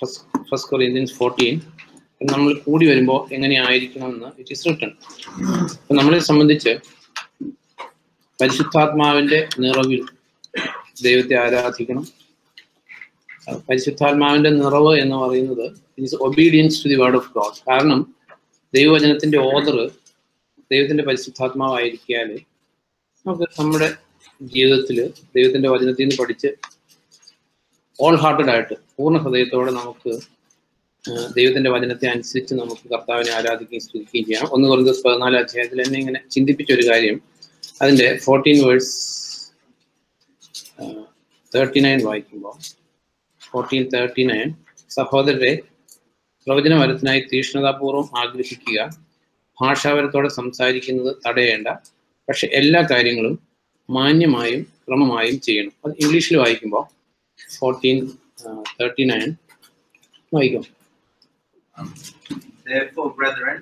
First first കൊറിയൻസ് fourteen നമ്മൾ കൂടി വരുമ്പോൾ എങ്ങനെയായിരിക്കണമെന്ന് ഇറ്റ് ഈസ് റിട്ടൺ അപ്പം നമ്മളെ സംബന്ധിച്ച് പരിശുദ്ധാത്മാവിന്റെ നിറവിൽ ദൈവത്തെ ആരാധിക്കണം. പരിശുദ്ധാത്മാവിന്റെ നിറവ് എന്ന് പറയുന്നത് is obedience to the word of God കാരണം ദൈവവചനത്തിന്റെ ഓർഡർ ദൈവത്തിന്റെ പരിശുദ്ധാത്മാവായിരിക്കാൽ നമുക്ക് നമ്മുടെ ജീവിതത്തിൽ ദൈവത്തിന്റെ വചനത്തിൽ നിന്ന് പഠിച്ച് ഓൾ ഹാർട്ടഡ് ആയിട്ട് പൂർണ ഹൃദയത്തോടെ നമുക്ക് ദൈവത്തിന്റെ വചനത്തെ അനുസരിച്ച് നമുക്ക് കർത്താവിനെ ആരാധിക്കുകയും സ്തുതിക്കുകയും ചെയ്യാം. ഒന്ന് കുറഞ്ഞ പതിനാല് അധ്യായത്തിൽ എന്നെ ഇങ്ങനെ ചിന്തിപ്പിച്ച ഒരു കാര്യം. അതിന്റെ ഫോർട്ടീൻ വേഴ്സ് തേർട്ടി നയൻ വായിക്കുമ്പോൾ ഫോർട്ടീൻ തേർട്ടി നയൻ സഹോദരരെ പ്രവചന വരത്തിനായി തീക്ഷ്ണതാപൂർവം ആഗ്രഹിക്കുക. ഭാഷാപരത്തോടെ സംസാരിക്കുന്നത് തടയേണ്ട. പക്ഷെ എല്ലാ കാര്യങ്ങളും മാന്യമായും ക്രമമായും ചെയ്യണം. അത് ഇംഗ്ലീഷിൽ വായിക്കുമ്പോൾ fourteen തേർട്ടി നയൻ വായിക്കും Therefore, brethren,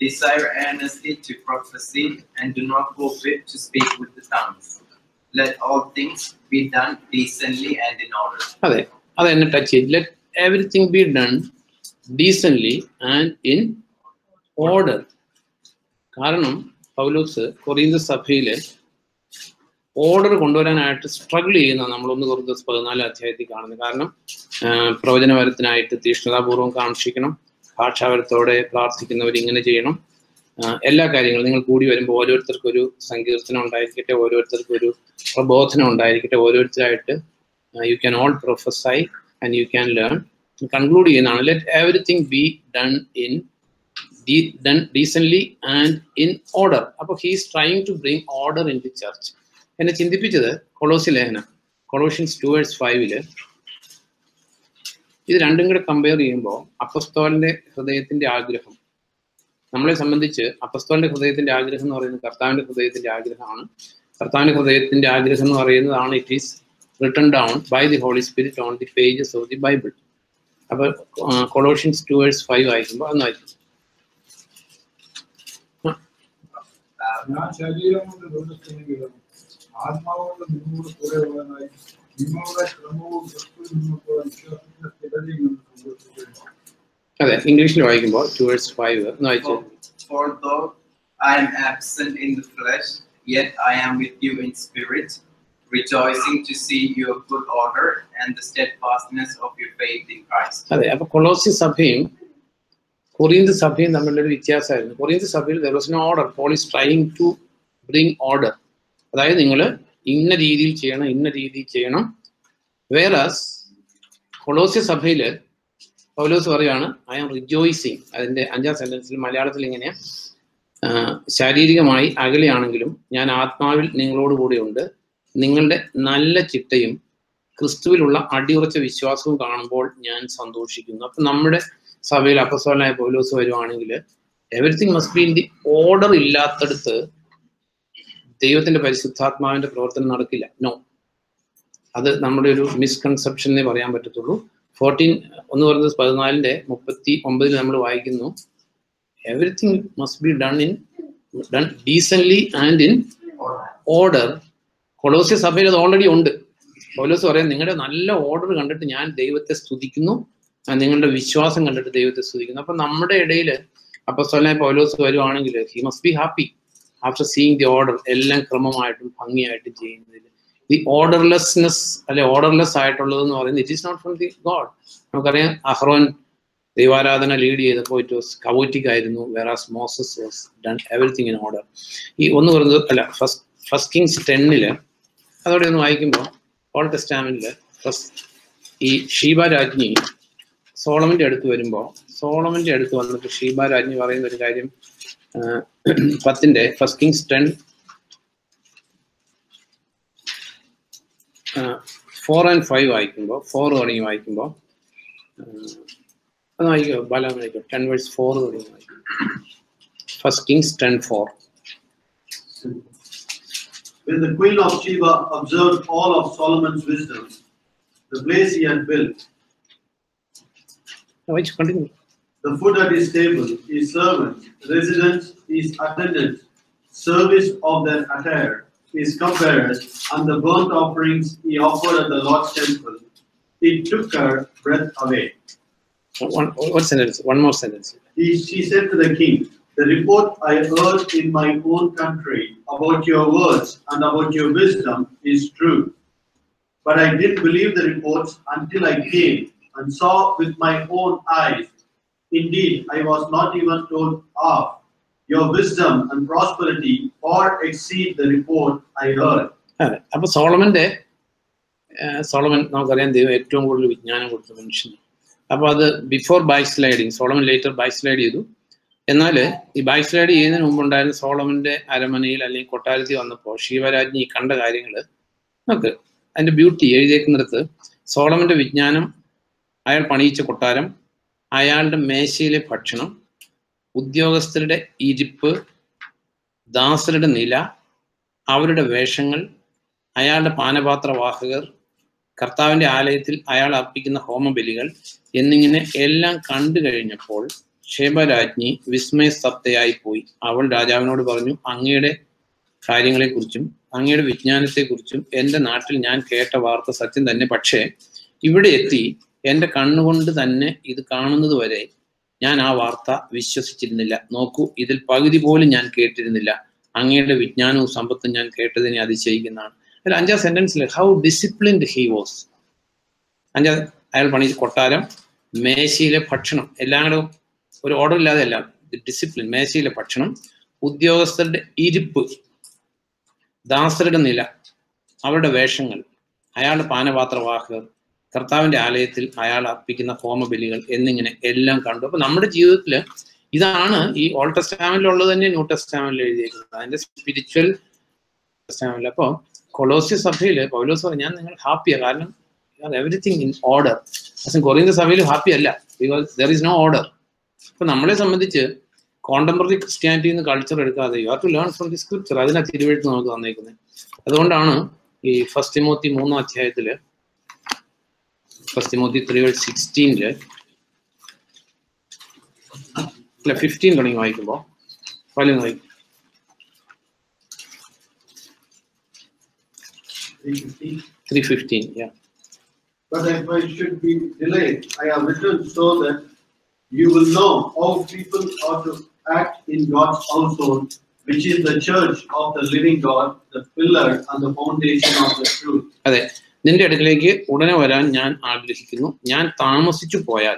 desire earnestly to prophesy and do not forbid to speak with the tongues. Let all things be done decently and in order. അതെ അത് എന്നെ ടച്ച് ചെയ്ത് let everything be done decently and in order കാരണം പൗലോസ് കൊറിയന്ത സഭയില് order കൊണ്ടുവരാനായിട്ട് struggle ചെയ്യുന്ന നമ്മൾ ഒന്ന് കുറച്ച് പതിനാല് അധ്യായത്തിൽ കാണുന്നത് കാരണം പ്രവചനപരത്തിനായിട്ട് പ്രവചനവരത്തിനായിട്ട് കാണിക്കണം ഭാഷാവരത്തോടെ പ്രാർത്ഥിക്കുന്നവർ ഇങ്ങനെ ചെയ്യണം. എല്ലാ കാര്യങ്ങളും നിങ്ങൾ കൂടി വരുമ്പോൾ ഓരോരുത്തർക്കും ഒരു സങ്കീർത്തനം ഉണ്ടായിരിക്കട്ടെ ഓരോരുത്തർക്കും ഒരു പ്രബോധനം ഉണ്ടായിരിക്കട്ടെ ഓരോരുത്തരായിട്ട് you can all prophesy and you can learn conclude ചെയ്യുന്നതാണ് let everything be done in done decently and in order അപ്പോൾ he's trying to bring order in the church എന്നെ ചിന്തിപ്പിച്ചത് കൊളോസി ലേഖനം. കൊളോഷ്യൻസ് ടു വേഴ്സ് ഫൈവിൽ. ഇത് രണ്ടും കൂടെ കമ്പയർ ചെയ്യുമ്പോൾ അപ്പസ്തോലിന്റെ ഹൃദയത്തിന്റെ ആഗ്രഹം. നമ്മളെ സംബന്ധിച്ച് അപ്പസ്തോലിന്റെ ഹൃദയത്തിന്റെ ആഗ്രഹം എന്ന് പറയുന്നത് കർത്താവിന്റെ ഹൃദയത്തിന്റെ ആഗ്രഹമാണ്. കർത്താവിന്റെ ഹൃദയത്തിന്റെ ആഗ്രഹം എന്ന് പറയുന്നതാണ് it is written down by the holy spirit on the pages of the Bible അപ്പൊ കൊളോഷ്യൻസ് ടു വേഴ്സ് ഫൈവ് ആയിരിക്കുമ്പോൾ അന്ന് വായിക്കും. ഞാൻ ശരീരം കൊണ്ട് ലോകത്തിനെങ്കിലും ആത്മാവ് കൊണ്ട് നിങ്ങളോട് കൂടെ ഉള്ളതായി നിങ്ങളുടെ ക്രമവും ക്രിസ്തുവിൽ നിന്നുള്ള വിശ്വാസത്തിന്റെ സ്ഥിരതയും കൊണ്ട് സന്തോഷിക്കുന്നു അതെ ഇംഗ്ലീഷിൽ വായിക്കുമ്പോൾ ടു വേഴ്സ് ഫൈവ് എന്ന് വായിച്ചു For, for though I am absent in the flesh, yet I am with you in spirit, rejoicing to see your good order and the steadfastness of your faith in Christ. അതെ അപ്പൊ Colossae സഭയും കൊറിയന്ത് സഭയും തമ്മിലൊരു വ്യത്യാസമായിരുന്നു കൊറിയന്ത് സഭയിൽ there was no order Paul is trying to bring order അതായത് നിങ്ങൾ ഇന്ന രീതിയിൽ ചെയ്യണം ഇന്ന രീതിയിൽ ചെയ്യണം. വേറാസ് കൊളോസ്യ സഭയിൽ പൗലോസ് പറയാണ് ഐ ആം റിജോയിസിങ് അതിന്റെ അഞ്ചാം സെന്റൻസിൽ മലയാളത്തിൽ ഇങ്ങനെയാണ് ശാരീരികമായി അകലെയാണെങ്കിലും ഞാൻ ആത്മാവിൽ നിങ്ങളോട് കൂടെയുണ്ട്. നിങ്ങളുടെ നല്ല ചിട്ടയും ക്രിസ്തുവിലുള്ള അടിയുറച്ച വിശ്വാസവും കാണുമ്പോൾ ഞാൻ സന്തോഷിക്കുന്നു. അപ്പം നമ്മുടെ സഭയിൽ അപ്പസ്വലനായ പൗലോസ് വരുവാണെങ്കിൽ everything must be in the order ഇല്ലാത്തടത്ത് ദൈവത്തിന്റെ പരിശുദ്ധാത്മാവിന്റെ പ്രവർത്തനം നടക്കില്ല. നോ അത് നമ്മുടെ ഒരു മിസ്കൺസെപ്ഷൻ എന്നേ പറയാൻ പറ്റത്തുള്ളൂ. ഫോർട്ടീൻ ഒന്ന് പറയുന്നത് പതിനാലിന്റെ മുപ്പത്തി ഒമ്പതിൽ നമ്മൾ വായിക്കുന്നു. Everything must be done in done decently and in order കൊളോസ്യ സഭയിൽ അത് ഓൾറെഡി ഉണ്ട്. പൗലോസ് പറയാം നിങ്ങളുടെ നല്ല ഓർഡർ കണ്ടിട്ട് ഞാൻ ദൈവത്തെ സ്തുതിക്കുന്നു. നിങ്ങളുടെ വിശ്വാസം കണ്ടിട്ട് ദൈവത്തെ സ്തുതിക്കുന്നു. അപ്പൊ നമ്മുടെ ഇടയിൽ അപ്പൊ സ്വലായ പൗലോസ് വരുവാണെങ്കിൽ he must be happy after seeing the order എല്ലാം ക്രമമായിട്ടും ഭംഗിയായിട്ട് ചെയ്യുന്നതിൽ. ദി ഓർഡർലെസ്നെസ് അല്ലെ ഓർഡർലെസ് ആയിട്ടുള്ളത് എന്ന് പറയുന്നത് it is not from the God നമുക്കറിയാം അഹ്റോൻ ദൈവാരാധന ലീഡ് ചെയ്തപ്പോൾ ഇറ്റ് വാസ് കവോറ്റിക് ആയിരുന്നു whereas Moses was done everything in order ഈ ഒന്ന് പറയുന്നത് അല്ല ഫസ്റ്റ് ഫസ്റ്റ് കിങ്സ് ടെന്നിൽ അതോടെ ഒന്ന് വായിക്കുമ്പോൾ ഓൾ ടെസ്റ്റാമിനിൽ ഫസ്റ്റ് ഈ ഷീബ രാജ്ഞി സോളമിന്റെ അടുത്ത് വരുമ്പോൾ സോളമിന്റെ അടുത്ത് വന്നിട്ട് ഷീബ രാജ്ഞി പറയുന്ന ഒരു കാര്യം ആ, പത്തിന്റെ first Kings ten four and five വായിക്കുമ്പോൾ ഫോർ തുടങ്ങി വായിക്കുമ്പോൾ അത് വായിക്കോ ബാലാമ വായിക്കോ ടെൻ വേഴ്സ് ഫോർ തുടങ്ങി വായിക്കും. First Kings ten four When the queen of Sheba observed all of Solomon's wisdom, the place he had built, വായിച്ചു continue the food at his table, his servants, residence, his attendants, service of their attire, his cupbearers, and the burnt offerings he offered at the Lord's temple, it took her breath away. one, one sentence, one more sentence. He, she said to the king, The report I heard in my own country about your words and about your wisdom is true. But I didn't believe the reports until I came and saw with my own eyes. Indeed, I was not even told of. Your wisdom and prosperity far exceed the report I heard. അതെ അപ്പൊ സോളമന്റെ Solomon നമുക്കറിയാം ദൈവം ഏറ്റവും കൂടുതൽ വിജ്ഞാനം കൊടുത്ത മനുഷ്യൻ അപ്പൊ അത് before by sliding Solomon later by slide ചെയ്തു എന്നാൽ ഈ ബൈ സ്ലൈഡ് ചെയ്യുന്നതിന് മുമ്പുണ്ടായിരുന്ന സോളമന്റെ അരമനയിൽ അല്ലെങ്കിൽ കൊട്ടാരത്തിൽ വന്നപ്പോൾ ശിവരാജ്ഞി കണ്ട കാര്യങ്ങൾ നമുക്ക് അതിന്റെ ബ്യൂട്ടി എഴുതിയേക്കുന്നിടത്ത് സോളമന്റെ വിജ്ഞാനം അയാൾ പണിയിച്ച കൊട്ടാരം അയാളുടെ മേശയിലെ ഭക്ഷണം ഉദ്യോഗസ്ഥരുടെ ഇരിപ്പ് ദാസരുടെ നില അവരുടെ വേഷങ്ങൾ അയാളുടെ പാനപാത്രവാഹകർ കർത്താവിന്റെ ആലയത്തിൽ അയാൾ അർപ്പിക്കുന്ന ഹോമബലികൾ എന്നിങ്ങനെ എല്ലാം കണ്ടു കഴിഞ്ഞപ്പോൾ ക്ഷേമരാജ്ഞി വിസ്മയസ്തപ്തയായി പോയി. അവൾ രാജാവിനോട് പറഞ്ഞു അങ്ങയുടെ കാര്യങ്ങളെക്കുറിച്ചും അങ്ങയുടെ വിജ്ഞാനത്തെക്കുറിച്ചും എന്റെ നാട്ടിൽ ഞാൻ കേട്ട വാർത്ത സത്യം തന്നെ. പക്ഷേ ഇവിടെ എത്തി എന്റെ കണ്ണുകൊണ്ട് തന്നെ ഇത് കാണുന്നത് വരെ ഞാൻ ആ വാർത്ത വിശ്വസിച്ചിരുന്നില്ല. നോക്കൂ ഇതിൽ പകുതി പോലും ഞാൻ കേട്ടിരുന്നില്ല. അങ്ങയുടെ വിജ്ഞാനവും സമ്പത്തും ഞാൻ കേട്ടതിനെ അതിശയിക്കുന്നതാണ്. അതിൽ അഞ്ചാം സെന്റൻസിൽ ഹൗ ഡിസിപ്ലിൻഡ് ഹി വാസ് അഞ്ചാം അയാൾ പണി കൊട്ടാരം മേശയിലെ ഭക്ഷണം എല്ലാം കൂടെ ഒരു ഓർഡർ ഇല്ലാതെ അല്ല ഡിസിപ്ലിൻ മേശയിലെ ഭക്ഷണം ഉദ്യോഗസ്ഥരുടെ ഇരിപ്പ് ദാസരുടെ നില അവരുടെ വേഷങ്ങൾ അയാളുടെ പാനപാത്രവാഹകർ കർത്താവിന്റെ ആലയത്തിൽ അയാൾ അർപ്പിക്കുന്ന ഹോമബലികൾ എന്നിങ്ങനെ എല്ലാം കണ്ടു. അപ്പൊ നമ്മുടെ ജീവിതത്തിൽ ഇതാണ് ഈ ഓൾഡ് ടെസ്റ്റാമിലുള്ളത് തന്നെ ന്യൂ ടെസ്റ്റാമിൽ എഴുതിയിരിക്കുന്നത് അതിന്റെ സ്പിരിച്വൽ ടെസ്റ്റാമിൽ അപ്പോൾ കൊളോസ്യ സഭയിൽ പൗലോസ് ഞാൻ നിങ്ങൾ ഹാപ്പിയാണ് കാരണം എവറിത്തിങ് ഇൻ ഓർഡർ പക്ഷെ സഭയിൽ ഹാപ്പി അല്ല. Because there is no order അപ്പൊ നമ്മളെ സംബന്ധിച്ച് കോണ്ടംപററി ക്രിസ്ത്യാനിറ്റി എന്ന് കൾച്ചർ എടുക്കാതെ you have to learn from the scripture അതിനാ തിരുവഴുത്ത് നമുക്ക് തന്നേക്കുന്നത് അതുകൊണ്ടാണ് ഈ ഫസ്റ്റ് തിമോത്തി മൂന്നാം അധ്യായത്തിൽ ഫസ്റ്റ് തിമോത്തി ത്രീ വേൾഡ് സിക്സ്റ്റീനില് അല്ല ഫിഫ്റ്റീൻ തുടങ്ങി വായിക്കുമ്പോ പല വായിക്കും 315. Three fifteen yeah But if I should be delayed, I have written so that you will know how people ought to act in God's household, which is the church of the living God, the pillar and the foundation of the truth. നിന്റെ അടുക്കലേക്ക് ഉടനെ വരാൻ ഞാൻ ആഗ്രഹിക്കുന്നു. ഞാൻ താമസിച്ചു പോയാൽ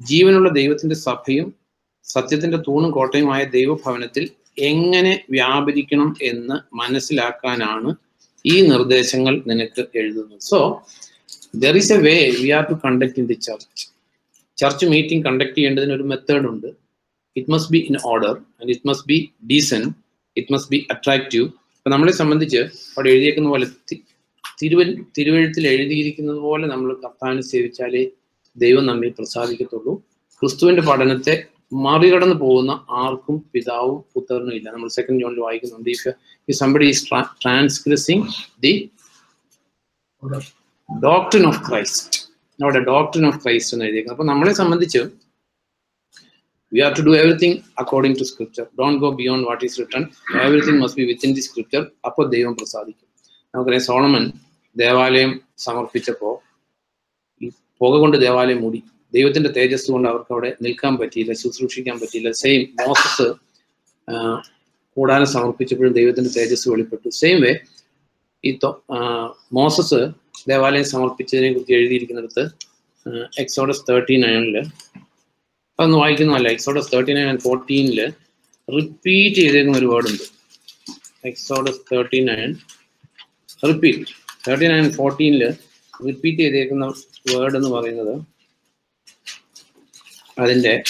ജീവനുള്ള ദൈവത്തിന്റെ സഭയും സത്യത്തിന്റെ തൂണും കോട്ടയുമായ ദൈവഭവനത്തിൽ എങ്ങനെ വ്യാപരിക്കണം എന്ന് മനസ്സിലാക്കാനാണ് ഈ നിർദ്ദേശങ്ങൾ നിനക്ക് എഴുതുന്നത്. So there is a way we are to conduct in the church church meeting conduct ചെയ്യേണ്ടതിന് ഒരു മെത്തേഡ് ഉണ്ട്. It must be in order and it must be decent it must be attractive അപ്പൊ നമ്മളെ സംബന്ധിച്ച് അവിടെ എഴുതിയേക്കുന്ന പോലെ തിരുവൽ തിരുവഴുത്തിൽ എഴുതിയിരിക്കുന്നത് പോലെ നമ്മൾ കർത്താവിനെ സേവിച്ചാലേ ദൈവം നമ്മെ പ്രസാദിക്കത്തുള്ളൂ. ക്രിസ്തുവിന്റെ പഠനത്തെ മറികടന്നു പോകുന്ന ആർക്കും പിതാവും പുത്രനും ഇല്ല. നമ്മൾ സെക്കൻഡ് ജോണിൽ വായിക്കുന്നുണ്ട്. ഇഫ് ഈ somebody is transgressing the doctrine of Christ അവിടെ ഡോക്ടറിൻ ഓഫ് ക്രൈസ്റ്റ് എന്ന് എഴുതിയേക്കുന്നത്. അപ്പൊ നമ്മളെ സംബന്ധിച്ച് we have to do everything according to scripture. Don't go beyond what is written. Everything must be within the scripture. അപ്പോൾ ദൈവം പ്രസാദിക്കും. നമുക്കറിയാം സോളമൻ ദേവാലയം സമർപ്പിച്ചപ്പോ ഈ പുക കൊണ്ട് ദേവാലയം മൂടി. ദൈവത്തിന്റെ തേജസ് കൊണ്ട് അവർക്ക് അവിടെ നിൽക്കാൻ പറ്റിയില്ല ശുശ്രൂഷിക്കാൻ പറ്റിയില്ല. സെയിം മോസസ് കൂടാനം സമർപ്പിച്ചപ്പോഴും ദൈവത്തിന്റെ തേജസ് വെളിപ്പെട്ടു. സെയിം വേ ഈ മോസസ് ദേവാലയം സമർപ്പിച്ചതിനെ കുറിച്ച് എഴുതിയിരിക്കുന്നിടത്ത് എക്സോഡസ് തേർട്ടി നയനിൽ അതൊന്ന് വായിക്കുന്നതല്ല എക്സോഡസ് തേർട്ടി നയൻ ആൻഡ് ഫോർട്ടീനിൽ റിപ്പീറ്റ് ചെയ്തേക്കുന്ന ഒരു Exodus thirty nine repeat thirty nine ഫോർട്ടീനിൽ repeat ചെയ്തേക്കുന്ന വേർഡ് എന്ന് പറയുന്നത് അതിന്റെ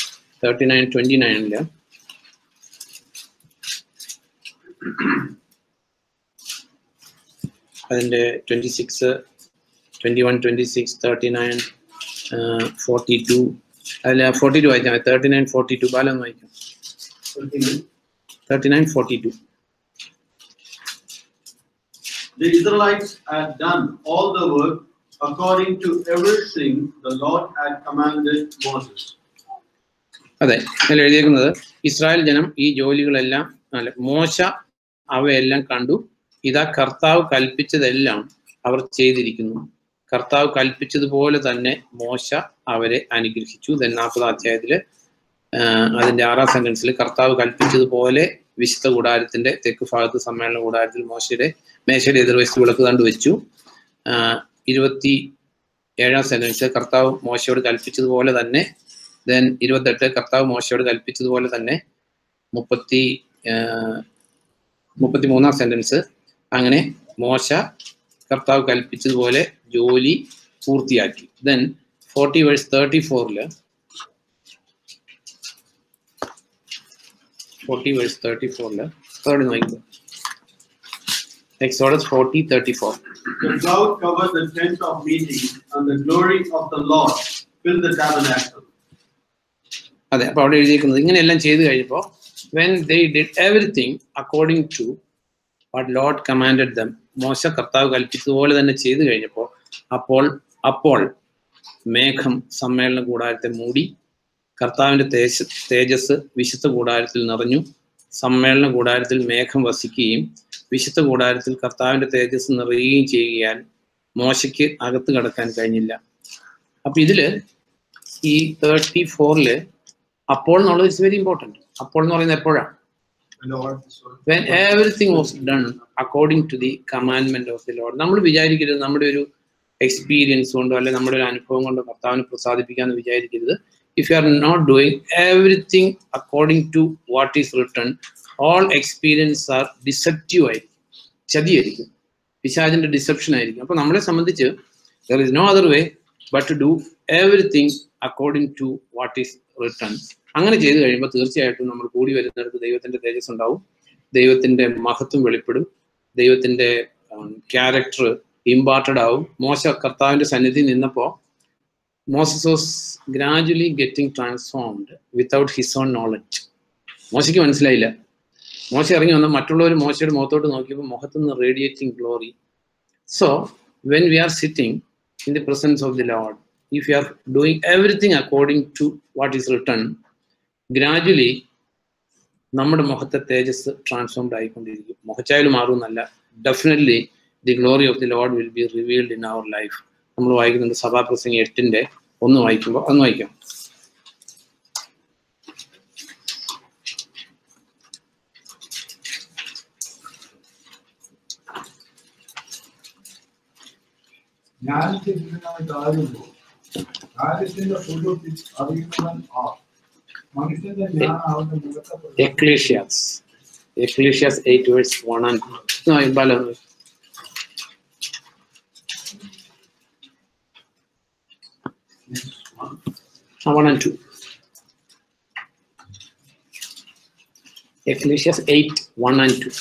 തേർട്ടി നയൻ ട്വന്റി നയനിൽ അതിന്റെ twenty six twenty one twenty six thirty nine forty two അതിൽ ഫോർട്ടി ടു വായിക്കാം. തേർട്ടി നയൻ ഫോർട്ടി ടു ബാലം വായിക്കാം. Thirty nine forty two The Israelites had done all the work according to everything the Lord had commanded Moses. അതെ അതിൽ എഴുതിയേക്കുന്നത് Israel ജനം ഈ ജോലികളെല്ലാം അല്ല മോശ അവയെല്ലാം കണ്ടു. ഇതാ കർത്താവ് കൽപ്പിച്ചതെല്ലാം അവർ ചെയ്തിരിക്കുന്നു. കർത്താവ് കൽപ്പിച്ചതുപോലെ തന്നെ മോശ അവരെ അനുഗ്രഹിച്ചു. ദൻ നാൽപ്പതാം അധ്യായത്തിൽ അതിന്റെ ആറാം സെന്റൻസിൽ കർത്താവ് കൽപ്പിച്ചതുപോലെ വിശുദ്ധ കൂടാരത്തിന്റെ തെക്ക് ഭാഗത്ത് സമ്മേളന കൂടാരത്തിൽ മോശയുടെ മേശയുടെ എതിർവശത്ത് വിളക്ക് കണ്ട് വെച്ചു. ഇരുപത്തി ഏഴാം സെന്റൻസ് കർത്താവ് മോശയോട് കൽപ്പിച്ചതുപോലെ തന്നെ ദെൻ ഇരുപത്തെട്ട് കർത്താവ് മോശയോട് കൽപ്പിച്ചതുപോലെ തന്നെ മുപ്പത്തി മുപ്പത്തി മൂന്നാം സെന്റൻസ് അങ്ങനെ മോശ കർത്താവ് കൽപ്പിച്ചതുപോലെ ജോലി പൂർത്തിയാക്കി. ദെൻ ഫോർട്ടി വേഴ്സ് തേർട്ടി ഫോറിൽ ഫോർട്ടി വേഴ്സ് തേർട്ടി ഫോറിൽ തേർഡ് നോക്കുക forty thirty four The cloud covered the tent of meeting, and the glory of the Lord filled the tabernacle. അതെ അപ്പോൾ അവിടെ എഴുതിയിരിക്കുന്നത് ഇങ്ങനെയെല്ലാം ചെയ്തു കഴിഞ്ഞപ്പോൾ when they did everything according to what Lord commanded them മോശ കർത്താവ് കൽപ്പിച്ചതുപോലെ തന്നെ ചെയ്തു കഴിഞ്ഞപ്പോൾ അപ്പോൾ അപ്പോൾ മേഘം സമ്മേളന കൂടാരത്തെ മൂടി കർത്താവിന്റെ തേജസ് തേജസ് വിശുദ്ധ കൂടാരത്തിൽ നിറഞ്ഞു സമ്മേളന കൂടാരത്തിൽ മേഘം വസിക്കുകയും വിശുദ്ധ കൂടാരത്തിൽ കർത്താവിന്റെ തേജസ് നിറയുകയും ചെയ്യുകയാൽ മോശയ്ക്ക് അകത്ത് കടക്കാൻ കഴിഞ്ഞില്ല. അപ്പൊ ഇതിൽ ഈ തേർട്ടി ഫോറിൽ അപ്പോൾ എന്നുള്ളത് ഇറ്റ്സ് വെരി ഇമ്പോർട്ടന്റ് അപ്പോൾ എന്ന് പറയുന്നത് എപ്പോഴാണ്? When everything was done according to the commandment of the Lord നമ്മൾ വിചാരിക്കരുത് നമ്മുടെ ഒരു എക്സ്പീരിയൻസ് കൊണ്ടോ അല്ലെ നമ്മുടെ ഒരു അനുഭവം കൊണ്ടോ കർത്താവിനെ പ്രസാദിപ്പിക്കാന്ന് വിചാരിക്കരുത്. If you are not doing everything according to what is written all experience are deceptive ആയിരിക്കും. ചതിയായിരിക്കും. പിശാചിന്റെ ഡിസെപ്ഷൻ ആയിരിക്കും. അപ്പൊ നമ്മളെ സംബന്ധിച്ച് there is no other way but do everything according to what is written അങ്ങനെ ചെയ്തു കഴിയുമ്പോൾ തീർച്ചയായിട്ടും നമ്മൾ കൂടി വരുന്നിടത്ത് ദൈവത്തിന്റെ തേജസ് ഉണ്ടാവും. ദൈവത്തിന്റെ മഹത്വം വെളിപ്പെടും. ദൈവത്തിന്റെ ക്യാരക്ടർ ഇമ്പാർട്ടഡ് ആവും. മോശ കർത്താവിന്റെ സന്നിധി നിന്നപ്പോൾ Moses was gradually getting transformed without his own knowledge മോശയ്ക്ക് മനസ്സിലായില്ല. മോശ ഇറങ്ങി വന്ന മറ്റുള്ളവർ മോശയുടെ മുഖത്തോട്ട് നോക്കിയപ്പോൾ മുഖത്ത് നിന്ന് radiating glory so when we are sitting in the presence of the Lord if you are doing everything according to what is written gradually നമ്മുടെ മുഖത്തെ തേജസ് ട്രാൻസ്ഫോംഡ് ആയിക്കൊണ്ടിരിക്കും. മുഖച്ചായാലും മാറുമെന്നല്ല definitely the glory of the Lord will be revealed in our life നമ്മൾ വായിക്കുന്നുണ്ട് സഭാപ്രസംഗം എട്ടിന്റെ ഒന്ന് വായിക്കുമ്പോൾ ഒന്ന് വായിക്കാം. ജ്ഞാനത്തെ ഇതിനായിട്ട് ആരുള്ളൂ കാര്യത്തിന്റെ സ്വരൂപത്തിൽ അറിയുന്നവൻ ആ മനുഷ്യന്റെ ജ്ഞാനം അവന്റെ മുഖത്തെ Ecclesiastes Ecclesiastes eight verse one and Bala one and two Ecclesiastes eight one and two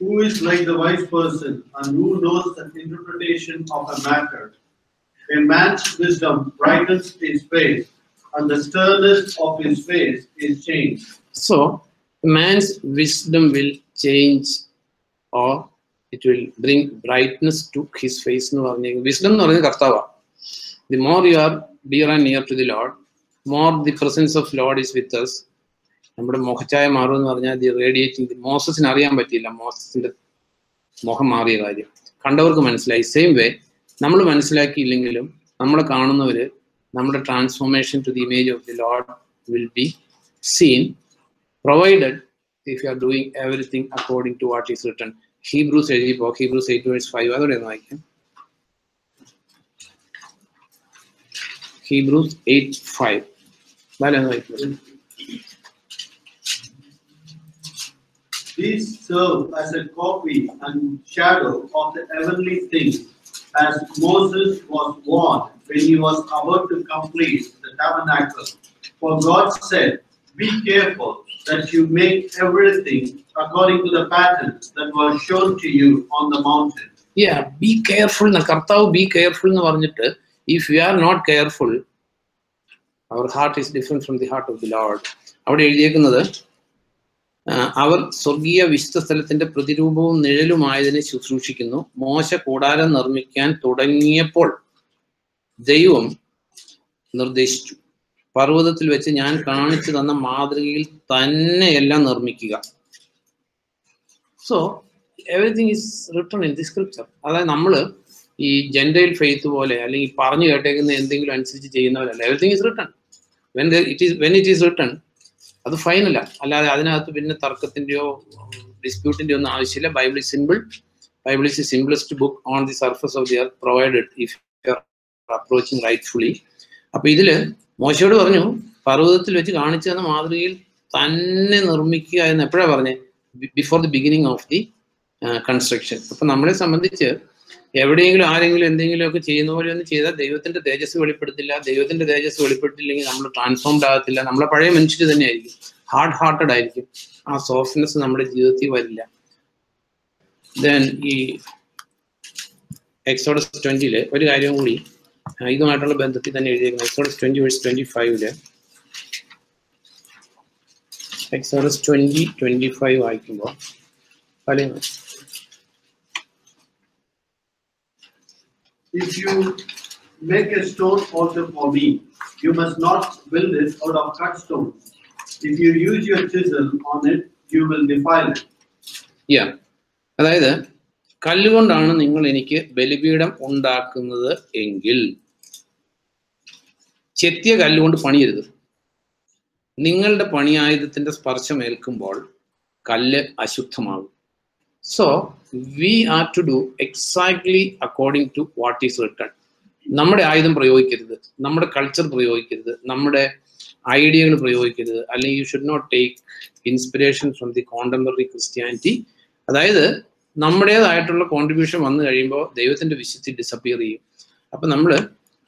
Who is like the wise person and who knows the interpretation of a matter? A man's wisdom brightens his face, and the sternness of his face is changed. So, man's wisdom will change or it will bring brightness to his face എന്ന് പറഞ്ഞു wisdom എന്ന് പറയുന്നത് കർത്താവാ the more you are dear and near to the Lord more the presence of Lord is with us നമ്മുടെ മുഖച്ചായ മാറും എന്ന് പറഞ്ഞാൽ the radiating മോസസിന് അറിയാൻ പറ്റിയില്ല. മോസസിന്റെ മുഖം മാറിയ കാര്യം. കണ്ടവർക്ക് മനസ്സിലായി. സെയിം വേ നമ്മൾ മനസ്സിലാക്കിയില്ലെങ്കിലും നമ്മളെ കാണുന്നവര് നമ്മുടെ transformation to the image of the Lord will be seen provided if you are doing everything according to what is written Hebrews എഴുതിയപ്പോ Hebrews eight verse five അതോടെ ഒന്ന് വായിക്കാം. ഹീബ്രൂസ് എയ്റ്റ് ഫൈവ് വായിക്കും. These serve as a copy and shadow of the heavenly things, as Moses was warned when he was about to complete the tabernacle. For God said, Be careful that you make everything according to the pattern that was shown to you on the mountain. Yeah be careful എന്ന് കർത്താവ് be careful എന്ന് പറഞ്ഞിട്ട് if you are not careful our heart is different from the heart of the Lord അവിടെ എഴുതിയേക്കുന്നത് ആ, അവർ സ്വർഗീയ വിശുദ്ധ സ്ഥലത്തിന്റെ പ്രതിരൂപവും നിഴലുമായതിനെ ശുശ്രൂഷിക്കുന്നു മോശ കൂടാരം നിർമ്മിക്കാൻ തുടങ്ങിയപ്പോൾ ദൈവം നിർദ്ദേശിച്ചു. പർവതത്തിൽ വെച്ച് ഞാൻ കാണിച്ചു തന്ന മാതൃകയിൽ തന്നെയെല്ലാം നിർമ്മിക്കുക. So everything is written in the scripture അതായത് നമ്മൾ ഈ ജെൻഡയിൽ ഫെയ്ത്ത് പോലെ അല്ലെങ്കിൽ പറഞ്ഞു കേട്ടേക്കുന്ന എന്തെങ്കിലും അനുസരിച്ച് ചെയ്യുന്നവരല്ല. Everything is written when it is when it is written അത് ഫൈനല അല്ലാതെ അതിനകത്ത് പിന്നെ തർക്കത്തിന്റെയോ ഡിസ്പ്യൂട്ടിന്റെയോ ഒന്നും ആവശ്യമില്ല. Bible is simple Bible is simplest book on the surface of the earth provided if you are approaching അപ്പൊ ഇതിൽ മോശയോട് പറഞ്ഞു പർവതത്തിൽ വെച്ച് കാണിച്ചു തന്ന മാതൃകയിൽ തന്നെ നിർമ്മിക്കുക എന്ന് എപ്പോഴാണ് പറഞ്ഞത് before the beginning of the construction അപ്പൊ നമ്മളെ സംബന്ധിച്ച് എവിടെയെങ്കിലും ആരെങ്കിലും എന്തെങ്കിലുമൊക്കെ ചെയ്യുന്ന പോലെ ഒന്ന് ചെയ്താൽ ദൈവത്തിന്റെ തേജസ് വെളിപ്പെടുത്തില്ല ദൈവത്തിന്റെ തേജസ് വെളിപ്പെട്ടില്ലെങ്കിൽ നമ്മൾ ട്രാൻസ്ഫോംഡ് ആകത്തില്ല. നമ്മളെ പഴയ മനുഷ്യർ തന്നെയായിരിക്കും. ഹാർഡ് ഹാർട്ടഡ് ആയിരിക്കും. ആ സോഫ്റ്റ്നെസ് നമ്മുടെ ജീവിതത്തിൽ വരില്ല. ദെൻ ഈ എക്സോഡസ് ട്വന്റിയിൽ ഒരു കാര്യം കൂടി ഇതുമായിട്ടുള്ള ബന്ധത്തിൽ തന്നെ എഴുതിയിരിക്കുന്നത് എക്സോഡസ് ട്വന്റി വേഴ്സ് ട്വന്റി ഫൈവിൽ എക്സോഡസ് ട്വന്റി ട്വന്റി ഫൈവ് വായിക്കുമ്പോൾ പല If you make a stone altar for me, you must not build it out of cut stones. If you use your chisel on it, you will defile it. Yeah. അതായത് കല്ലുകൊണ്ടാണ് നിങ്ങൾ എനിക്ക് ബലിപീഠം ഉണ്ടാക്കുന്നത് എങ്കിൽ ചെത്തിയ കല്ലുകൊണ്ട് പണിയരുത് നിങ്ങളുടെ പണിയായുധത്തിന്റെ സ്പർശം ഏൽക്കുമ്പോൾ കല്ല് അശുദ്ധമാകും so we are to do exactly according to what is written നമ്മുടെ ആയുധം പ്രയോഗിക്കരുത്. നമ്മുടെ കൾച്ചർ പ്രയോഗിക്കരുത്. നമ്മുടെ ഐഡിയകൾ പ്രയോഗിക്കരുത്. അല്ലെങ്കിൽ you should not take inspiration from the contemporary Christianity അതായത് നമ്മുടേതായിട്ടുള്ള കോൺട്രിബ്യൂഷൻ വന്നു കഴിയുമ്പോൾ ദൈവത്തിന്റെ വിശുദ്ധി ഡിസപ്പിയർ ചെയ്യും. അപ്പൊ നമ്മൾ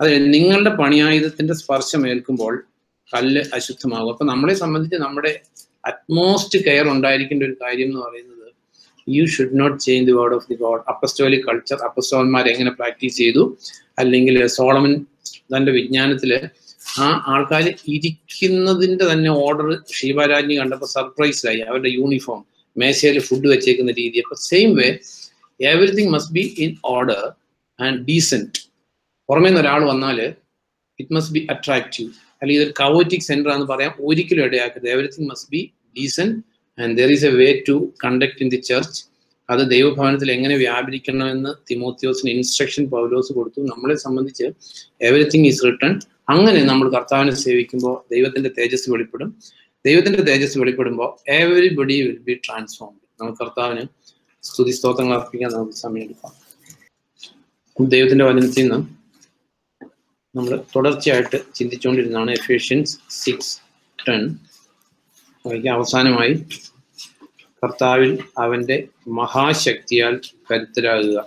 അതെ നിങ്ങളുടെ പണിയായുധത്തിന്റെ സ്പർശം ഏൽക്കുമ്പോൾ കല്ല് അശുദ്ധമാകും. അപ്പൊ നമ്മളെ സംബന്ധിച്ച് നമ്മുടെ അറ്റ്മോസ്റ്റ് കെയർ ഉണ്ടായിരിക്കേണ്ട ഒരു കാര്യം എന്ന് പറയുന്നത് you should not change the word of the God apostolic culture അപ്പസ്റ്റോന്മാർ എങ്ങനെ പ്രാക്ടീസ് ചെയ്തു? അല്ലെങ്കിൽ സോളമൻ തന്റെ വിജ്ഞാനത്തിൽ ആ ആൾക്കാർ ഇരിക്കുന്നതിന്റെ തന്നെ ഓർഡർ ഷീബാരാജ്ഞി കണ്ടപ്പോൾ സർപ്രൈസ്ഡായി അവരുടെ യൂണിഫോം മേശയിൽ ഫുഡ് വെച്ചേക്കുന്ന രീതി അപ്പൊ same way everything must be in order and decent പുറമേ നിന്ന് ഒരാൾ വന്നാൽ ഇറ്റ് മസ്റ്റ് ബി അട്രാക്റ്റീവ് അല്ലെങ്കിൽ ഇതൊരു കവോറ്റിക് സെന്റർ എന്ന് പറയാം. ഒരിക്കലും ഇടയാക്കരുത്. Everything must be decent and there is a way to conduct in the church അത് ദൈവഭവനത്തിൽ എങ്ങനെ വ്യാപരിക്കണമെന്ന് തിമോത്യോസിന് ഇൻസ്ട്രക്ഷൻ പൗലോസ് കൊടുത്തു. നമ്മളെ സംബന്ധിച്ച് എവറിഥിങ് ഈസ് റിട്ടേൺ അങ്ങനെ നമ്മൾ കർത്താവിനെ സേവിക്കുമ്പോൾ ദൈവത്തിന്റെ തേജസ് വെളിപ്പെടും. ദൈവത്തിന്റെ തേജസ് വെളിപ്പെടുമ്പോൾ എവരിബഡി വിൽ ബി ട്രാൻസ്ഫോംഡ് നമുക്ക് കർത്താവിന് സ്തുതി സ്തോത്രങ്ങൾ അർപ്പിക്കാൻ നമുക്ക് സമയമെടുക്കാം. ദൈവത്തിന്റെ വചനത്തിൽ നിന്ന് നമ്മൾ തുടർച്ചയായിട്ട് ചിന്തിച്ചുകൊണ്ടിരുന്നതാണ് എഫേഷ്യൻസ് സിക്സ് ടെൻ അവസാനമായി കർത്താവിൽ അവന്റെ മഹാശക്തിയാൽ കരുത്തരാകുക.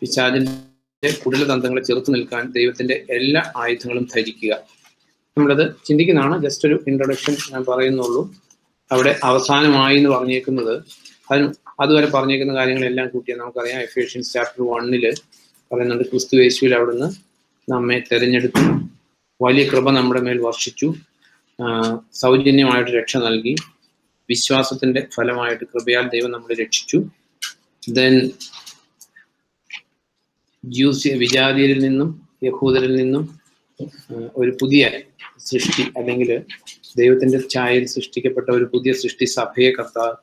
പിശാചിന്റെ കുടിലതന്ത്രങ്ങളെ ചെറുത്തു നിൽക്കാൻ ദൈവത്തിന്റെ എല്ലാ ആയുധങ്ങളും ധരിക്കുക. നമ്മളത് ചിന്തിക്കുന്നതാണ്. ജസ്റ്റ് ഒരു ഇൻട്രൊഡക്ഷൻ ഞാൻ പറയുന്നുള്ളൂ. അവിടെ അവസാനമായി എന്ന് പറഞ്ഞേക്കുന്നത് അതിന് അതുവരെ പറഞ്ഞേക്കുന്ന കാര്യങ്ങളെല്ലാം കൂട്ടിയാൽ നമുക്കറിയാം. എഫേഷ്യൻസ് ചാപ്റ്റർ വണ്ണിൽ പറയുന്നുണ്ട് ക്രിസ്തു യേശുവിൽ അവിടുന്ന് നമ്മെ തെരഞ്ഞെടുത്തു. വലിയ കൃപ നമ്മുടെ മേൽ വർഷിച്ചു. സൗജന്യമായിട്ട് രക്ഷ നൽകി. വിശ്വാസത്തിന്റെ ഫലമായിട്ട് കൃപയാൽ ദൈവം നമ്മളെ രക്ഷിച്ചു. ദെൻ ജ്യൂസ് വിജാതിയരിൽ നിന്നും യഹൂദരിൽ നിന്നും ഒരു പുതിയ സൃഷ്ടി അല്ലെങ്കിൽ ദൈവത്തിന്റെ ഛായയിൽ സൃഷ്ടിക്കപ്പെട്ട ഒരു പുതിയ സൃഷ്ടി സഭയെ കർത്താവ്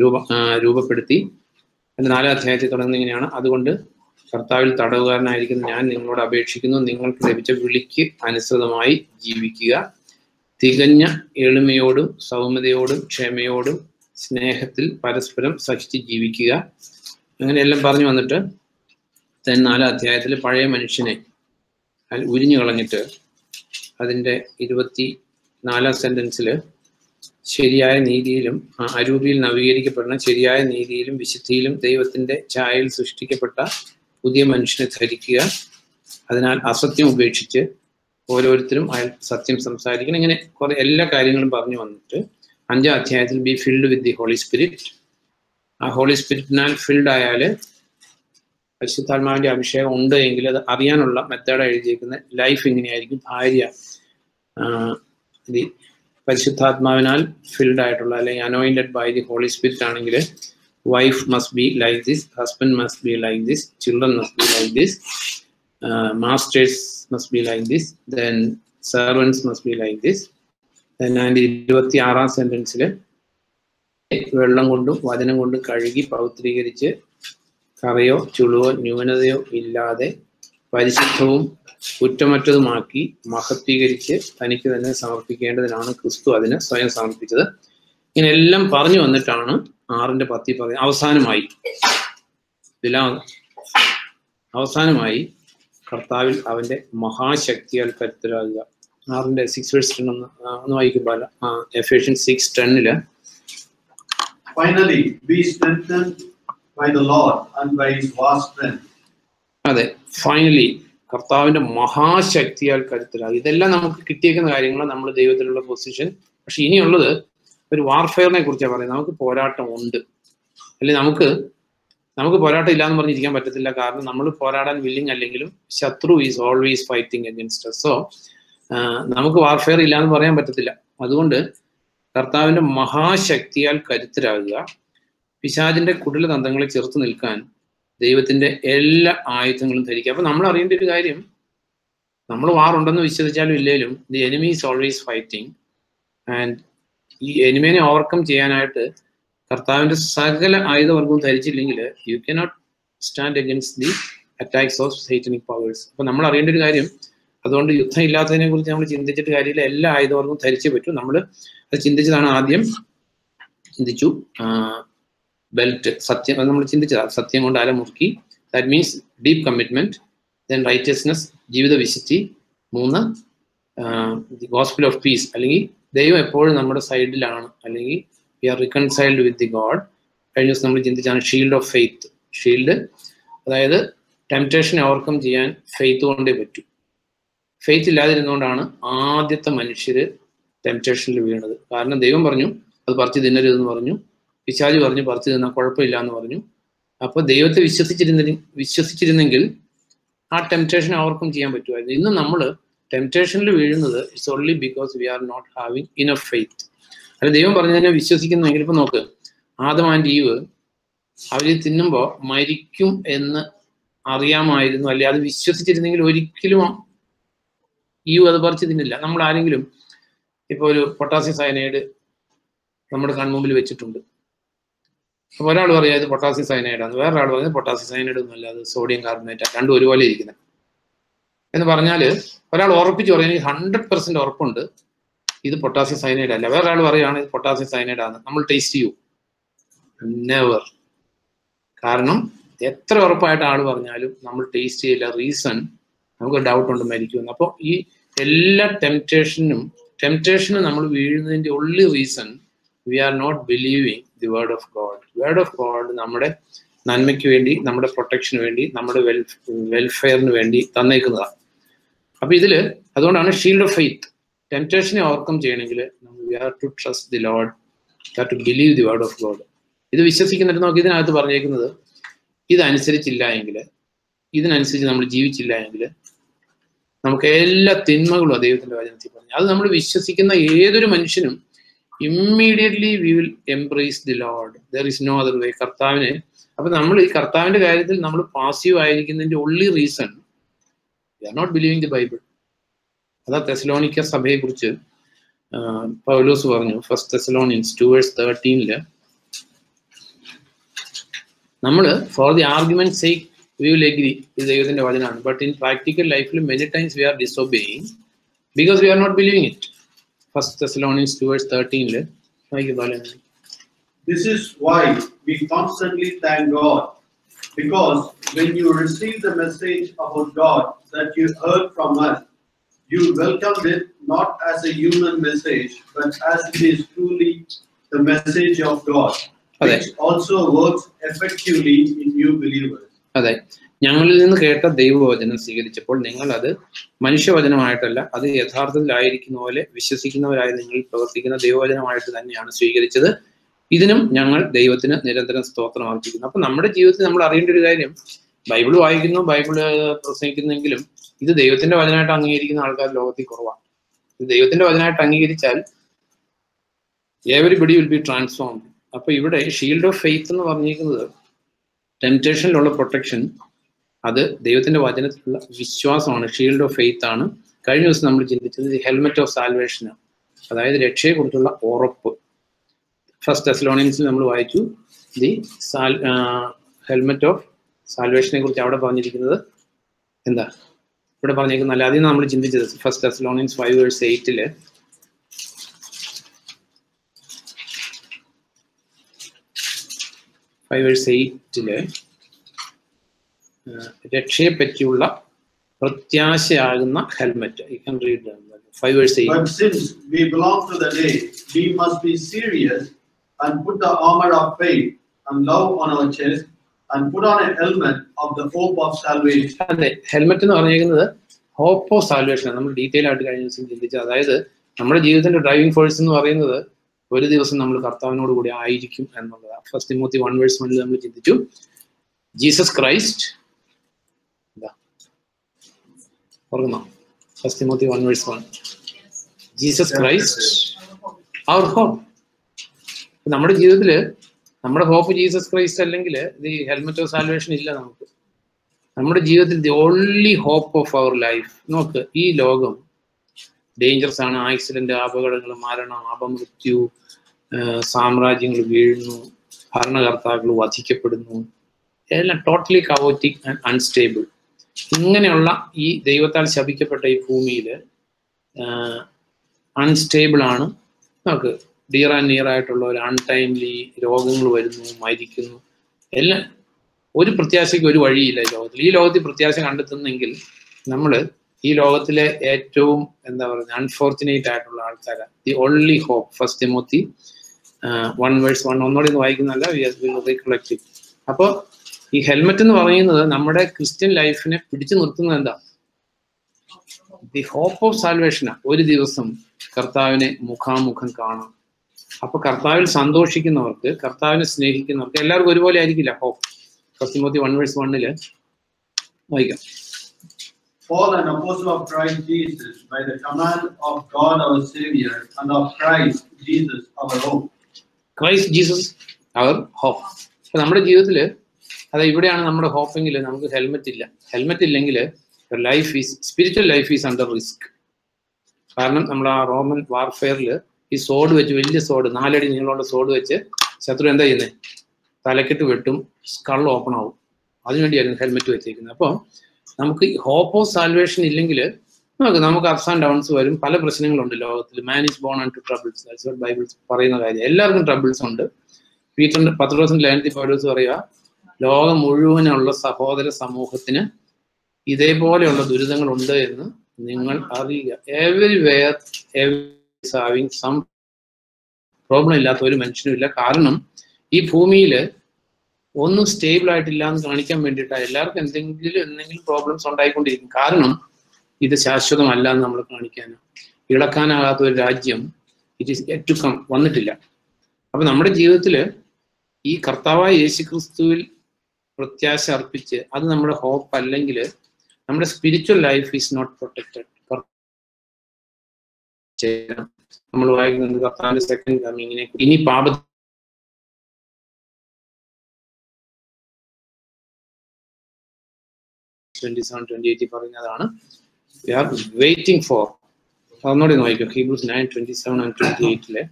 രൂപ രൂപപ്പെടുത്തി. എന്റെ നാലാം അധ്യായത്തിൽ തുടങ്ങുന്ന ഇങ്ങനെയാണ്. അതുകൊണ്ട് കർത്താവിൽ തടവുകാരനായിരിക്കുന്ന ഞാൻ നിങ്ങളോട് അപേക്ഷിക്കുന്നു. നിങ്ങൾക്ക് ലഭിച്ച വിളിക്ക് അനുസൃതമായി ജീവിക്കുക. തികഞ്ഞ എളിമയോടും സൗമ്യതയോടും ക്ഷമയോടും സ്നേഹത്തിൽ പരസ്പരം സഹിച്ച് ജീവിക്കുക. അങ്ങനെയെല്ലാം പറഞ്ഞു വന്നിട്ട് തൻ നാലാം അധ്യായത്തിൽ പഴയ മനുഷ്യനെ ഉരിഞ്ഞു കളഞ്ഞിട്ട് അതിന്റെ ഇരുപത്തി നാലാം സെന്റൻസിൽ ശരിയായ നീതിയിലും അരൂപിയിൽ നവീകരിക്കപ്പെടുന്ന ശരിയായ നീതിയിലും വിശുദ്ധിയിലും ദൈവത്തിന്റെ ഛായയിൽ സൃഷ്ടിക്കപ്പെട്ട പുതിയ മനുഷ്യനെ ധരിക്കുക. അതിനാൽ അസത്യം ഉപേക്ഷിച്ച് ഓരോരുത്തരും അയാൾ സത്യം സംസാരിക്കണം. ഇങ്ങനെ കുറെ എല്ലാ കാര്യങ്ങളും പറഞ്ഞു വന്നിട്ട് അഞ്ചാം അധ്യായത്തിൽ be filled with the Holy Spirit ആ ഹോളി സ്പിരിറ്റിനാൽ ഫിൽഡ് ആയാൽ പരിശുദ്ധാത്മാവിന്റെ അഭിഷേകം ഉണ്ട് എങ്കിൽ അത് അറിയാനുള്ള മെത്തേഡ് എഴുതിയിരിക്കുന്ന ലൈഫ് ഇങ്ങനെയായിരിക്കും. ഭാര്യ പരിശുദ്ധാത്മാവിനാൽ ഫിൽഡ് ആയിട്ടുള്ള അല്ലെങ്കിൽ anointed by the Holy Spirit ആണെങ്കിൽ wife must be like this husband must be like this children must be like this masters must be like this then servants must be like this then അതിന്റെ ഇരുപത്തി ആറാം സെന്റൻസിൽ വെള്ളം കൊണ്ടും വചനം കൊണ്ടും കഴുകി പൗത്രീകരിച്ച് കറയോ ചുളുവോ ന്യൂനതയോ ഇല്ലാതെ പരിശുദ്ധവും കുറ്റമറ്റതുമാക്കി മഹത്വീകരിച്ച് തനിക്ക് തന്നെ സമർപ്പിക്കേണ്ടതിനാണ് ക്രിസ്തു അതിനെ സ്വയം സമർപ്പിച്ചത്. ഇങ്ങനെ എല്ലാം പറഞ്ഞു വന്നിട്ടാണ് ആറിന്റെ പത്തി പറയുന്നത്. അവസാനമായി. ഇതിലാ അവസാനമായി കർത്താവിൽ അവന്റെ മഹാശക്തിയാൽ കരുത്തരാകുക ആറിന്റെ സിക്സ് വേഴ്സ് ടെൻ ഒന്ന് ഒന്ന് വായിക്കുമ്പോൾ Ephesian six ടെന്നിൽ finally be strengthened by the Lord and by his vast strength അതെ ഫൈനലി കർത്താവിന്റെ മഹാശക്തിയാൽ കരുത്തരാകുക ഇതെല്ലാം നമുക്ക് കിട്ടിയേക്കുന്ന കാര്യങ്ങൾ നമ്മൾ ദൈവത്തിലുള്ള പൊസിഷൻ പക്ഷെ ഇനിയുള്ളത് ഒരു വാർഫെയറിനെ കുറിച്ചാണ് പറയുന്നത്. നമുക്ക് പോരാട്ടം ഉണ്ട് അല്ലെ നമുക്ക് നമുക്ക് പോരാട്ടം ഇല്ലാന്ന് പറഞ്ഞിരിക്കാൻ പറ്റത്തില്ല. കാരണം നമ്മൾ പോരാടാൻ വില്ലിങ് അല്ലെങ്കിലും ശത്രു is always fighting against so നമുക്ക് വാർഫെയർ ഇല്ലാന്ന് പറയാൻ പറ്റത്തില്ല. അതുകൊണ്ട് കർത്താവിന്റെ മഹാശക്തിയാൽ കരുത്തരാകുക. പിശാചിന്റെ കുടില തന്ത്രങ്ങളെ ചെറുത്ത് നിൽക്കാൻ ദൈവത്തിന്റെ എല്ലാ ആയുധങ്ങളും ധരിക്കുക. അപ്പൊ നമ്മൾ അറിയേണ്ട ഒരു കാര്യം നമ്മൾ വാറുണ്ടെന്ന് വിശ്വസിച്ചാലും ഇല്ലെങ്കിലും the enemy is always fighting and ഈ എനിമേനെ ഓവർകം ചെയ്യാനായിട്ട് കർത്താവിന്റെ സകല ആയുധവർഗവും ധരിച്ചില്ലെങ്കിൽ you can not stand against the attacks of satanic powers അപ്പൊ നമ്മൾ അറിയേണ്ട ഒരു കാര്യം അതുകൊണ്ട് യുദ്ധം ഇല്ലാത്തതിനെ കുറിച്ച് നമ്മൾ ചിന്തിച്ചിട്ട് കാര്യമില്ല. എല്ലാ ആയുധവർഗവും ധരിച്ചേ പറ്റൂ. നമ്മൾ അത് ചിന്തിച്ചതാണ് ആദ്യം. ചിന്തിച്ചു. ബെൽറ്റ് സത്യം അത് നമ്മൾ ചിന്തിച്ചതാ. സത്യം കൊണ്ട് അല മുറുക്കി. That means deep commitment then righteousness ജീവിത വിശുദ്ധി. മൂന്ന് ദി ഓഫ് പീസ് അല്ലെങ്കിൽ ദൈവം എപ്പോഴും നമ്മുടെ സൈഡിലാണ് അല്ലെങ്കിൽ we are reconciled with the God കഴിഞ്ഞ ദിവസം നമ്മൾ ചിന്തിച്ചാണ് ഷീൽഡ് ഓഫ് ഫെയ്ത്ത് ഷീൽഡ് അതായത് ടെംപ്റ്റേഷൻ ഓവർകം ചെയ്യാൻ ഫെയ്ത്ത് കൊണ്ടേ പറ്റൂ. ഫെയ്ത്ത് ഇല്ലാതിരുന്നുകൊണ്ടാണ് ആദ്യത്തെ മനുഷ്യർ ടെംപ്റ്റേഷനിൽ വീണത്. കാരണം ദൈവം പറഞ്ഞു അത് പറിച്ച് തിന്നരുതെന്ന് പറഞ്ഞു. പിശാജ് പറഞ്ഞു പറിച്ച് തിന്നാൽ കുഴപ്പമില്ല എന്ന് പറഞ്ഞു. അപ്പൊ ദൈവത്തെ വിശ്വസിച്ചിരുന്ന വിശ്വസിച്ചിരുന്നെങ്കിൽ ആ ടെംപ്റ്റേഷൻ ഓവർകം ചെയ്യാൻ പറ്റുമായിരുന്നു. ഇന്ന് നമ്മൾ ടെംപ്റ്റേഷനിൽ വീഴുന്നത് it's only because we are not having enough faith അല്ല ദൈവം പറഞ്ഞതിനെ വിശ്വസിക്കുന്നെങ്കിൽ ഇപ്പൊ നോക്ക്. ആദം ആൻഡ് ഈവ് അവർ തിന്നുമ്പോൾ മരിക്കും എന്ന് അറിയാമായിരുന്നു. അല്ലെ? അത് വിശ്വസിച്ചിരുന്നെങ്കിൽ ഒരിക്കലും ഈവ് അത് പറിച്ച് തിന്നില്ല. നമ്മൾ ആരെങ്കിലും ഇപ്പൊ ഒരു പൊട്ടാസ്യം സയനൈഡ് നമ്മുടെ കൺമുമ്പിൽ വെച്ചിട്ടുണ്ട്. അപ്പൊ ഒരാൾ പറയാ ഇത് പൊട്ടാസ്യം സയനൈഡാണ് വേറൊരാൾ പറയുന്നത് പൊട്ടാസ്യം സയനൈഡ് ഒന്നുമല്ല അത് സോഡിയം കാർബണേറ്റ്. രണ്ടും ഒരുപോലെ ഇരിക്കുന്നത് എന്ന് പറഞ്ഞാൽ ഒരാൾ ഉറപ്പിച്ച് പറയാൻ ഹൺഡ്രഡ് പെർസെന്റ് ഉറപ്പുണ്ട്. ഇത് പൊട്ടാസ്യം സൈനൈഡ് അല്ല. വേറെ ആൾ പറയുകയാണ് ഇത് പൊട്ടാസ്യം സയനൈഡ് ആണ് നമ്മൾ ടേസ്റ്റ് ചെയ്യൂ. നെവർ കാരണം എത്ര ഉറപ്പായിട്ട് ആൾ പറഞ്ഞാലും നമ്മൾ ടേസ്റ്റ് ചെയ്യില്ല. റീസൺ നമുക്ക് ഡൗട്ട് ഉണ്ട് മരിക്കുമെന്ന്. അപ്പോൾ ഈ എല്ലാ ടെംപ്റ്റേഷനും ടെംപ്റ്റേഷന് നമ്മൾ വീഴുന്നതിന്റെ only reason we are not believing the word of God word of God നമ്മുടെ നന്മയ്ക്ക് വേണ്ടി നമ്മുടെ പ്രൊട്ടക്ഷന് വേണ്ടി നമ്മുടെ വെൽ വെൽഫെയറിന് വേണ്ടി തന്നേക്കുന്നതാണ് അപ്പൊ ഇതിൽ അതുകൊണ്ടാണ് ഷീൽഡ് ഓഫ് ഫെയ്ത്ത് ടെംപ്റ്റേഷനെ ഓവർകം ചെയ്യണമെങ്കിൽ we to trust the Lord to believe the word of God ഇത് വിശ്വസിക്കുന്നിട്ട് നോക്കി ഇതിനകത്ത് പറഞ്ഞേക്കുന്നത് ഇതനുസരിച്ചില്ല എങ്കിൽ ഇതിനനുസരിച്ച് നമ്മൾ ജീവിച്ചില്ല എങ്കിൽ നമുക്ക് എല്ലാ തിന്മകളും ദൈവത്തിന്റെ വചനത്തിൽ പറഞ്ഞു. അത് നമ്മൾ വിശ്വസിക്കുന്ന ഏതൊരു മനുഷ്യനും immediately we will embrace the Lord there is no other way കർത്താവിനെ അപ്പൊ നമ്മൾ ഈ കർത്താവിന്റെ കാര്യത്തിൽ നമ്മൾ passive ആയിരിക്കുന്നതിന്റെ only reason we are not believing the Bible അതാ തെസലോണിക്ക സഭയെ കുറിച്ച് പൗലോസ് പറഞ്ഞു. ഫസ്റ്റ് തെസലോണിയൻസ് ടു വേഴ്സ് തേർട്ടീനിൽ നമ്മൾ for the argument sake we will agree ഇത് ദൈവത്തിന്റെ വചനമാണ്. ബട്ട് ഇൻ പ്രാക്ടിക്കൽ ലൈഫിൽ many times we are disobeying because we are not believing it first Thessalonians two verse തേർട്ടീനിൽ This is why we constantly thank God. Because when you received the message about God that you heard from us, you welcomed it not as a human message, but as it is truly the message of God, അതെ. which also works effectively in new believers. അതെ. ഞങ്ങളിൽ നിന്ന് കേട്ട ദൈവവചനം സ്വീകരിച്ചപ്പോൾ നിങ്ങൾ അത് മനുഷ്യവചനമായിട്ടല്ല അത് യഥാർത്ഥത്തിലായിരിക്കുന്ന പോലെ വിശ്വസിക്കുന്നവരായി നിങ്ങൾ പ്രവർത്തിക്കുന്ന ദൈവവചനമായിട്ട് തന്നെയാണ് സ്വീകരിച്ചത്. ഇതിനും ഞങ്ങൾ ദൈവത്തിന് നിരന്തരം സ്തോത്രം അർപ്പിക്കുന്നു. അപ്പൊ നമ്മുടെ ജീവിതത്തിൽ നമ്മൾ അറിയേണ്ട ഒരു കാര്യം ബൈബിൾ വായിക്കുന്നു ബൈബിൾ പ്രസംഗിക്കുന്നെങ്കിലും ഇത് ദൈവത്തിന്റെ വചനമായിട്ട് അംഗീകരിക്കുന്ന ആൾക്കാർ ലോകത്തിൽ കുറവാണ്. ഇത് ദൈവത്തിന്റെ വചനമായിട്ട് അംഗീകരിച്ചാൽ എവരിബഡി വിൽ ബി ട്രാൻസ്ഫോംഡ് അപ്പൊ ഇവിടെ ഷീൽഡ് ഓഫ് ഫെയ്ത്ത് എന്ന് പറഞ്ഞിരിക്കുന്നത് ടെംപ്റ്റേഷനിലുള്ള പ്രൊട്ടക്ഷൻ അത് ദൈവത്തിന്റെ വചനത്തിലുള്ള വിശ്വാസമാണ്. ഷീൽഡ് ഓഫ് ഫെയ്ത്ത് ആണ്. കഴിഞ്ഞ ദിവസം നമ്മൾ ചിന്തിച്ചത് ഹെൽമെറ്റ് ഓഫ് സാൽവേഷൻ അതായത് രക്ഷയെക്കുറിച്ചുള്ള ഉറപ്പ്. ഫസ്റ്റ് ടെസ്ലോണിയൻസിൽ നമ്മൾ വായിച്ചു. ദി സാൽ ഹെൽമെറ്റ് ഓഫ് സാൽവേഷനെ കുറിച്ച് അവിടെ പറഞ്ഞിരിക്കുന്നത് എന്താ? ഇവിടെ പറഞ്ഞേക്കുന്നത് അല്ല അതിൽ നമ്മൾ ചിന്തിച്ചത് ഫസ്റ്റ് അസ്ലോണിൻസ് ഫൈവ് വേഴ്സ് എയ്റ്റിൽ ഫൈവ് വേഴ്സ് എയ്റ്റിൽ രക്ഷയെ പറ്റിയുള്ള പ്രത്യാശയാകുന്ന helmet. You can read five verse eight and put the armor of faith and love on our chest and put on a helmet of the hope of salvation. അതെ helmet എന്ന് പറഞ്ഞിരിക്കുന്നത് hope of salvation നമ്മൾ detail ആയിട്ട് കഴിഞ്ഞ ദിവസം ചിന്തിച്ചത്. അതായത് നമ്മുടെ ജീവിതത്തിന്റെ ഡ്രൈവിംഗ് ഫോഴ്സ് എന്ന് പറയുന്നത് ഒരു ദിവസം നമ്മൾ കർത്താവിനോട് കൂടി ആയിരിക്കും എന്നുള്ളതാണ്. ഫസ്റ്റ് തിമോത്തി വൺ വേഴ്സ് വണ്ണിൽ നമ്മൾ ചിന്തിച്ചു. Jesus Christ ഓർക്കുന്നോ first Timothy one verse one Jesus Christ our hope നമ്മുടെ ജീവിതത്തിൽ നമ്മുടെ ഹോപ്പ് ജീസസ് ക്രൈസ്റ്റ് അല്ലെങ്കിൽ ഈ ഹെൽമെറ്റ് ഓഫ് സാൽവേഷൻ ഇല്ല നമുക്ക്. നമ്മുടെ ജീവിതത്തിൽ the only hope of our life നോക്ക് ഈ ലോകം ഡേഞ്ചറസ് ആണ്. ആക്സിഡന്റ് അപകടങ്ങൾ മരണം അപമൃത്യു സാമ്രാജ്യങ്ങൾ വീഴുന്നു ഭരണകർത്താക്കൾ വധിക്കപ്പെടുന്നു എല്ലാം ടോട്ടലി കവോറ്റിക് ആൻഡ് അൺസ്റ്റേബിൾ ഇങ്ങനെയുള്ള ഈ ദൈവത്താൽ ശപിക്കപ്പെട്ട ഈ ഭൂമിയിൽ അൺസ്റ്റേബിൾ ആണ്. നമുക്ക് ഡിയർ ആൻഡ് നിയർ ആയിട്ടുള്ള ഒരു അൺടൈംലി രോഗങ്ങൾ വരുന്നു മരിക്കുന്നു. എല്ലാം ഒരു പ്രത്യാശയ്ക്ക് ഒരു വഴിയില്ല ഈ ലോകത്തിൽ. ഈ ലോകത്തിൽ പ്രത്യാശ കണ്ടെത്തുന്നെങ്കിൽ നമ്മൾ ഈ ലോകത്തിലെ ഏറ്റവും എന്താ പറയുക അൺഫോർച്ചുനേറ്റ് ആയിട്ടുള്ള ആൾക്കാരാണ് the only hope first Timothy one verse one ഒന്നോടെ ഇന്ന് വായിക്കുന്നല്ല റീകളക്റ്റീവ് അപ്പോൾ ഈ ഹെൽമെറ്റ് എന്ന് പറയുന്നത് നമ്മുടെ ക്രിസ്ത്യൻ ലൈഫിനെ പിടിച്ചു നിർത്തുന്നത് എന്താ? ദി ഹോപ്പ് ഓഫ് സാൽവേഷനാണ് ഒരു ദിവസം കർത്താവിനെ മുഖാമുഖം കാണാം. അപ്പൊ കർത്താവിൽ സന്തോഷിക്കുന്നവർക്ക് കർത്താവിനെ സ്നേഹിക്കുന്നവർക്ക് എല്ലാവർക്കും ഒരുപോലെ ആയിരിക്കില്ല ഹോപ്പ് കസ്തിമോത്തി തിമോത്തി വൺ വേഴ്സ് വണ്ണിൽ വായിക്കാം Paul, an apostle of Christ Jesus, by the command of God our Savior and of Christ Jesus our hope. Christ Jesus our hope. അപ്പൊ നമ്മുടെ ജീവിതത്തിൽ അത് ഇവിടെയാണ് നമ്മുടെ ഹോപ്പെങ്കിൽ നമുക്ക് ഹെൽമെറ്റ് ഇല്ല ഹെൽമെറ്റ് ഇല്ലെങ്കിൽ life is spiritual life is under risk കാരണം നമ്മൾ ആ റോമൻ വാർഫെയറിൽ ഈ സോഡ് വെച്ച് വലിയ സോഡ് നാലടി നീളമുള്ള സോഡ് വെച്ച് ശത്രു എന്താ ചെയ്യുന്നത് തലക്കെട്ട് വെട്ടും സ്കൾ ഓപ്പൺ ആവും. അതിനുവേണ്ടിയായിരുന്നു ഹെൽമെറ്റ് വെച്ചിരിക്കുന്നത് അപ്പോൾ നമുക്ക് ഹോപ്പ് ഓഫ് സാൽവേഷൻ ഇല്ലെങ്കിൽ നമുക്ക് നമുക്ക് അപ്സ് ആൻഡ് ഡൗൺസ് വരും. പല പ്രശ്നങ്ങളുണ്ട് ലോകത്തിൽ. Manage born and to troubles Bibles പറയുന്ന കാര്യം. എല്ലാവർക്കും ട്രബിൾസ് ഉണ്ട്. പീറ്ററിന്റെ ദിവസം ലേഖനത്തിൽ പൗലോസ് പറയുക ലോകം മുഴുവനുള്ള സഹോദര സമൂഹത്തിന് ഇതേപോലെയുള്ള ദുരിതങ്ങളുണ്ട് എന്ന് നിങ്ങൾ അറിയുക. Everywhere having some problem ഇല്ലാത്ത ഒരു മനുഷ്യനും ഇല്ല. കാരണം ഈ ഭൂമിയിൽ ഒന്നും സ്റ്റേബിൾ ആയിട്ടില്ല എന്ന് കാണിക്കാൻ വേണ്ടിയിട്ടാണ് എല്ലാവർക്കും എന്തെങ്കിലും എന്തെങ്കിലും പ്രോബ്ലംസ് ഉണ്ടായിക്കൊണ്ടിരിക്കും. കാരണം ഇത് ശാശ്വതമല്ല എന്ന് നമ്മൾ കാണിക്കാനും ഇളക്കാനാകാത്ത ഒരു രാജ്യം ഇറ്റ് ഈസ് എറ്റ് കം വന്നിട്ടില്ല. അപ്പൊ നമ്മുടെ ജീവിതത്തിൽ ഈ കർത്താവായ യേശു ക്രിസ്തുവിൽ പ്രത്യാശ അർപ്പിച്ച് അത് നമ്മുടെ ഹോപ്പ് അല്ലെങ്കിൽ നമ്മുടെ spiritual life is not protected നമ്മൾ വായിക്കുന്നത് കർത്താവിന്റെ സെക്കൻഡ് കമ്മിങ്ങിനെ ഇനി പാപ ട്വന്റി സെവൻ ട്വന്റി എയ്റ്റി പറയുന്നതാണ്. വി ആർ വെയിറ്റിംഗ് ഫോർ ഒന്നുകൂടി നോക്കിക്കോ Hebrews nine twenty seven and twenty എയ്റ്റിലെ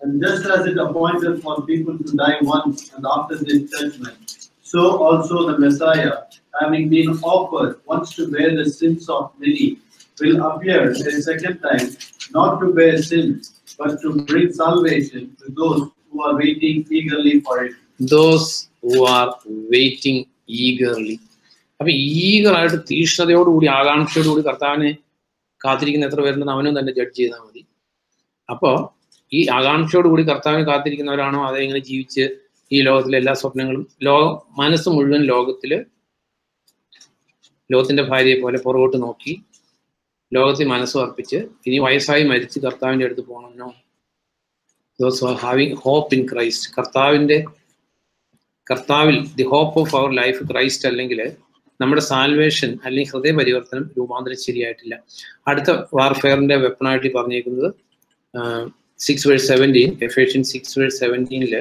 And just as it appointed for people to die once and after this judgment, so also the Messiah, having been offered once to bear the sins of many, will appear a second time, not to bear sins, but to bring salvation to those who are waiting eagerly for it. Those who are waiting eagerly. അപ്പൊ ഈഗറായിട്ട് തീഷ്ണതയോടുകൂടി ആകാംക്ഷയോടുകൂടി കർത്താവിനെ കാത്തിരിക്കുന്ന എത്ര പേരുണ്ടെന്ന് അവനും തന്നെ judge ചെയ്താൽ മതി അപ്പോ ഈ ആകാംക്ഷയോടുകൂടി കർത്താവിനെ കാത്തിരിക്കുന്നവരാണോ അതെങ്ങനെ ജീവിച്ച് ഈ ലോകത്തിലെ എല്ലാ സ്വപ്നങ്ങളും ലോക മനസ്സ് മുഴുവൻ ലോകത്തിൽ ലോകത്തിന്റെ ഭാര്യയെ പോലെ പുറകോട്ട് നോക്കി ലോകത്തിൽ മനസ്സ് അർപ്പിച്ച് ഇനി വയസ്സായി മരിച്ച് കർത്താവിന്റെ അടുത്ത് പോകണമെന്നോ those having hope in Christ കർത്താവിന്റെ കർത്താവിൽ the hope of our life Christ അല്ലെങ്കിൽ നമ്മുടെ സാൽവേഷൻ അല്ലെങ്കിൽ ഹൃദയ പരിവർത്തനം രൂപാന്തരം ശരിയായിട്ടില്ല. അടുത്ത വാർഫെയറിന്റെ വെപ്പണായിട്ട് പറഞ്ഞേക്കുന്നത് six verse seventeen Ephesian six verse സെവന്റീനിൽ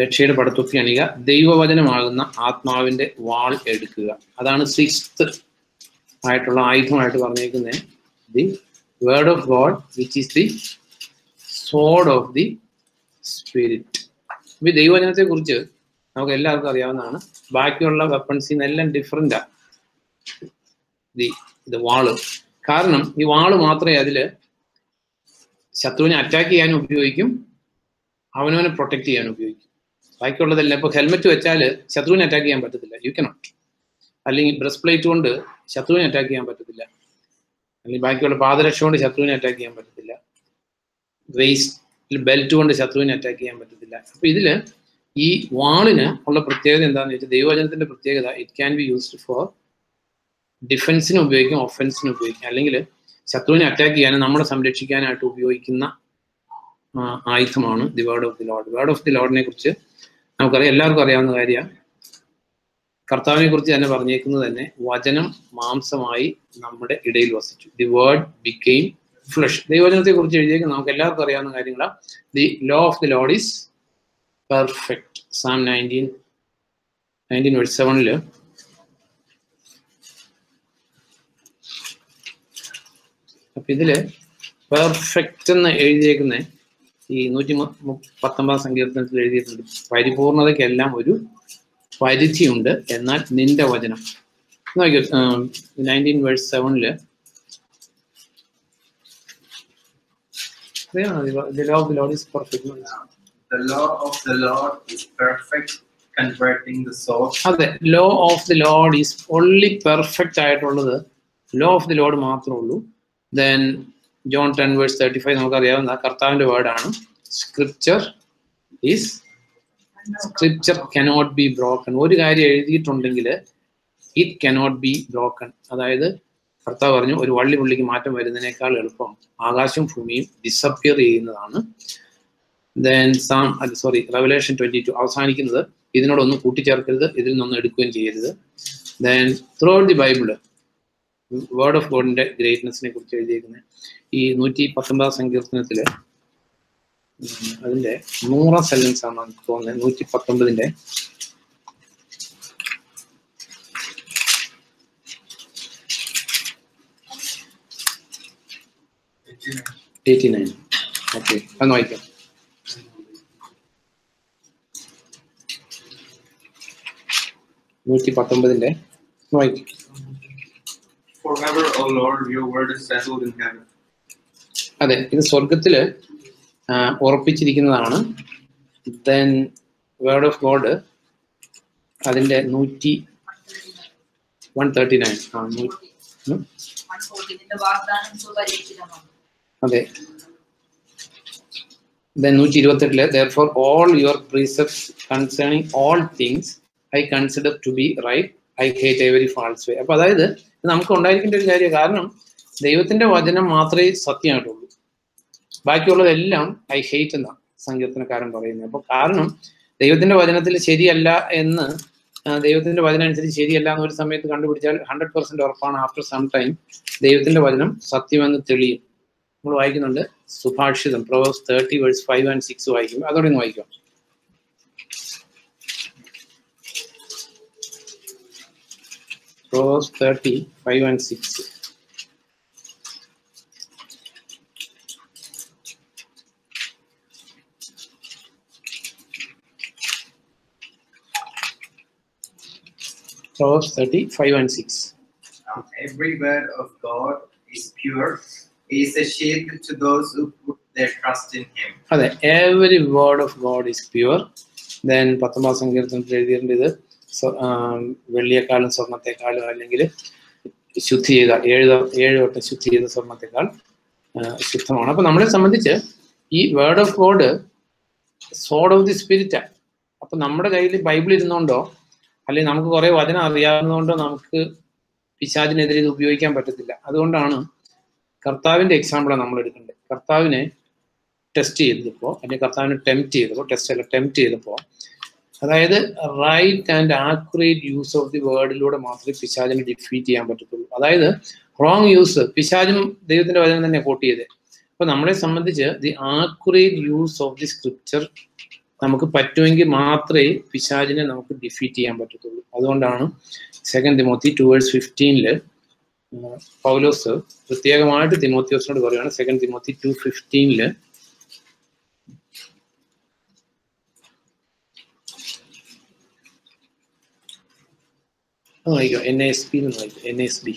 രക്ഷയുടെ പടത്തൊക്കെ അണിയുക. ദൈവവചനമാകുന്ന ആത്മാവിന്റെ വാൾ എടുക്കുക. അതാണ് സിക്സ്ത് ആയിട്ടുള്ള ആയുധമായിട്ട് പറഞ്ഞേക്കുന്നത് the word of God which is the sword of the spirit ഇപ്പൊ ഈ ദൈവവചനത്തെ കുറിച്ച് നമുക്ക് എല്ലാവർക്കും അറിയാവുന്നതാണ്. ബാക്കിയുള്ള വെപ്പൺസിൽ നിന്നെല്ലാം ഡിഫറെന്റാ ദി ഇത് വാൾ കാരണം ഈ വാൾ മാത്രമേ അതിൽ ശത്രുവിനെ അറ്റാക്ക് ചെയ്യാനും ഉപയോഗിക്കും. അവനവനെ പ്രൊട്ടക്ട് ചെയ്യാനും ഉപയോഗിക്കും. ബാക്കിയുള്ളതെല്ലാം ഇപ്പൊ ഹെൽമെറ്റ് വെച്ചാൽ ശത്രുവിനെ അറ്റാക്ക് ചെയ്യാൻ പറ്റത്തില്ല. യു കനോട്ട് അല്ലെങ്കിൽ ബ്രസ്റ്റ് പ്ലേറ്റ് കൊണ്ട് ശത്രുവിനെ അറ്റാക്ക് ചെയ്യാൻ പറ്റത്തില്ല. അല്ലെങ്കിൽ ബാക്കിയുള്ള പാദരക്ഷ കൊണ്ട് ശത്രുവിനെ അറ്റാക്ക് ചെയ്യാൻ പറ്റത്തില്ല. വേസ്റ്റ് ബെൽറ്റ് കൊണ്ട് ശത്രുവിനെ അറ്റാക്ക് ചെയ്യാൻ പറ്റത്തില്ല. അപ്പോൾ ഇതിൽ ഈ വാളിന് ഉള്ള പ്രത്യേകത എന്താണെന്ന് വെച്ചാൽ ദൈവവചനത്തിന്റെ പ്രത്യേകത it can be used for ഡിഫൻസിന് ഉപയോഗിക്കും ഒഫൻസിന് ഉപയോഗിക്കും. അല്ലെങ്കിൽ ശത്രുവിനെ അറ്റാക്ക് ചെയ്യാനും നമ്മളെ സംരക്ഷിക്കാനായിട്ട് ഉപയോഗിക്കുന്ന ആയുധമാണ് the word of the Lord word of the ലോഡിനെ കുറിച്ച് നമുക്കറിയാം എല്ലാവർക്കും അറിയാവുന്ന കാര്യമാണ്. കർത്താവിനെ കുറിച്ച് തന്നെ പറഞ്ഞേക്കുന്നത് തന്നെ വചനം മാംസമായി നമ്മുടെ ഇടയിൽ വസിച്ചു. ദി വേർഡ് ബിക്കെയിം ഫ്ലഷ് ദൈവവചനത്തെ കുറിച്ച് എഴുതിയേക്കുന്നത് നമുക്ക് എല്ലാവർക്കും അറിയാവുന്ന കാര്യങ്ങളാണ്. The law of the Lord is perfect Psalm nineteen nineteen verse സെവനിൽ അപ്പൊ ഇതിൽ പെർഫെക്റ്റ് എന്ന് എഴുതിയേക്കുന്ന ഈ നൂറ്റി പത്തൊമ്പതാം സങ്കീർത്തനത്തിൽ എഴുതിയിട്ടുണ്ട്. പരിപൂർണതയ്ക്കെല്ലാം ഒരു പരിധിയുണ്ട്. എന്നാൽ നിന്റെ വചനം. നോക്കിയോ നയന്റീൻ വേഴ്സ് സെവനിൽ Lord is perfect The law of the Lord is perfect, converting the soul. അതെ law of the Lord is only perfect ആയിട്ടുള്ളത് ലോ ഓഫ് ദി ലോഡ് മാത്രമേ ഉള്ളൂ. Then John ten verse thirty five നമുക്കറിയാവുന്ന കർത്താവിന്റെ വേർഡാണ് scripture is scripture cannot be broken ഒരു കാര്യം എഴുതിയിട്ടുണ്ടെങ്കിൽ ഇറ്റ് കനോട്ട് ബി ബ്രോക്കൺ അതായത് കർത്താവ് പറഞ്ഞു ഒരു വള്ളി പുള്ളിക്ക് മാറ്റം വരുന്നതിനേക്കാൾ എളുപ്പം ആകാശവും ഭൂമിയും ഡിസപ്പിയർ ചെയ്യുന്നതാണ്. Then Psalm sorry Revelation twenty two അവസാനിക്കുന്നത് ഇതിനോടൊന്നും കൂട്ടിച്ചേർക്കരുത് ഇതിൽ നിന്നൊന്നും എടുക്കുകയും ചെയ്യരുത്. Then throughout the Bible word of ഗോഡിന്റെ ഗ്രേറ്റ്നെസ്സിനെ കുറിച്ച് എഴുതിയിരിക്കുന്നത് ഈ നൂറ്റി പത്തൊമ്പതാം സങ്കീർത്തനത്തിൽ അതിന്റെ നൂറാം സെലൻസ് ആണ് എനിക്ക് തോന്നുന്നത് നൂറ്റി പത്തൊമ്പതിന്റെ. Eighty nine. നൂറ്റി പത്തൊമ്പതിന്റെ O Lord, your word is settled in heaven. അതെ ഇത് സ്വർഗത്തിൽ ഉറപ്പിച്ചിരിക്കുന്നതാണ്. ദെൻ വേർഡ് ഓഫ് ഗോഡ് അതിന്റെ നൂറ്റി വൺ തേർട്ടി നയൻ അതെ ദെൻ നൂറ്റി ഇരുപത്തെട്ടിൽ therefore all your precepts concerning all things I consider to be right I hate every false way അപ്പൊ അതായത് നമുക്ക് ഉണ്ടായിരിക്കേണ്ട ഒരു കാര്യം കാരണം ദൈവത്തിന്റെ വചനം മാത്രമേ സത്യമായിട്ടുള്ളൂ. ബാക്കിയുള്ളതെല്ലാം ഐ ഹെയ്റ്റ് എന്നാണ് സങ്കീർത്തനക്കാരൻ പറയുന്നത്. അപ്പൊ കാരണം ദൈവത്തിന്റെ വചനത്തിൽ ശരിയല്ല എന്ന് ദൈവത്തിന്റെ വചനം അനുസരിച്ച് ശരിയല്ല എന്ന് ഒരു സമയത്ത് കണ്ടുപിടിച്ചാൽ ഹൺഡ്രഡ് പെർസെന്റ് ഉറപ്പാണ്. ആഫ്റ്റർ സം ടൈം ദൈവത്തിന്റെ വചനം സത്യമെന്ന് തെളിയും. നമ്മൾ വായിക്കുന്നുണ്ട് സുഭാഷിതം Proverbs thirty verse five and six വായിക്കും. അതോടെ ഒന്ന് വായിക്കാം. Proverbs thirty five and six Proverbs thirty five and six Now, every word of God is pure. He is a shield to those who put their trust in Him. അതെ every word of God is pure then പത്തൊമ്പതാം സങ്കീർത്തനത്തിൽ എഴുതിയിട്ടുണ്ട് ഇത്. വെള്ളിയെക്കാളും സ്വർണത്തെക്കാളും അല്ലെങ്കിൽ ശുദ്ധി ചെയ്ത ഏഴ് ഏഴ് വട്ടം ശുദ്ധി ചെയ്ത സ്വർണത്തെക്കാൾ ശുദ്ധമാണ്. അപ്പൊ നമ്മളെ സംബന്ധിച്ച് ഈ word of God sword of the spirit അപ്പൊ നമ്മുടെ കയ്യിൽ ബൈബിൾ ഇരുന്നുകൊണ്ടോ അല്ലെങ്കിൽ നമുക്ക് കുറെ വചനം അറിയാവുന്നതുകൊണ്ട് നമുക്ക് പിശാചിനെതിരെ ഇത് ഉപയോഗിക്കാൻ പറ്റത്തില്ല. അതുകൊണ്ടാണ് കർത്താവിന്റെ എക്സാമ്പിളാണ് നമ്മൾ എടുക്കേണ്ടത്. കർത്താവിനെ ടെസ്റ്റ് ചെയ്തപ്പോൾ അല്ലെങ്കിൽ കർത്താവിനെ ടെംപ്റ്റ് ചെയ്തപ്പോൾ ടെസ്റ്റ് അല്ല ടെംപ്റ്റ് ചെയ്തപ്പോൾ അതായത് right and accurate use of the വേർഡിലൂടെ മാത്രമേ പിശാചിനെ ഡിഫീറ്റ് ചെയ്യാൻ പറ്റത്തുള്ളൂ. അതായത് റോങ് യൂസ് പിശാചും ദൈവത്തിന്റെ വചനം തന്നെ കോട്ട് ചെയ്തേ അപ്പൊ നമ്മളെ സംബന്ധിച്ച് the accurate use of the scripture നമുക്ക് പറ്റുമെങ്കിൽ മാത്രമേ പിശാചിനെ നമുക്ക് ഡിഫീറ്റ് ചെയ്യാൻ പറ്റത്തുള്ളൂ. അതുകൊണ്ടാണ് സെക്കൻഡ് തിമോത്തി ടു വേഴ്സ് ഫിഫ്റ്റീനിൽ പൗലോസ് പ്രത്യേകമായിട്ട് തിമോത്തിയോസിനോട് പറയുകയാണ് സെക്കൻഡ് തിമോത്തി ടു ഫിഫ്റ്റീനിൽ ആയിക്കോ എൻ എസ് പി എന്ന് വായിക്കാം N S B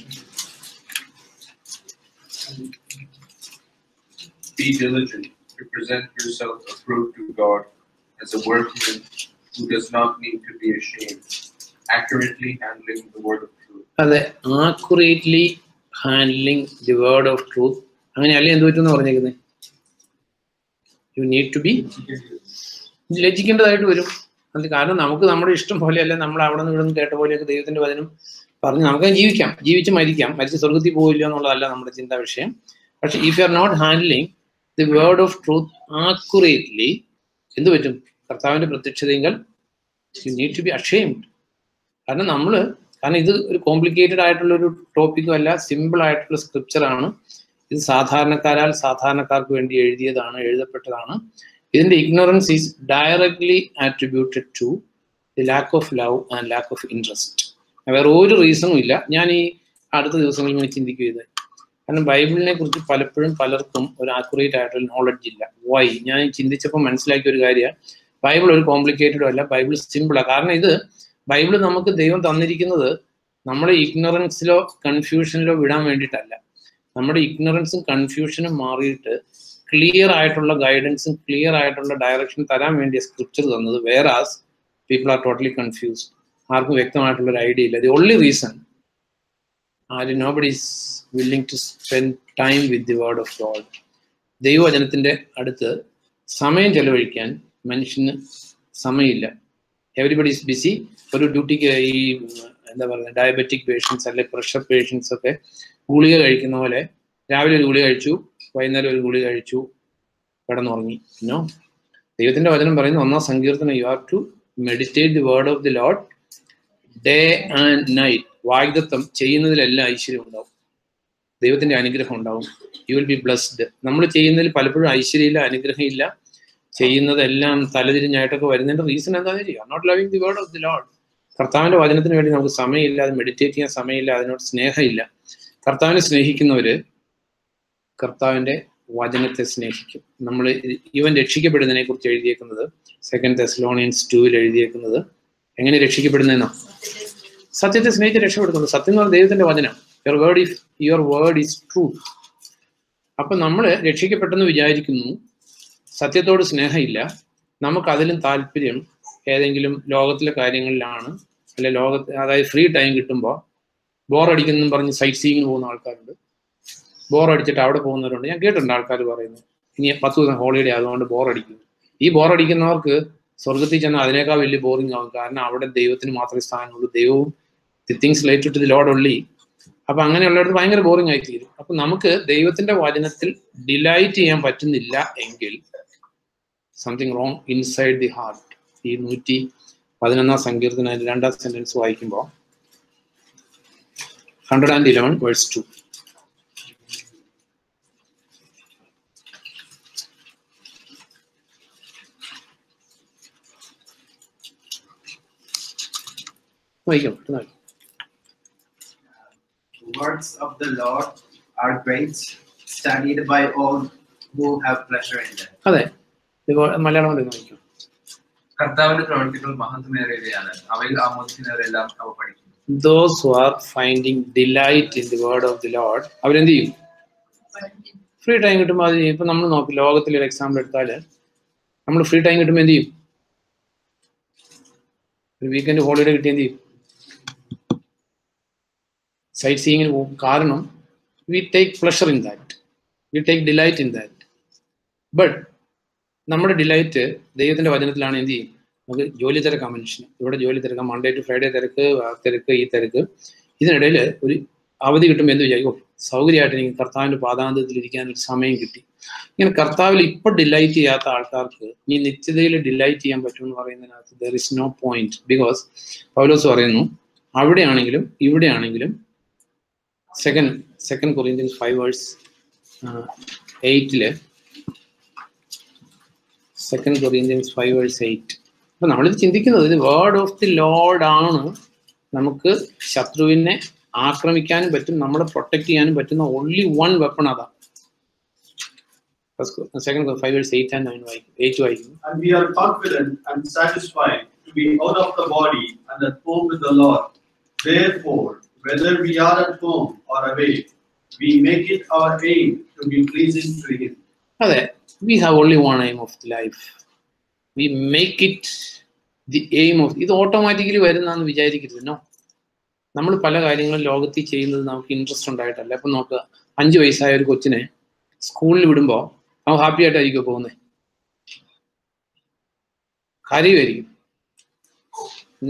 Be diligent to present yourself approved to God. As a workman who does not need to be ashamed, accurately handling the word of truth. അതെ accurately handling the word of truth അങ്ങനെയല്ലേ എന്ത് പറ്റുമെന്ന് പറഞ്ഞേക്കുന്നത് you need to be ലജിക്കേണ്ടതായിട്ട് വരും. അത് കാരണം നമുക്ക് നമ്മുടെ ഇഷ്ടം പോലെയല്ല നമ്മൾ അവിടെ നിന്ന് ഇവിടെ നിന്ന് കേട്ട പോലെയൊക്കെ ദൈവത്തിന്റെ വചനം പറഞ്ഞ് നമുക്ക് ജീവിക്കാം. ജീവിച്ച് മരിക്കാം. മരിച്ച് സ്വർഗത്തിൽ പോയില്ല എന്നുള്ളതല്ല നമ്മുടെ ചിന്താ വിഷയം പക്ഷെ if you are not handling the word of truth accurately എന്ത് പറ്റും? കർത്താവിന്റെ പ്രത്യക്ഷതയെങ്കിൽ you need to be ashamed കാരണം നമ്മൾ കാരണം ഇത് ഒരു കോംപ്ലിക്കേറ്റഡ് ആയിട്ടുള്ള ഒരു ടോപ്പിക്കും അല്ല സിമ്പിൾ ആയിട്ടുള്ള സ്ക്രിപ്ചർ ആണ്. ഇത് സാധാരണക്കാരാൽ സാധാരണക്കാർക്ക് വേണ്ടി എഴുതിയതാണ് എഴുതപ്പെട്ടതാണ്. ഇതിന്റെ ignorance is directly attributed to the lack of love and lack of interest വേറെ ഒരു റീസണും ഇല്ല. ഞാൻ ഈ അടുത്ത ദിവസങ്ങളിൽ ചിന്തിക്കുക കാരണം ബൈബിളിനെ കുറിച്ച് പലപ്പോഴും പലർക്കും ഒരു ആക്യുറേറ്റ് ആയിട്ടുള്ള നോളജ് ഇല്ല. വൈ ഞാൻ ചിന്തിച്ചപ്പോൾ മനസ്സിലാക്കിയ ഒരു കാര്യമാണ് ബൈബിൾ ഒരു കോംപ്ലിക്കേറ്റഡും അല്ല ബൈബിൾ സിമ്പിളാണ് കാരണം ഇത് ബൈബിൾ നമുക്ക് ദൈവം തന്നിരിക്കുന്നത് നമ്മുടെ ഇഗ്നോറൻസിലോ കൺഫ്യൂഷനിലോ വിടാൻ വേണ്ടിയിട്ടല്ല. നമ്മുടെ ഇഗ്നോറൻസും കൺഫ്യൂഷനും മാറിയിട്ട് ക്ലിയർ ആയിട്ടുള്ള ഗൈഡൻസും ക്ലിയർ ആയിട്ടുള്ള ഡയറക്ഷൻ തരാൻ വേണ്ടിയ സ്ക്രിപ്ചർ തന്നത്. വേറെ as people are totally confused ആർക്കും വ്യക്തമായിട്ടുള്ള ഒരു ഐഡിയ ഇല്ല. ദി ഓൺലി റീസൺ ആര്? Nobody is willing to spend time with the word of God ദൈവവചനത്തിന്റെ അടുത്ത് സമയം ചെലവഴിക്കാൻ മനുഷ്യന് സമയമില്ല. എവരിബഡി ഈസ് ബിസി ഒരു ഡ്യൂട്ടിക്ക് ഈ എന്താ പറയുക ഡയബറ്റിക് പേഷ്യൻസ് അല്ലെ പ്രഷർ പേഷ്യൻസ് ഒക്കെ ഗുളിക കഴിക്കുന്ന പോലെ രാവിലെ ഒരു ഗുളിക കഴിച്ചു വൈകുന്നേരം ഒരു ഗുളിക കഴിച്ചു കിടന്നുറങ്ങി. പിന്നോ ദൈവത്തിന്റെ വചനം പറയുന്നു ഒന്നാം സങ്കീർത്തനം you are to meditate the word of the Lord day and night വാഗ്ദത്വം ചെയ്യുന്നതിലെല്ലാം ഐശ്വര്യം ഉണ്ടാവും. ദൈവത്തിന്റെ അനുഗ്രഹം ഉണ്ടാവും. യു വിൽ ബി ബ്ലസ്ഡ് നമ്മൾ ചെയ്യുന്നതിൽ പലപ്പോഴും ഐശ്വര്യമില്ല അനുഗ്രഹമില്ല. ചെയ്യുന്നതെല്ലാം തലതിരിഞ്ഞായിട്ടൊക്കെ വരുന്നതിന്റെ റീസൺ എന്താണെന്ന് വെച്ചാൽ not loving the word of the Lord കർത്താവിന്റെ വചനത്തിന് വേണ്ടി നമുക്ക് സമയമില്ല അത് മെഡിറ്റേറ്റ് ചെയ്യാൻ സമയമില്ല അതിനോട് സ്നേഹമില്ല. കർത്താവിനെ സ്നേഹിക്കുന്നവര് കർത്താവിന്റെ വചനത്തെ സ്നേഹിക്കും. നമ്മൾ ഇവൻ രക്ഷിക്കപ്പെടുന്നതിനെ കുറിച്ച് എഴുതിയേക്കുന്നത് സെക്കൻഡ് തെസ്ലോണിയൻസ് ടൂവിൽ എഴുതിയേക്കുന്നത് എങ്ങനെ രക്ഷിക്കപ്പെടുന്നതെന്നോ സത്യത്തെ സ്നേഹിച്ച് രക്ഷപ്പെടുന്നു സത്യം എന്ന് പറഞ്ഞാൽ ദൈവത്തിന്റെ വചനം. Your word is your word is true അപ്പൊ നമ്മൾ രക്ഷിക്കപ്പെട്ടെന്ന് വിചാരിക്കുന്നു. സത്യത്തോട് സ്നേഹമില്ല. നമുക്ക് അതിലും താല്പര്യം ഏതെങ്കിലും ലോകത്തിലെ കാര്യങ്ങളിലാണ്. അല്ലെ ലോകത്ത് അതായത് ഫ്രീ ടൈം കിട്ടുമ്പോൾ ബോറടിക്കുന്നു പറഞ്ഞ് സൈറ്റ് സീയിങ്ങിന് പോകുന്ന ആൾക്കാരുണ്ട്. ബോറടിച്ചിട്ട് അവിടെ പോകുന്നവരുണ്ട്. ഞാൻ കേട്ടിട്ടുണ്ട് ആൾക്കാർ പറയുന്നത്. ഇനി പത്ത് ദിവസം ഹോളിഡേ അതുകൊണ്ട് ബോറടിക്കുന്നു ഈ ബോറടിക്കുന്നവർക്ക് സ്വർഗത്തിൽ ചെന്നാൽ അതിനേക്കാൾ വലിയ ബോറിംഗ് ആവും. കാരണം അവിടെ ദൈവത്തിന് മാത്രമേ സ്ഥാനമുള്ളൂ. ദൈവവും the things related to the Lord only അപ്പൊ അങ്ങനെയുള്ളവർക്ക് ഭയങ്കര ബോറിംഗ് ആയി തീരും അപ്പൊ നമുക്ക് ദൈവത്തിന്റെ വചനത്തിൽ ഡിലൈറ്റ് ചെയ്യാൻ പറ്റുന്നില്ല എങ്കിൽ something wrong inside the heart ഈ നൂറ്റി പതിനൊന്നാം സങ്കീർത്തന രണ്ടാം സെന്റൻസ് വായിക്കുമ്പോൾ hundred and eleven verse two The words of the Lord are great, studied by all who have pleasure in them. അതെ മലയാളം വായിക്കാം. കർത്താവിന്റെ പ്രവർത്തികൾ മഹത്വമേറിയവയാണ്. അവയിൽ ആമോദിക്കുന്നവരെല്ലാം അവ പഠിക്കും those who are finding delight in the word of the Lord അവരെന്ത് ചെയ്യും? Free time കിട്ടുമ്പോൾ അത് ഇപ്പൊ നമ്മൾ നോക്കി ലോകത്തിൽ ഒരു എക്സാമ്പിൾ എടുത്താൽ നമ്മൾ ഫ്രീ ടൈം കിട്ടുമ്പോൾ എന്ത് ചെയ്യും? ഒരു വീക്കെൻഡ് ഹോളിഡേ കിട്ടി എന്ത് ചെയ്യും? സൈറ്റ് സീയിങ്ങിന് പോകും കാരണം we take pleasure in that we take delight in that but നമ്മുടെ ഡിലൈറ്റ് ദൈവത്തിന്റെ വചനത്തിലാണ് എന്ത് ചെയ്യും? നമുക്ക് ജോലി തിരക്കാം മനുഷ്യന്. ഇവിടെ ജോലി തിരക്കാം മൺഡേ ടു ഫ്രൈഡേ തിരക്ക് തിരക്ക് ഈ തിരക്ക്. ഇതിനിടയിൽ ഒരു അവധി കിട്ടുമ്പോൾ എന്ത് വിചാരിക്കും? "ഓ, സൗകര്യമായിട്ട് എനിക്ക് കർത്താവിന്റെ പാതാന്തത്തിൽ ഇരിക്കാൻ ഒരു സമയം കിട്ടി. ഇങ്ങനെ കർത്താവിൽ ഇപ്പൊ ഡിലൈറ്റ് ചെയ്യാത്ത ആൾക്കാർക്ക് ഈ നിത്യതയിൽ ഡിലൈറ്റ് ചെയ്യാൻ പറ്റുമെന്ന് പറയുന്നതിനകത്ത് there is no point because Paulose പറയുന്നു അവിടെയാണെങ്കിലും ഇവിടെയാണെങ്കിലും second second Corinthians five verse എയ്റ്റിൽ second Corinthians five verse eight അപ്പൊ നമ്മളിത് ചിന്തിക്കുന്നത് ഇത് വേർഡ് ഓഫ് ദി ലോഡ് ആണ് നമുക്ക് ശത്രുവിനെ ആക്രമിക്കാനും പറ്റും നമ്മളെ പ്രൊട്ടക്ട് ചെയ്യാനും പറ്റുന്ന ഓൺലി വൺ വെപ്പൺ അതാ. Second five verse eight and nine വായിക്കും എയ്റ്റ് വായിക്കും. Therefore, whether we are at home or away, we make it our aim to be pleasing to Him. Okay. We have only one aim of life. We make it the aim of ഇത് automatically വരുന്നതെന്ന് വിചാരിക്കരുത് no നമ്മൾ പല കാര്യങ്ങളും ലോകത്തിൽ ചെയ്യുന്നത് നമുക്ക് interest ഉണ്ടായിട്ടല്ല ഇപ്പം നോക്കുക അഞ്ച് വയസ്സായ ഒരു കൊച്ചിനെ സ്കൂളിൽ വിടുമ്പോൾ അവൻ ഹാപ്പി ആയിട്ടായിരിക്കും പോകുന്നത് കാര്യമായിരിക്കും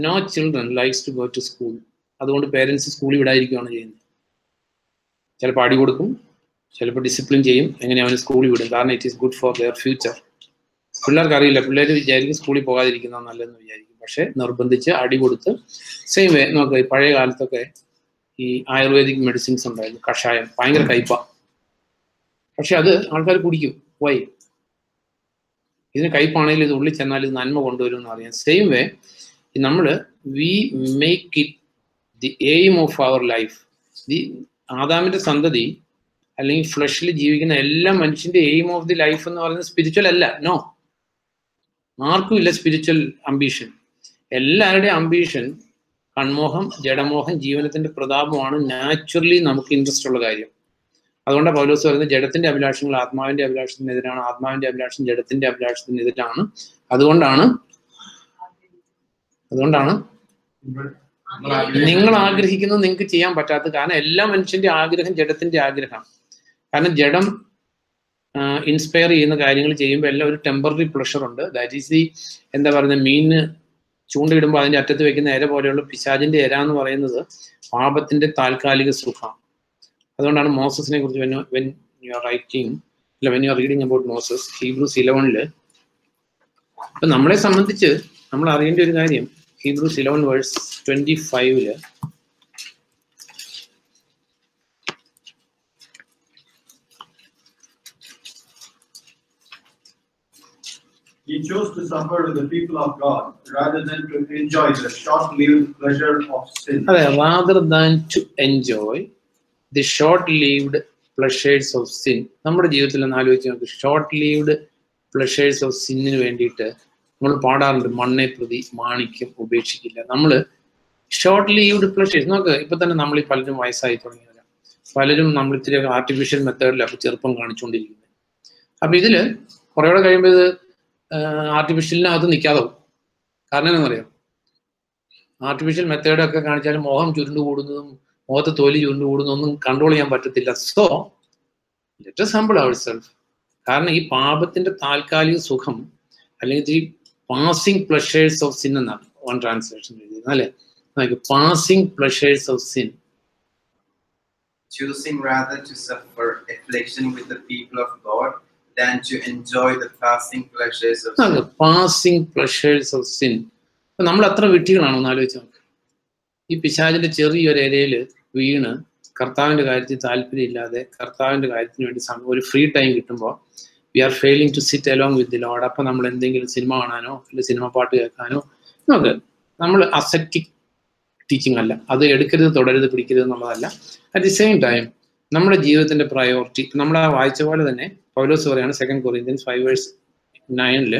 no children likes to go to school അതുകൊണ്ട് പേരൻസ് സ്കൂളിൽ വിടാതിരിക്കുകയാണ് ചെയ്യുന്നത്. ചിലപ്പോൾ അടി കൊടുക്കും ചിലപ്പോൾ ഡിസിപ്ലിൻ ചെയ്യും എങ്ങനെ അവന് സ്കൂളിൽ വിടും. കാരണം it is good for their future പിള്ളേർക്ക് അറിയില്ല പിള്ളേർ വിചാരിക്കും സ്കൂളിൽ പോകാതിരിക്കുന്ന നല്ലതെന്ന് വിചാരിക്കും. പക്ഷെ നിർബന്ധിച്ച് അടി കൊടുത്ത് സെയിം വേ നോക്കുക ഈ പഴയ കാലത്തൊക്കെ ഈ ആയുർവേദിക് മെഡിസിൻസ് ഉണ്ടായിരുന്നു കഷായം ഭയങ്കര കയ്പ. പക്ഷെ അത് ആൾക്കാർ കുടിക്കും. വൈ ഇതിന് കയ്പാണെങ്കിൽ ഇത് ഉള്ളിൽ ചെന്നാൽ ഇത് നന്മ കൊണ്ടുവരും എന്ന് അറിയാം സെയിം വേ നമ്മൾ we make it the aim of our life the ആദാമിന്റെ സന്തതി അല്ലെങ്കിൽ ഫ്ലഷിൽ ജീവിക്കുന്ന എല്ലാ മനുഷ്യന്റെ എയിം ഓഫ് ദി ലൈഫ് എന്ന് പറയുന്നത് സ്പിരിച്വൽ അല്ല. നോ ആർക്കും ഇല്ല സ്പിരിച്വൽ അംബീഷൻ എല്ലാവരുടെയും അംബീഷൻ കൺമോഹം ജഡമോഹം ജീവനത്തിന്റെ പ്രതാപമാണ് നാച്ചുറലി നമുക്ക് ഇൻട്രസ്റ്റ് ഉള്ള കാര്യം. അതുകൊണ്ടാണ് പൗലോസ് പറയുന്നത് ജഡത്തിന്റെ അഭിലാഷങ്ങൾ ആത്മാവിന്റെ അഭിലാഷത്തിനെതിരാണ് ആത്മാവിന്റെ അഭിലാഷം ജഡത്തിന്റെ അഭിലാഷത്തിനെതിരാണ്. അതുകൊണ്ടാണ് അതുകൊണ്ടാണ് നിങ്ങൾ ആഗ്രഹിക്കുന്നത് നിങ്ങൾക്ക് ചെയ്യാൻ പറ്റാത്ത കാരണം എല്ലാ മനുഷ്യന്റെ ആഗ്രഹം ജഡത്തിന്റെ ആഗ്രഹം കാരണം ജഡം ഇൻസ്പയർ ചെയ്യുന്ന കാര്യങ്ങൾ ചെയ്യുമ്പോൾ എല്ലാം ഒരു ടെമ്പററി പ്ലഷർ ഉണ്ട്. ദാറ്റ് ഈസ് ദി എന്താ പറയുന്നത് മീനിന് ചൂണ്ടയിടുമ്പോൾ അതിന്റെ അറ്റത്ത് വെക്കുന്ന ഇര പോലെയുള്ള പിശാജിന്റെ ഇര എന്ന് പറയുന്നത് പാപത്തിന്റെ താൽക്കാലിക സുഖം അതുകൊണ്ടാണ് മോസസിനെ കുറിച്ച് when when you are writing അല്ല when you are reading about Moses Hebrews ഇലവണിൽ അപ്പൊ നമ്മളെ സംബന്ധിച്ച് നമ്മൾ അറിയേണ്ട ഒരു കാര്യം Hebrews Eleven verse twenty ഫൈവില് He chose to suffer with the people of God rather than to enjoy the short-lived pleasure of sin. അതെ rather than to enjoy the short lived pleasures of sin നമ്മുടെ ജീവിതത്തിൽ ഒന്ന് ആലോചിച്ച് നോക്ക് short lived pleasures of സിന്നിന് വേണ്ടിയിട്ട് നമ്മൾ പാടാറുണ്ട് മണ്ണെ പ്രതി മാണിക്യം ഉപേക്ഷിക്കില്ല. നമ്മൾ ഷോർട്ട് ലീവ്ഡ് പ്ലഷേഴ്സ് നോക്ക് ഇപ്പൊ തന്നെ നമ്മൾ ഈ പലരും വയസ്സായി തുടങ്ങിയവരാണ് പലരും നമ്മൾ ഇത്തിരി ആർട്ടിഫിഷ്യൽ മെത്തേഡിൽ മെത്തേഡിലാണ് ചെറുപ്പം കാണിച്ചുകൊണ്ടിരിക്കുന്നത്. അപ്പൊ ഇതിൽ കുറേയൂടെ കഴിയുമ്പോൾ ഇത് ആർട്ടിഫിഷ്യലിനകത്ത് നിൽക്കാതെ പോകും കാരണം എന്താണെന്നറിയാം? ആർട്ടിഫിഷ്യൽ മെത്തേഡൊക്കെ കാണിച്ചാലും മോഹം ചുരുണ്ടു കൂടുന്നതും മുഖത്ത് തൊലി ചുരുണ്ടു കൂടുന്നതൊന്നും കൺട്രോൾ ചെയ്യാൻ പറ്റത്തില്ല. So let sample our self കാരണം ഈ പാപത്തിന്റെ താൽക്കാലിക സുഖം അല്ലെങ്കിൽ ഈ പാസിംഗ് പ്ലഷേഴ്സ് ഓഫ് സിൻ എന്നാണ് വൺ ട്രാൻസ്ലേഷൻ എഴുതിയത് അല്ലെ passing pleasures of sin choosing rather to suffer affliction with the people of God than to enjoy the passing pleasures of sin. passing pleasures of sin. നമ്മൾ അത്ര വിട്ടികളാണോ ഒന്ന് ആലോചിച്ച് നോക്ക് ഈ പിശാചിന്റെ ചെറിയൊരു ഇരയിൽ വീണ് കർത്താവിന്റെ കാര്യത്തിൽ താല്പര്യമില്ലാതെ കർത്താവിന്റെ കാര്യത്തിന് വേണ്ടി ഒരു ഫ്രീ ടൈം കിട്ടുമ്പോൾ we are failing to sit along with the Lord അപ്പൊ നമ്മൾ എന്തെങ്കിലും സിനിമ കാണാനോ അല്ലെങ്കിൽ സിനിമ പാട്ട് കേൾക്കാനോ നമുക്ക് നമ്മൾ അസെപ്റ്റിക് ടീച്ചിങ് അല്ല. അത് എടുക്കരുത് തുടരുത് പിടിക്കരുത് എന്നുള്ളതല്ല. അറ്റ് ദി സെയിം ടൈം നമ്മുടെ ജീവിതത്തിന്റെ പ്രയോറിറ്റി നമ്മൾ ആ വായിച്ച പോലെ തന്നെ പൗലോസ് പറയാണ് second Corinthians five verse നയനിൽ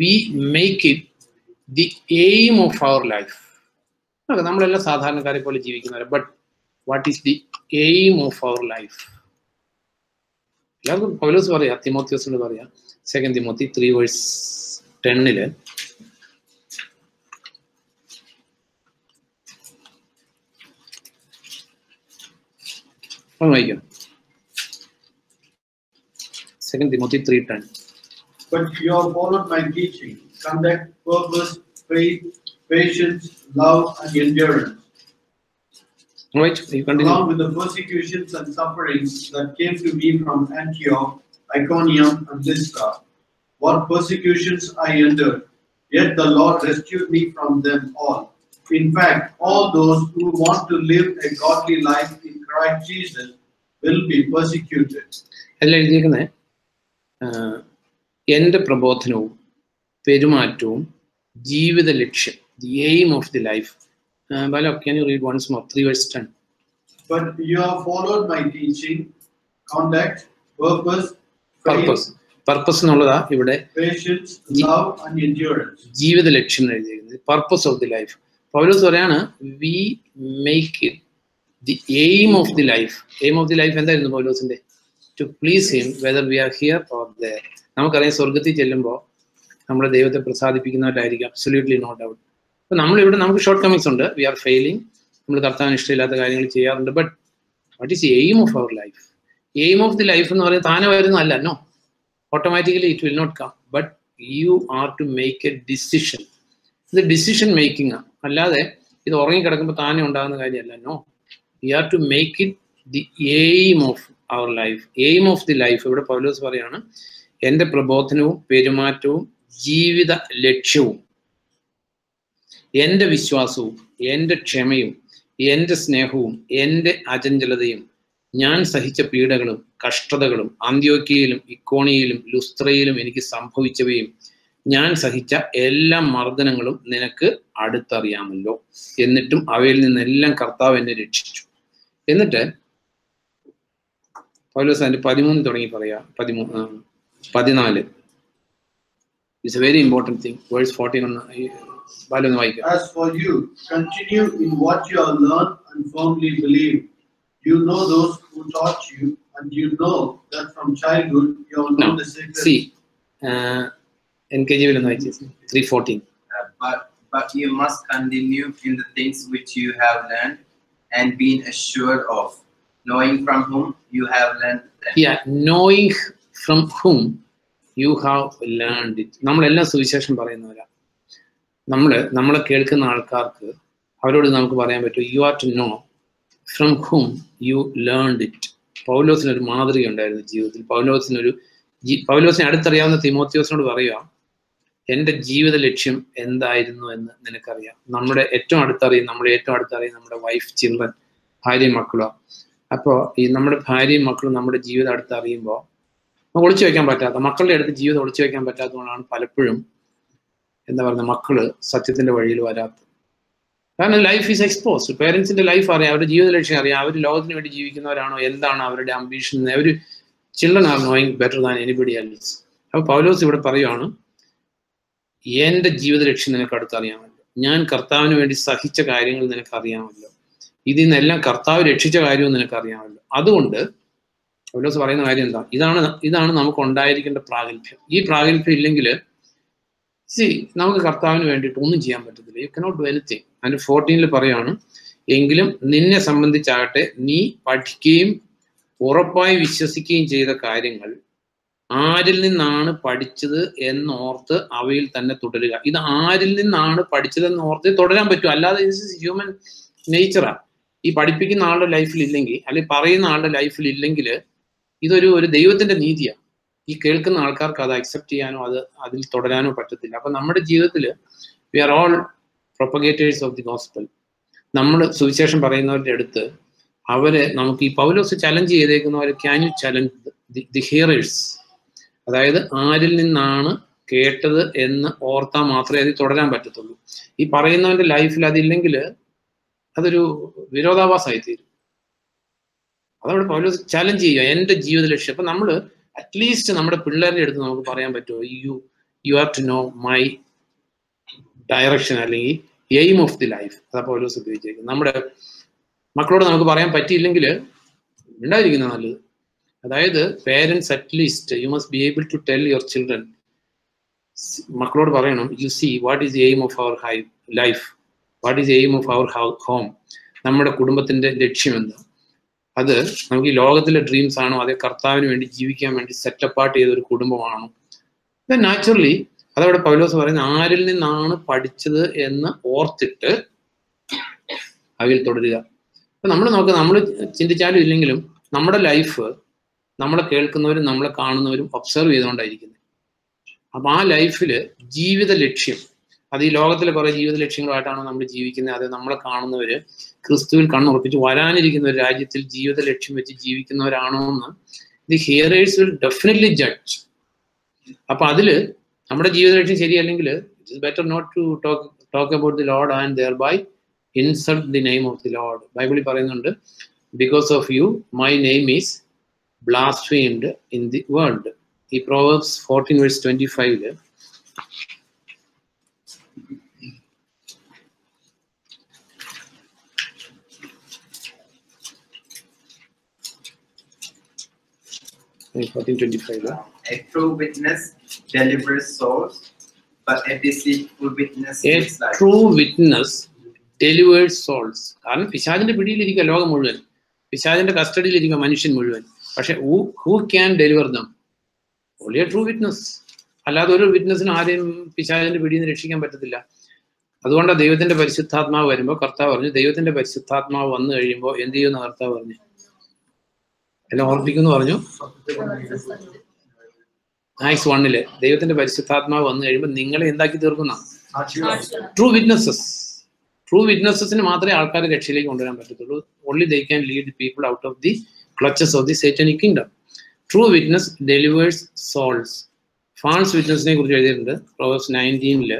we make it the aim of our life നമ്മളെല്ലാം സാധാരണക്കാരെ പോലെ ജീവിക്കുന്നവരെ. But what is the aim of our life എല്ലാവർക്കും പൗലോസ് പറയാ തിമോത്യോസിനോട് പറയാം സെക്കൻഡ് തിമോത്തി ത്രീ വേഴ്സ് ടെന്നില് ഒന്ന് വായിക്കാം second Timothy three ten But you have followed my teaching, conduct, purpose, faith, patience, love, and endurance, Right, you continue. along with the persecutions and sufferings that came to me from Antioch, Iconium, and Lystra. What persecutions I endured, yet the Lord rescued me from them all. In fact, all those who want to live a godly life in Christ Jesus will be persecuted. അതിൽ എഴുതിയിരിക്കുന്നത് എൻ്റെ പ്രബോധനവും പെരുമാറ്റവും ജീവിത ലക്ഷ്യം the aim of the life ബാലോ can you read once more three verse ten but you have followed my teaching, conduct, purpose, faith, purpose എന്നുള്ളതാ ഇവിടെ patience, Ye- love, and endurance. ജീവിത ലക്ഷ്യം എഴുതിയിരിക്കുന്നത്. Purpose of the life Paulose പറയാണ് we make the aim of the life aim of the life എന്തായിരുന്നു പൗലോസിന്റെ? To please him whether we are here or there നമുക്കറിയാം സ്വർഗത്തിൽ ചെല്ലുമ്പോൾ നമ്മുടെ ദൈവത്തെ പ്രസാദിപ്പിക്കുന്നവരായിരിക്കും. അബ്സൊല്യൂട്ട്ലി നോ ഡൗട്ട് അപ്പൊ നമ്മളിവിടെ നമുക്ക് ഷോർട്ട് കമ്മിങ്സ് ഉണ്ട്. വി ആർ ഫെയിലിംഗ് നമ്മൾ കർത്താവിന് ഇഷ്ടമില്ലാത്ത കാര്യങ്ങൾ ചെയ്യാറുണ്ട്. But what is aim of our life aim of the life എന്ന് പറയുന്നത് താനെ വരുന്നതല്ല. No automatically it will not come but you are to make a decision ഇത് ഡിസിഷൻ മേക്കിംഗ് ആണ് അല്ലാതെ ഇത് ഉറങ്ങിക്കിടക്കുമ്പോൾ താനെ ഉണ്ടാകുന്ന കാര്യമല്ല. No we are to make it the aim of our life aim of the life ഇവിടെ പൗലോസ് പറയാണ് എന്റെ പ്രബോധനവും പെരുമാറ്റവും ജീവിത ലക്ഷ്യവും എന്റെ വിശ്വാസവും എന്റെ ക്ഷമയും എന്റെ സ്നേഹവും എന്റെ അചഞ്ചലതയും ഞാൻ സഹിച്ച പീഡകളും കഷ്ടതകളും അന്ത്യോക്കിയയിലും ഇക്കോണിയയിലും ലുസ്ത്രയിലും എനിക്ക് സംഭവിച്ചവയും ഞാൻ സഹിച്ച എല്ലാ മർദ്ദനങ്ങളും നിനക്ക് അടുത്തറിയാമല്ലോ. എന്നിട്ടും അവയിൽ നിന്നെല്ലാം കർത്താവ് എന്നെ രക്ഷിച്ചു. എന്നിട്ട് പൗലോസ് അതിന്റെ പതിമൂന്ന് തുടങ്ങി പറയാ. പതിമൂന്ന് പതിനാല്. It's a very important thing verse fourteen ഒന്ന് ഈ ബാലൊന്ന് വായിക്കാം As for you, continue in what you have learned and firmly believe. You know those who taught you, and you know that from childhood you have known the sacred. C N K G ഒന്ന് വായിച്ചു three fourteen Uh, but but you must continue in the things which you have learned and been assured of, knowing from whom you have learned them. yeah knowing from whom you have learned it നമ്മളെല്ലാം സുവിശേഷം പറയുന്നവരാ നമ്മൾ നമ്മളെ കേൾക്കുന്ന ആൾക്കാർക്ക് അവരോട് നമുക്ക് പറയാൻ പറ്റും you are to know from whom you learned it പൗലോസിനൊരു മാതൃക ഉണ്ടായിരുന്നു ജീവിതത്തിൽ. പൗലോസിനൊരു പൗലോസിനെ അടുത്തറിയാവുന്ന തിമോത്യോസിനോട് പറയുക എന്റെ ജീവിത ലക്ഷ്യം എന്തായിരുന്നു എന്ന് നിനക്കറിയാം. നമ്മുടെ ഏറ്റവും അടുത്തറിയും നമ്മുടെ ഏറ്റവും അടുത്തറിയും നമ്മുടെ വൈഫ് ചിൽഡ്രൻ ഭാര്യയും മക്കളോ. അപ്പോൾ ഈ നമ്മുടെ ഭാര്യയും മക്കളും നമ്മുടെ ജീവിതം അടുത്തറിയുമ്പോൾ നമുക്ക് ഒളിച്ചു വയ്ക്കാൻ പറ്റാത്ത മക്കളുടെ അടുത്ത് ജീവിതം ഒളിച്ചു വയ്ക്കാൻ പറ്റാത്തതുകൊണ്ടാണ് പലപ്പോഴും എന്താ പറയുന്നത് മക്കൾ സത്യത്തിന്റെ വഴിയിൽ വരാത്തത് കാരണം ലൈഫ് ഈസ് എക്സ്പോസ് പേരൻസിന്റെ ലൈഫ് അറിയാം അവരുടെ ജീവിത ലക്ഷ്യം അറിയാം അവർ ലോകത്തിന് വേണ്ടി ജീവിക്കുന്നവരാണോ എന്താണ് അവരുടെ ambition our children are knowing better than anybody else അപ്പൊ പൗലോസ് ഇവിടെ പറയുവാണ് എന്റെ ജീവിത ലക്ഷ്യം നിനക്ക് അടുത്തറിയാമല്ലോ. ഞാൻ കർത്താവിന് വേണ്ടി സഹിച്ച കാര്യങ്ങൾ നിനക്ക് അറിയാമല്ലോ. ഇതിൽ നിന്നെല്ലാം കർത്താവ് രക്ഷിച്ച കാര്യവും നിനക്ക് അറിയാമല്ലോ. അതുകൊണ്ട് പൗലോസ് പറയുന്ന കാര്യം എന്താ? ഇതാണ് ഇതാണ് നമുക്ക് ഉണ്ടായിരിക്കേണ്ട പ്രാഗൽഭ്യം. ഈ പ്രാഗൽഭ്യം ഇല്ലെങ്കിൽ സി നമുക്ക് കർത്താവിന് വേണ്ടിയിട്ട് ഒന്നും ചെയ്യാൻ പറ്റത്തില്ല. യു കനോട്ട് ഡു എനിത്തിങ് അതിന് ഫോർട്ടീനിൽ പറയാണ് എങ്കിലും നിന്നെ സംബന്ധിച്ചാകട്ടെ നീ പഠിക്കുകയും ഉറപ്പായി വിശ്വസിക്കുകയും ചെയ്ത കാര്യങ്ങൾ ആരിൽ നിന്നാണ് പഠിച്ചത് എന്നോർത്ത് അവയിൽ തന്നെ തുടരുക. ഇത് ആരിൽ നിന്നാണ് പഠിച്ചതെന്ന് ഓർത്ത് തുടരാൻ പറ്റും. അല്ലാതെ ഇത് ഹ്യൂമൻ നേച്ചറാ ഈ പഠിപ്പിക്കുന്ന ആളുടെ ലൈഫിൽ ഇല്ലെങ്കിൽ അല്ലെങ്കിൽ പറയുന്ന ആളുടെ ലൈഫിൽ ഇല്ലെങ്കിൽ ഇതൊരു ഒരു ദൈവത്തിന്റെ നീതിയാണ് ഈ കേൾക്കുന്ന ആൾക്കാർക്ക് അത് അക്സെപ്റ്റ് ചെയ്യാനോ അത് അതിൽ തുടരാനോ പറ്റത്തില്ല. അപ്പൊ നമ്മുടെ ജീവിതത്തിൽ we are all propagators of the gospel നമ്മൾ സുവിശേഷം പറയുന്നവരുടെ അടുത്ത് അവർ നമുക്ക് ഈ പൗലോസ് challenge ചെയ്തേക്കുന്നവർ can you challenge the hearers അതായത് ആരിൽ നിന്നാണ് കേട്ടത് എന്ന് ഓർത്താൽ മാത്രമേ അതിൽ തുടരാൻ പറ്റത്തുള്ളൂ. ഈ പറയുന്നവന്റെ ലൈഫിൽ അതില്ലെങ്കിൽ അതൊരു വിരോധാഭാസമായി തീരും. അതവിടെ പൗലോസ് ചലഞ്ച് ചെയ്യുക എന്റെ ജീവിത ലക്ഷ്യം. അപ്പൊ നമ്മൾ അറ്റ്ലീസ്റ്റ് നമ്മുടെ പിള്ളേരുടെ അടുത്ത് നമുക്ക് പറയാൻ പറ്റുമോ? You you have to know my direction അല്ലെങ്കിൽ എയിം ഓഫ് ദി ലൈഫ് അതാ പൗലോസ് ഉപയോഗിച്ചേക്കുന്നത്. നമ്മുടെ മക്കളോട് നമുക്ക് പറയാൻ പറ്റിയില്ലെങ്കിൽ ഉണ്ടായിരിക്കുന്ന നല്ലത്. അതായത് parents at least you must be able to tell your children മക്കളോട് പറയണം you see what is aim of our high life what is aim of our home നമ്മുടെ കുടുംബത്തിന്റെ ലക്ഷ്യം എന്താ? അത് നമുക്ക് ഈ ലോകത്തിലെ ഡ്രീംസ് ആണോ അതേ കർത്താവിന് വേണ്ടി ജീവിക്കാൻ വേണ്ടി സെറ്റപ്പാർട്ട് ചെയ്ത ഒരു കുടുംബമാണോ? നാച്ചുറലി അതവിടെ പൗലോസ് പറയുന്നത് ആരിൽ നിന്നാണ് പഠിച്ചത് എന്ന് ഓർത്തിട്ട് അതിൽ തുടരുക. നമ്മൾ നോക്കുക നമ്മൾ ചിന്തിച്ചാലും ഇല്ലെങ്കിലും നമ്മുടെ ലൈഫ് നമ്മളെ കേൾക്കുന്നവരും നമ്മളെ കാണുന്നവരും ഒബ്സർവ് ചെയ്തുകൊണ്ടായിരിക്കുന്നത്. അപ്പൊ ആ ലൈഫിൽ ജീവിത ലക്ഷ്യം അത് ഈ ലോകത്തിലെ കുറെ ജീവിത ലക്ഷ്യങ്ങളായിട്ടാണ് നമ്മൾ ജീവിക്കുന്നത്. അത് നമ്മളെ കാണുന്നവര് ക്രിസ്തുവിൽ കണ്ണുറപ്പിച്ച് വരാനിരിക്കുന്ന ഒരു രാജ്യത്തിൽ ജീവിത ലക്ഷ്യം വെച്ച് ജീവിക്കുന്നവരാണോ എന്ന് the hearers will definitely judge അപ്പൊ അതിൽ നമ്മുടെ ജീവിത ലക്ഷ്യം ശരിയല്ലെങ്കിൽ it is better not to talk talk about the Lord and thereby insult the name of the Lord ബൈബിളിൽ പറയുന്നുണ്ട് because of you my name is blast in the world ഈ proverbs fourteen verse twenty ഫൈവിൽ fourteen twenty ഫൈവിൽ A true witness delivers souls, but a deceitful witness a. True witness delivers souls കാരണം പിശാചിന്റെ പിടിയിലിരിക്കുക ലോകം മുഴുവൻ. പിശാചിന്റെ കസ്റ്റഡിയിലിരിക്കുക മനുഷ്യൻ മുഴുവൻ. പക്ഷെ who can deliver them only a true witness അല്ലാതെ ഒരു വിറ്റ്നസിന് ആരെയും പിശാചിന്റെ പിടിയിൽ നിന്ന് രക്ഷിക്കാൻ പറ്റത്തില്ല. അതുകൊണ്ടാണ് ദൈവത്തിന്റെ പരിശുദ്ധാത്മാവ് വരുമ്പോൾ കർത്താവ് പറഞ്ഞു ദൈവത്തിന്റെ പരിശുദ്ധാത്മാവ് വന്നു കഴിയുമ്പോൾ എന്ത് ചെയ്യുമെന്ന് കർത്താവ് പറഞ്ഞു. എല്ലാം ഓർമ്മിപ്പിക്കുന്നു പറഞ്ഞു. ആക്സ് വണ്ണിൽ ദൈവത്തിന്റെ പരിശുദ്ധാത്മാവ് വന്നു കഴിയുമ്പോൾ നിങ്ങളെ എന്താക്കി തീർക്കുന്ന? ട്രൂ വിറ്റ്നസ്സസ് ട്രൂ വിറ്റ്നസ്സസിന് മാത്രമേ ആൾക്കാരെ രക്ഷയിലേക്ക് കൊണ്ടുവരാൻ പറ്റത്തുള്ളൂ. Only they can lead people out of the clutches of the satanic kingdom true witness delivers souls false വിറ്റ്നസിനെ കുറിച്ച് എഴുതിയിട്ടുണ്ട്. പ്രോവേഴ്സ് നയന്റീനിൽ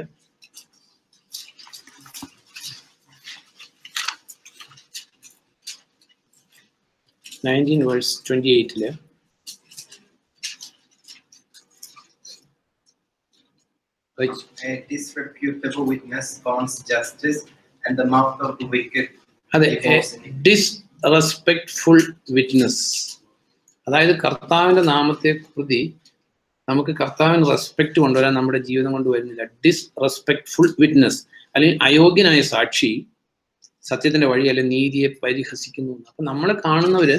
നയന്റീൻ വേഴ്സ് ട്വന്റി എയ്റ്റിൽ A disreputable witness scorns justice, and the mouth of the wicked അതെ. Disrespectful witness അതായത് കർത്താവിന്റെ നാമത്തെ പ്രതി നമുക്ക് കർത്താവിന് റെസ്പെക്ട് കൊണ്ടുവരാൻ നമ്മുടെ ജീവിതം കൊണ്ട് വരുന്നില്ല. ഡിസ്റെസ്പെക്ട്ഫുൾ വിറ്റ്നസ് അല്ലെങ്കിൽ അയോഗ്യനായ സാക്ഷി സത്യത്തിന്റെ വഴി അല്ലെങ്കിൽ നീതിയെ പരിഹസിക്കുന്നു. അപ്പൊ നമ്മളെ കാണുന്നവര്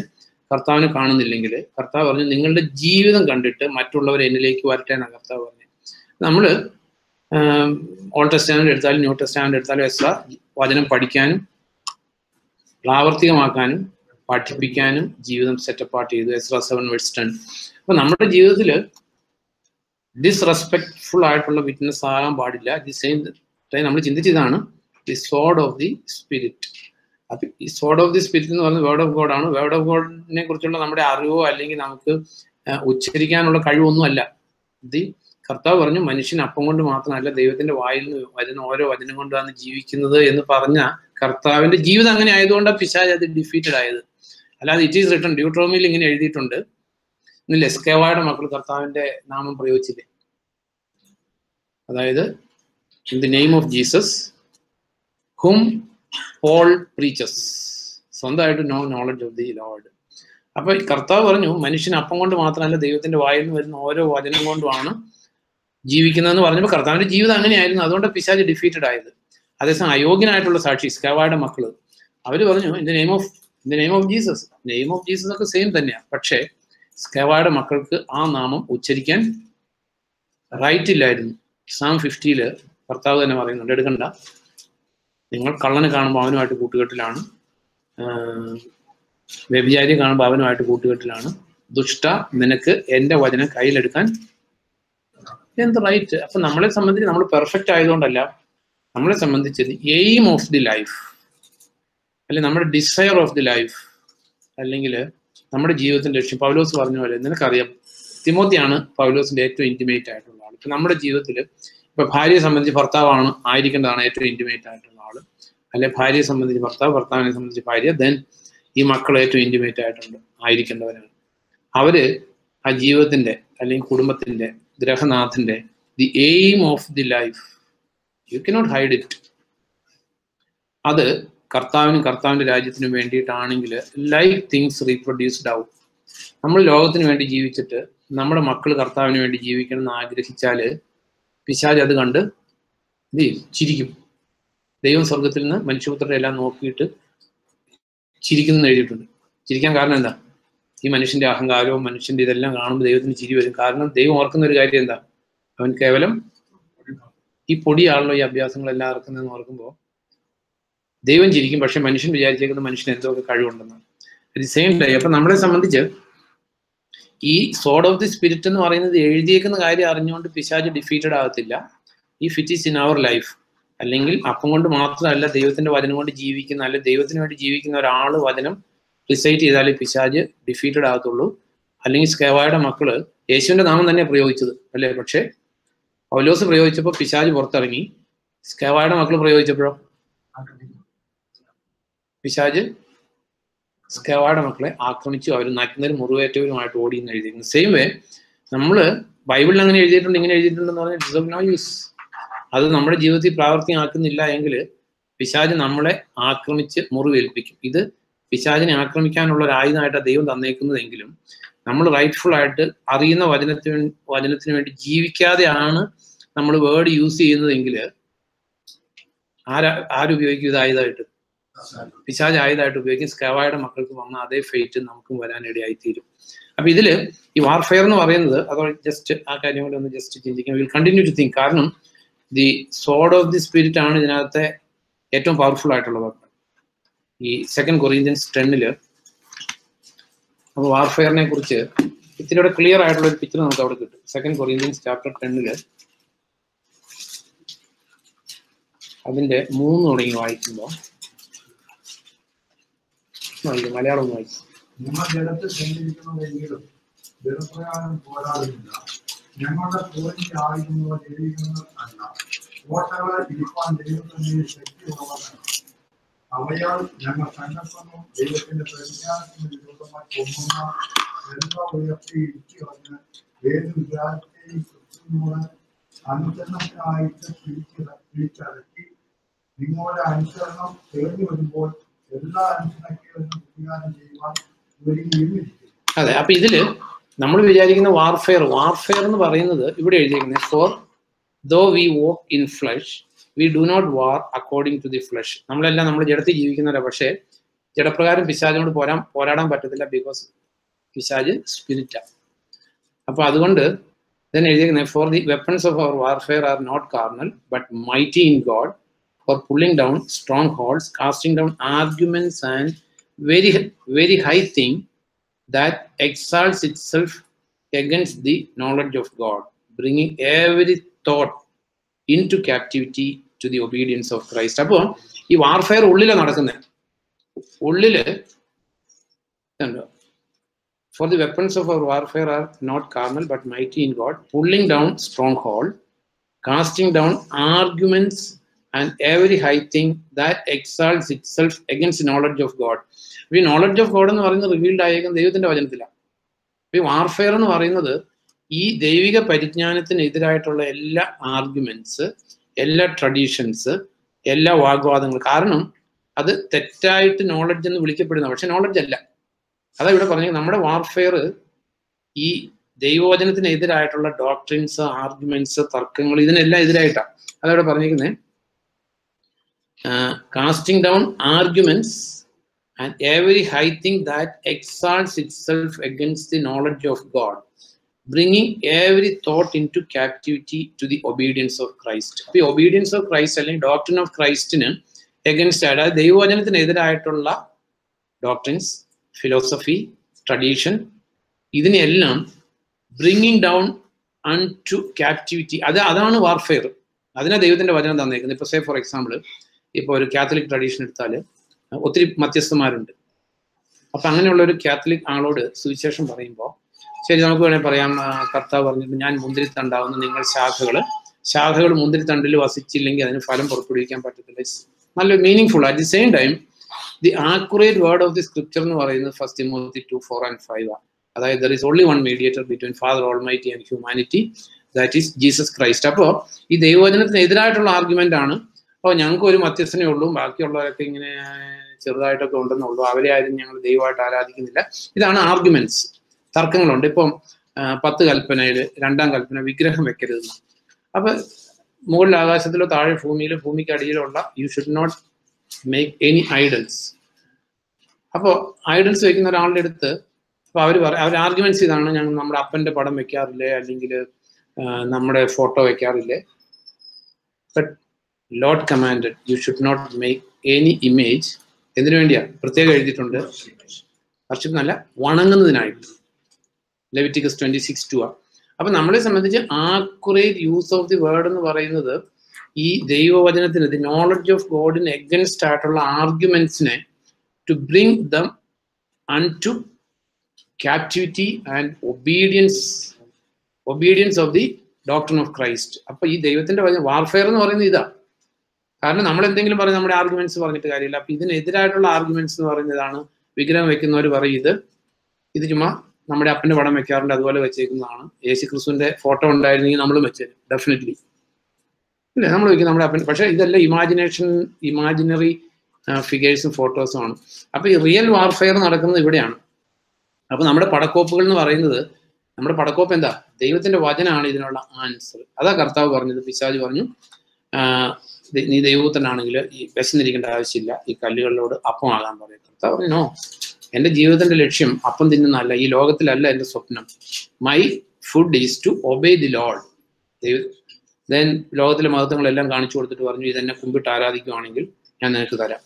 കർത്താവിനെ കാണുന്നില്ലെങ്കിൽ കർത്താവ് പറഞ്ഞു നിങ്ങളുടെ ജീവിതം കണ്ടിട്ട് മറ്റുള്ളവർ എന്നിലേക്ക് വരട്ടാനാണ് കർത്താവ് പറഞ്ഞു നമ്മൾ ഓൾഡ് ടെസ്റ്റാൻഡ് എടുത്താലും ന്യൂ ടെസ്റ്റാൻഡ് എടുത്താലും എസ് വചനം പഠിക്കാനും പ്രാവർത്തികമാക്കാനും പഠിപ്പിക്കാനും ജീവിതം സെറ്റപ്പാട്ട് ചെയ്തു. എസ് സെവൻ വെസ്റ്റേൺ അപ്പൊ നമ്മുടെ ജീവിതത്തിൽ ഡിസ്റെസ്പെക്ട്ഫുൾ ആയിട്ടുള്ള വിറ്റ്നസ് ആകാൻ പാടില്ല. ദി സെയിം നമ്മൾ ചിന്തിച്ചതാണ് the sword of the spirit ഈ സോഡ് ഓഫ് ദി സ്പിരിറ്റ് എന്ന് പറയുന്നത് വേർഡ് ഓഫ് ഗോഡ് ആണ്. വേർഡ് ഓഫ് ഗോഡിനെ കുറിച്ചുള്ള നമ്മുടെ അറിവോ അല്ലെങ്കിൽ നമുക്ക് ഉച്ചരിക്കാനുള്ള കഴിവൊന്നുമല്ല. ദി കർത്താവ് പറഞ്ഞു മനുഷ്യൻ അപ്പം കൊണ്ട് മാത്രമല്ല ദൈവത്തിന്റെ വായിൽ നിന്ന് വരുന്ന ഓരോ വചനം കൊണ്ടാണ് ജീവിക്കുന്നത് എന്ന് പറഞ്ഞ കർത്താവിന്റെ ജീവിതം അങ്ങനെ ആയതുകൊണ്ടാണ് പിശാജ് അത് ഡിഫീറ്റഡ് ആയത്. അല്ലാതെ ഇറ്റ് ഈസ് റിട്ടൺ ഡ്യൂട്രോമിയിൽ ഇങ്ങനെ എഴുതിയിട്ടുണ്ട്. ഇന്ന് ലെസ്കേവായുടെ മക്കൾ കർത്താവിന്റെ നാമം പ്രയോഗിച്ചില്ലേ? അതായത് in the name of Jesus hmm Paul preaches സ്വന്തമായിട്ട് no knowledge of the Lord അപ്പൊ ഈ കർത്താവ് പറഞ്ഞു മനുഷ്യൻ അപ്പം കൊണ്ട് മാത്രമല്ല ദൈവത്തിന്റെ വായിൽ നിന്ന് വരുന്ന ഓരോ വചനം കൊണ്ടുമാണ് ജീവിക്കുന്നതെന്ന് പറഞ്ഞപ്പോൾ കർത്താവിന്റെ ജീവിതം അങ്ങനെയായിരുന്നു. അതുകൊണ്ട് പിശാജ് ഡിഫീറ്റഡ് ആയത്. അതേസമയം അയോഗ്യനായിട്ടുള്ള സാക്ഷി സ്കാവായുടെ മക്കൾ. അവർ പറഞ്ഞു in the name of in the name of Jesus name of Jesus ഒക്കെ സെയിം തന്നെയാണ് പക്ഷേ സ്കാവായുടെ മക്കൾക്ക് ആ നാമം ഉച്ചരിക്കാൻ റൈറ്റ് ഇല്ലായിരുന്നു. സാം ഫിഫ്റ്റിയിൽ കർത്താവ് തന്നെ പറയുന്നുണ്ട്. എടുക്കണ്ട. നിങ്ങൾ കള്ളനെ കാണുമ്പോൾ അവനുമായിട്ട് കൂട്ടുകെട്ടിലാണ്. വ്യഭിചാരി കാണുമ്പോൾ അവനുമായിട്ട് കൂട്ടുകെട്ടിലാണ്. ദുഷ്ട നിനക്ക് എന്റെ വചനം കയ്യിലെടുക്കാൻ എന്ത് റൈറ്റ് അപ്പൊ നമ്മളെ സംബന്ധിച്ച് നമ്മൾ പെർഫെക്റ്റ് ആയതുകൊണ്ടല്ല നമ്മളെ സംബന്ധിച്ച് എയിം ഓഫ് ദി ലൈഫ് അല്ലെങ്കിൽ നമ്മുടെ ഡിസയർ ഓഫ് ദി ലൈഫ് അല്ലെങ്കിൽ നമ്മുടെ ജീവിതത്തിന്റെ ലക്ഷ്യം. പൗലോസ് പറഞ്ഞ പോലെ നിനക്കറിയാം തിമോത്തിയാണ് പൗലോസിന്റെ ഏറ്റവും ഇന്റിമേറ്റ് ആയിട്ടുള്ള ആൾ ഇപ്പൊ നമ്മുടെ ജീവിതത്തിൽ ഇപ്പൊ ഭാര്യയെ സംബന്ധിച്ച് ഭർത്താവാണ് ആയിരിക്കേണ്ടതാണ് ഏറ്റവും ഇന്റിമേറ്റ് ആയിട്ടുള്ള ആൾ. അല്ലെ ഭാര്യയെ സംബന്ധിച്ച് ഭർത്താവ് ഭർത്താവിനെ സംബന്ധിച്ച് ഭാര്യ ദെൻ ഈ മക്കൾ ഏറ്റവും ഇന്റിമേറ്റ് ആയിട്ടുണ്ട് ആയിരിക്കേണ്ടവരാണ്. അവർ ആ ജീവിതത്തിന്റെ അല്ലെങ്കിൽ കുടുംബത്തിന്റെ ഗ്രഹനാഥന്റെ the aim of the life you cannot hide it അത് കർത്താവിനും കർത്താവിന്റെ രാജ്യത്തിനും വേണ്ടിയിട്ടാണെങ്കിൽ ലൈഫ് തിങ്സ് റീപ്രൊഡ്യൂസ്ഡ് ഔട്ട് നമ്മൾ ലോകത്തിന് വേണ്ടി ജീവിച്ചിട്ട് നമ്മുടെ മക്കൾ കർത്താവിന് വേണ്ടി ജീവിക്കണം എന്ന് ആഗ്രഹിച്ചാൽ പിശാജ് അത് കണ്ട് എന്ത് ചെയ്യും ചിരിക്കും. ദൈവം സ്വർഗത്തിൽ നിന്ന് മനുഷ്യപുത്രരെ എല്ലാം നോക്കിയിട്ട് ചിരിക്കുന്നു എഴുതിയിട്ടുണ്ട്. ചിരിക്കാൻ കാരണം എന്താ? ഈ മനുഷ്യന്റെ അഹങ്കാരവും മനുഷ്യന്റെ ഇതെല്ലാം കാണുമ്പോൾ ദൈവത്തിന് ചിരി വരും. കാരണം ദൈവം ഓർക്കുന്ന ഒരു കാര്യം എന്താ? അവൻ കേവലം ഈ പൊടിയാണല്ലോ ഈ അഭ്യാസങ്ങളെല്ലാം ഇറക്കുന്നതെന്ന് ഓർക്കുമ്പോൾ ദൈവം ചിരിക്കും. പക്ഷെ മനുഷ്യൻ വിചാരിച്ചേക്കുന്ന മനുഷ്യന് എന്തൊക്കെ കഴിവുണ്ടെന്നാണ്. അറ്റ് ദി സെയിം ടൈം അപ്പൊ നമ്മളെ സംബന്ധിച്ച് ഈ സോഡ് ഓഫ് ദി സ്പിരിറ്റ് എന്ന് പറയുന്നത് എഴുതിയേക്കുന്ന കാര്യം അറിഞ്ഞുകൊണ്ട് പിശാജ് ഡിഫീറ്റഡ് ആകത്തില്ല. ഈ fight is in our life അല്ലെങ്കിൽ അപ്പം കൊണ്ട് മാത്രമല്ല ദൈവത്തിന്റെ വചനം കൊണ്ട് ജീവിക്കുന്ന അല്ലെ ദൈവത്തിന് വേണ്ടി ജീവിക്കുന്ന ഒരാൾ വചനം റിസൈറ്റ് ചെയ്താലേ പിശാജ് ഡിഫീറ്റഡ് ആകത്തുള്ളൂ. അല്ലെങ്കിൽ സ്കേവായുടെ മക്കൾ യേശുവിന്റെ നാമം തന്നെ പ്രയോഗിച്ചത് അല്ലേ? പക്ഷേ പൗലോസ് പ്രയോഗിച്ചപ്പോൾ പിശാജ് പുറത്തിറങ്ങി. സ്കേവായുടെ മക്കൾ പ്രയോഗിച്ചപ്പോഴോ? പിശാജ് സ്കവായുടെ മക്കളെ ആക്രമിച്ചു. അവർ നഗ്നരും മുറിവേറ്റവരുമായിട്ട് ഓടി എന്ന് എഴുതിയിരുന്നു സെയിം വേ നമ്മൾ ബൈബിളിൽ അങ്ങനെ എഴുതിയിട്ടുണ്ട് ഇങ്ങനെ എഴുതിയിട്ടുണ്ടെന്ന് പറഞ്ഞാൽ ഇറ്റ്സ് ഓഫ് നോ യൂസ് അത് നമ്മുടെ ജീവിതത്തിൽ പ്രാവർത്തികമാക്കുന്നില്ല എങ്കിൽ പിശാജ് നമ്മളെ ആക്രമിച്ച് മുറിവേൽപ്പിക്കും. ഇത് പിശാജിനെ ആക്രമിക്കാനുള്ള ഒരു ആയുധമായിട്ടാണ് ദൈവം തന്നേക്കുന്നതെങ്കിലും നമ്മൾ റൈറ്റ്ഫുൾ ആയിട്ട് അറിയുന്ന വചനത്തിന് വചനത്തിന് വേണ്ടി ജീവിക്കാതെയാണ് നമ്മൾ വേർഡ് യൂസ് ചെയ്യുന്നതെങ്കിൽ ആരാ ആരുപയോഗിക്കും ഇത് ആയുധമായിട്ട്? പിശാജ് ആയുധമായിട്ട് ഉപയോഗിക്കും സ്കാവായുടെ മക്കൾക്ക് വന്ന അതേ ഫേറ്റ് നമുക്കും വരാനിടയായി തീരും അപ്പൊ ഇതിൽ ഈ വാർഫെയർ എന്ന് പറയുന്നത് അതോ ജസ്റ്റ് ആ കാര്യം കൂടി ഒന്ന് ജസ്റ്റ് ചിന്തിക്കാം വിൽ കണ്ടിന്യൂ ടു തിങ്ക് കാരണം the sword of the spirit ആണ് ഇതിനകത്തെ ഏറ്റവും പവർഫുൾ ആയിട്ടുള്ള വാക്ക് ഈ സെക്കൻഡ് കൊറിയൻസ് ടെന്നിൽ അപ്പൊ വാർഫെയറിനെ കുറിച്ച് ഇത്തിരിയുടെ ക്ലിയർ ആയിട്ടുള്ള ഒരു പിക്ചർ നമുക്ക് അവിടെ കിട്ടും. സെക്കൻഡ് കൊറിയൻസ് ചാപ്റ്റർ ടെന്നിൽ അതിന്റെ മൂന്ന് തുടങ്ങി വായിക്കുമ്പോൾ വായിക്കും മലയാളം വായിക്കും ഞങ്ങൾ ജലത്തിൽ സഞ്ചരിക്കുന്നതെങ്കിലും ജലപ്രകാരം പോരാടുന്നില്ല. ഞങ്ങളുടെ പോരിന്റെ ആയുധങ്ങളോ ദൈവികങ്ങൾ അല്ല കോട്ടകളെ ഇരിപ്പാൻ ദൈവത്തിന്റെ ശക്തിയുള്ളവരാണ്. അവയാൽ ഞങ്ങൾ സങ്കല്പവും ദൈവത്തിന്റെ പരിജ്ഞാനത്തിന് വിരോധമായി കൊമ്മുന്ന എല്ലാ ഉയർത്തി ഇടിച്ചു കളഞ്ഞ് ഏത് വിചാരത്തെയും അനുസരണത്തിനായിട്ട് തിരിച്ച് തിരിച്ചടക്കി നിങ്ങളുടെ അനുസരണം തേടി വരുമ്പോൾ എല്ലാ അതെ അപ്പൊ ഇതിൽ നമ്മൾ വിചാരിക്കുന്ന വാർഫെയർ വാർഫെയർ എന്ന് പറയുന്നത് ഇവിടെ എഴുതിയിരിക്കുന്നത് for though we walk in flesh we do not war according to the flesh നമ്മളെല്ലാം നമ്മൾ ജഡത്തിൽ ജീവിക്കുന്നവരാ പക്ഷേ ജഡപ്രകാരം പിശാജിനോട് പോരാൻ പോരാടാൻ പറ്റത്തില്ല ബിക്കോസ് പിശാജ് സ്പിരിറ്റാ അപ്പൊ അതുകൊണ്ട് then എഴുതിയിരിക്കുന്നത് for the weapons of our warfare are not carnal but mighty in God For pulling down strongholds casting down arguments and very very high thing that exalts itself against the knowledge of God, bringing every thought into captivity to the obedience of Christ. അപ്പോൾ ഈ warfare ഉള്ളിലാണ് നടക്കുന്നത് ഉള്ളില് for the weapons of our warfare are not carnal but mighty in God pulling down stronghold casting down arguments and every high thing that exalts itself against knowledge of God. ഈ knowledge of God എന്ന് പറയുന്നത് revealed ആയേക്കും ദൈവത്തിന്റെ വചനത്തിലാണ്. ഈ warfare എന്ന് പറയുന്നത് ഈ ദൈവിക പരിജ്ഞാനത്തിനെതിരായിട്ടുള്ള എല്ലാ ആർഗ്യുമെന്റ്സ് എല്ലാ ട്രഡീഷൻസ് എല്ലാ വാഗ്വാദങ്ങളും കാരണം അത് തെറ്റായിട്ട് നോളജ് എന്ന് വിളിക്കപ്പെടുന്ന പക്ഷെ നോളജ് അല്ല. അതാ ഇവിടെ പറഞ്ഞത് നമ്മുടെ വാർഫെയർ ഈ ദൈവവചനത്തിനെതിരായിട്ടുള്ള ഡോക്ട്രിൻസ് ആർഗ്യുമെന്റ്സ് തർക്കങ്ങൾ ഇതിനെല്ലാം എതിരായിട്ടാണ്. അതവിടെ പറഞ്ഞിരിക്കുന്നത്. Casting down arguments and every high thing that exalts itself against the knowledge of God, bringing every thought into captivity to the obedience of Christ. The obedience of Christ അല്ലെങ്കിൽ doctrine of Christന് against അതായത് ദൈവവചനത്തിനെതിരായിട്ടുള്ള doctrines philosophy tradition ഇതിനെല്ലാം bringing down un to captivity അത് അതാണ് warfare അതിനാ ദൈവത്തിന്റെ വചനം തന്നേക്കുന്നത് ഇപ്പൊ സേ ഫോർ എക്സാമ്പിൾ ഇപ്പൊ ഒരു കാത്തലിക് ട്രഡീഷൻ എടുത്താൽ ഒത്തിരി മധ്യസ്ഥന്മാരുണ്ട്. അപ്പൊ അങ്ങനെയുള്ള ഒരു കാത്തലിക് ആളോട് സുവിശേഷം പറയുമ്പോൾ ശരി നമുക്ക് വേണേൽ പറയാം കർത്താവ് പറഞ്ഞിട്ട് ഞാൻ മുന്തിരിത്തണ്ടാവുന്ന നിങ്ങൾ ശാഖകൾ ശാഖകൾ മുന്തിരിത്തണ്ടിൽ വസിച്ചില്ലെങ്കിൽ അതിന് ഫലം പുറപ്പെടുവിക്കാൻ പറ്റത്തില്ല. നല്ല meaningful at the same time the accurate word of the scripture എന്ന് പറയുന്നത് first Timothy two four and five ആണ്. അതായത് there is only one mediator between father almighty and humanity that is Jesus Christ അപ്പോൾ ഈ ദൈവവചനത്തിനെതിരായിട്ടുള്ള argument ആണ് അപ്പോൾ ഞങ്ങൾക്ക് ഒരു മധ്യസ്ഥനേ ഉള്ളൂ. ബാക്കിയുള്ളവരൊക്കെ ഇങ്ങനെ ചെറുതായിട്ടൊക്കെ ഉണ്ടെന്നുള്ളൂ. അവരെ ആരും ഞങ്ങൾ ദൈവമായിട്ട് ആരാധിക്കുന്നില്ല. ഇതാണ് ആർഗ്യുമെന്റ്സ്. തർക്കങ്ങളുണ്ട്. ഇപ്പം പത്ത് കൽപ്പനയിൽ രണ്ടാം കൽപ്പന വിഗ്രഹം വെക്കരുത് അപ്പൊ മുകളിൽ ആകാശത്തിലോ താഴെ ഭൂമിയിലോ ഭൂമിക്ക് അടിയിലുള്ള you should not make any idols അപ്പോൾ ഐഡൽസ് വെക്കുന്ന ഒരാളുടെ അടുത്ത് അപ്പൊ അവർ പറയും അവർ ആർഗ്യുമെന്റ്സ് ഇതാണ് ഞങ്ങൾ നമ്മുടെ അപ്പന്റെ പടം വെക്കാറില്ലേ? അല്ലെങ്കിൽ നമ്മുടെ photo വെക്കാറില്ലേ? Lord commanded you should not make any image എന്തിനു വേണ്ടിയാ? പ്രത്യേകം എഴുതിയിട്ടുണ്ട്. വർഷിപ്പ് നല്ല വണങ്ങുന്നതിനായിട്ട്. ലെവിറ്റിക്കസ് ട്വന്റി സിക്സ് ടു ആ. അപ്പൊ നമ്മളെ സംബന്ധിച്ച് accurate use of the word എന്ന് പറയുന്നത് ഈ ദൈവവചനത്തിന് ദി നോളജ് ഓഫ് ഗോഡിന് എഗൻസ്റ്റ് ആയിട്ടുള്ള ആർഗ്യുമെന്റ്സിനെ to bring them into captivity and obedience obedience of the doctor of Christ അപ്പൊ ഈ ദൈവത്തിന്റെ വാർഫെയർ എന്ന് പറയുന്നത് ഇതാ. കാരണം നമ്മൾ എന്തെങ്കിലും പറഞ്ഞ് നമ്മുടെ ആർഗ്യുമെന്റ്സ് പറഞ്ഞിട്ട് കാര്യമില്ല. അപ്പൊ ഇതിനെതിരായിട്ടുള്ള ആർഗ്യുമെന്റ്സ് എന്ന് പറഞ്ഞതാണ് വിഗ്രഹം വെക്കുന്നവർ പറയും ഇത് ഇത് ചുമ്മാ നമ്മുടെ അപ്പന്റെ പടം വെക്കാറുണ്ട് അതുപോലെ വെച്ചേക്കുന്നതാണ്. യേശു ക്രിസ്തുവിന്റെ ഫോട്ടോ ഉണ്ടായിരുന്നെങ്കിൽ നമ്മളും വെച്ചേരും ഡെഫിനറ്റ്ലി ഇല്ല? നമ്മൾ വെക്കും നമ്മുടെ അപ്പൻ. പക്ഷെ ഇതെല്ലാം ഇമാജിനേഷൻ ഇമാജിനറി ഫിഗേഴ്സും ഫോട്ടോസും ആണ്. അപ്പൊ ഈ റിയൽ വാർഫെയർ നടക്കുന്നത് ഇവിടെയാണ്. അപ്പൊ നമ്മുടെ പടക്കോപ്പുകൾ എന്ന് പറയുന്നത് നമ്മുടെ പടക്കോപ്പ് എന്താ? ദൈവത്തിന്റെ വചനമാണ് ഇതിനുള്ള ആൻസർ അതാ കർത്താവ് പറഞ്ഞത് പിശാജ് പറഞ്ഞു. നീ ദൈവത്തിനാണെങ്കിൽ ഈ വിശന്നിരിക്കേണ്ട ആവശ്യമില്ല. ഈ കല്ലുകളിലോട് ആകാൻ പറയും കർത്താവ് പറഞ്ഞോ നോ എന്റെ ജീവിതത്തിന്റെ ലക്ഷ്യം അപ്പം തിന്നുന്നതല്ല. ഈ ലോകത്തിലല്ല എന്റെ സ്വപ്നം. My food is to obey the Lord ദൈവ ദെൻ ലോകത്തിലെ മഹത്വങ്ങളെല്ലാം കാണിച്ചു കൊടുത്തിട്ട് പറഞ്ഞു ഇതെന്നെ കുമ്പിട്ട് ആരാധിക്കുവാണെങ്കിൽ ഞാൻ നിനക്ക് തരാം.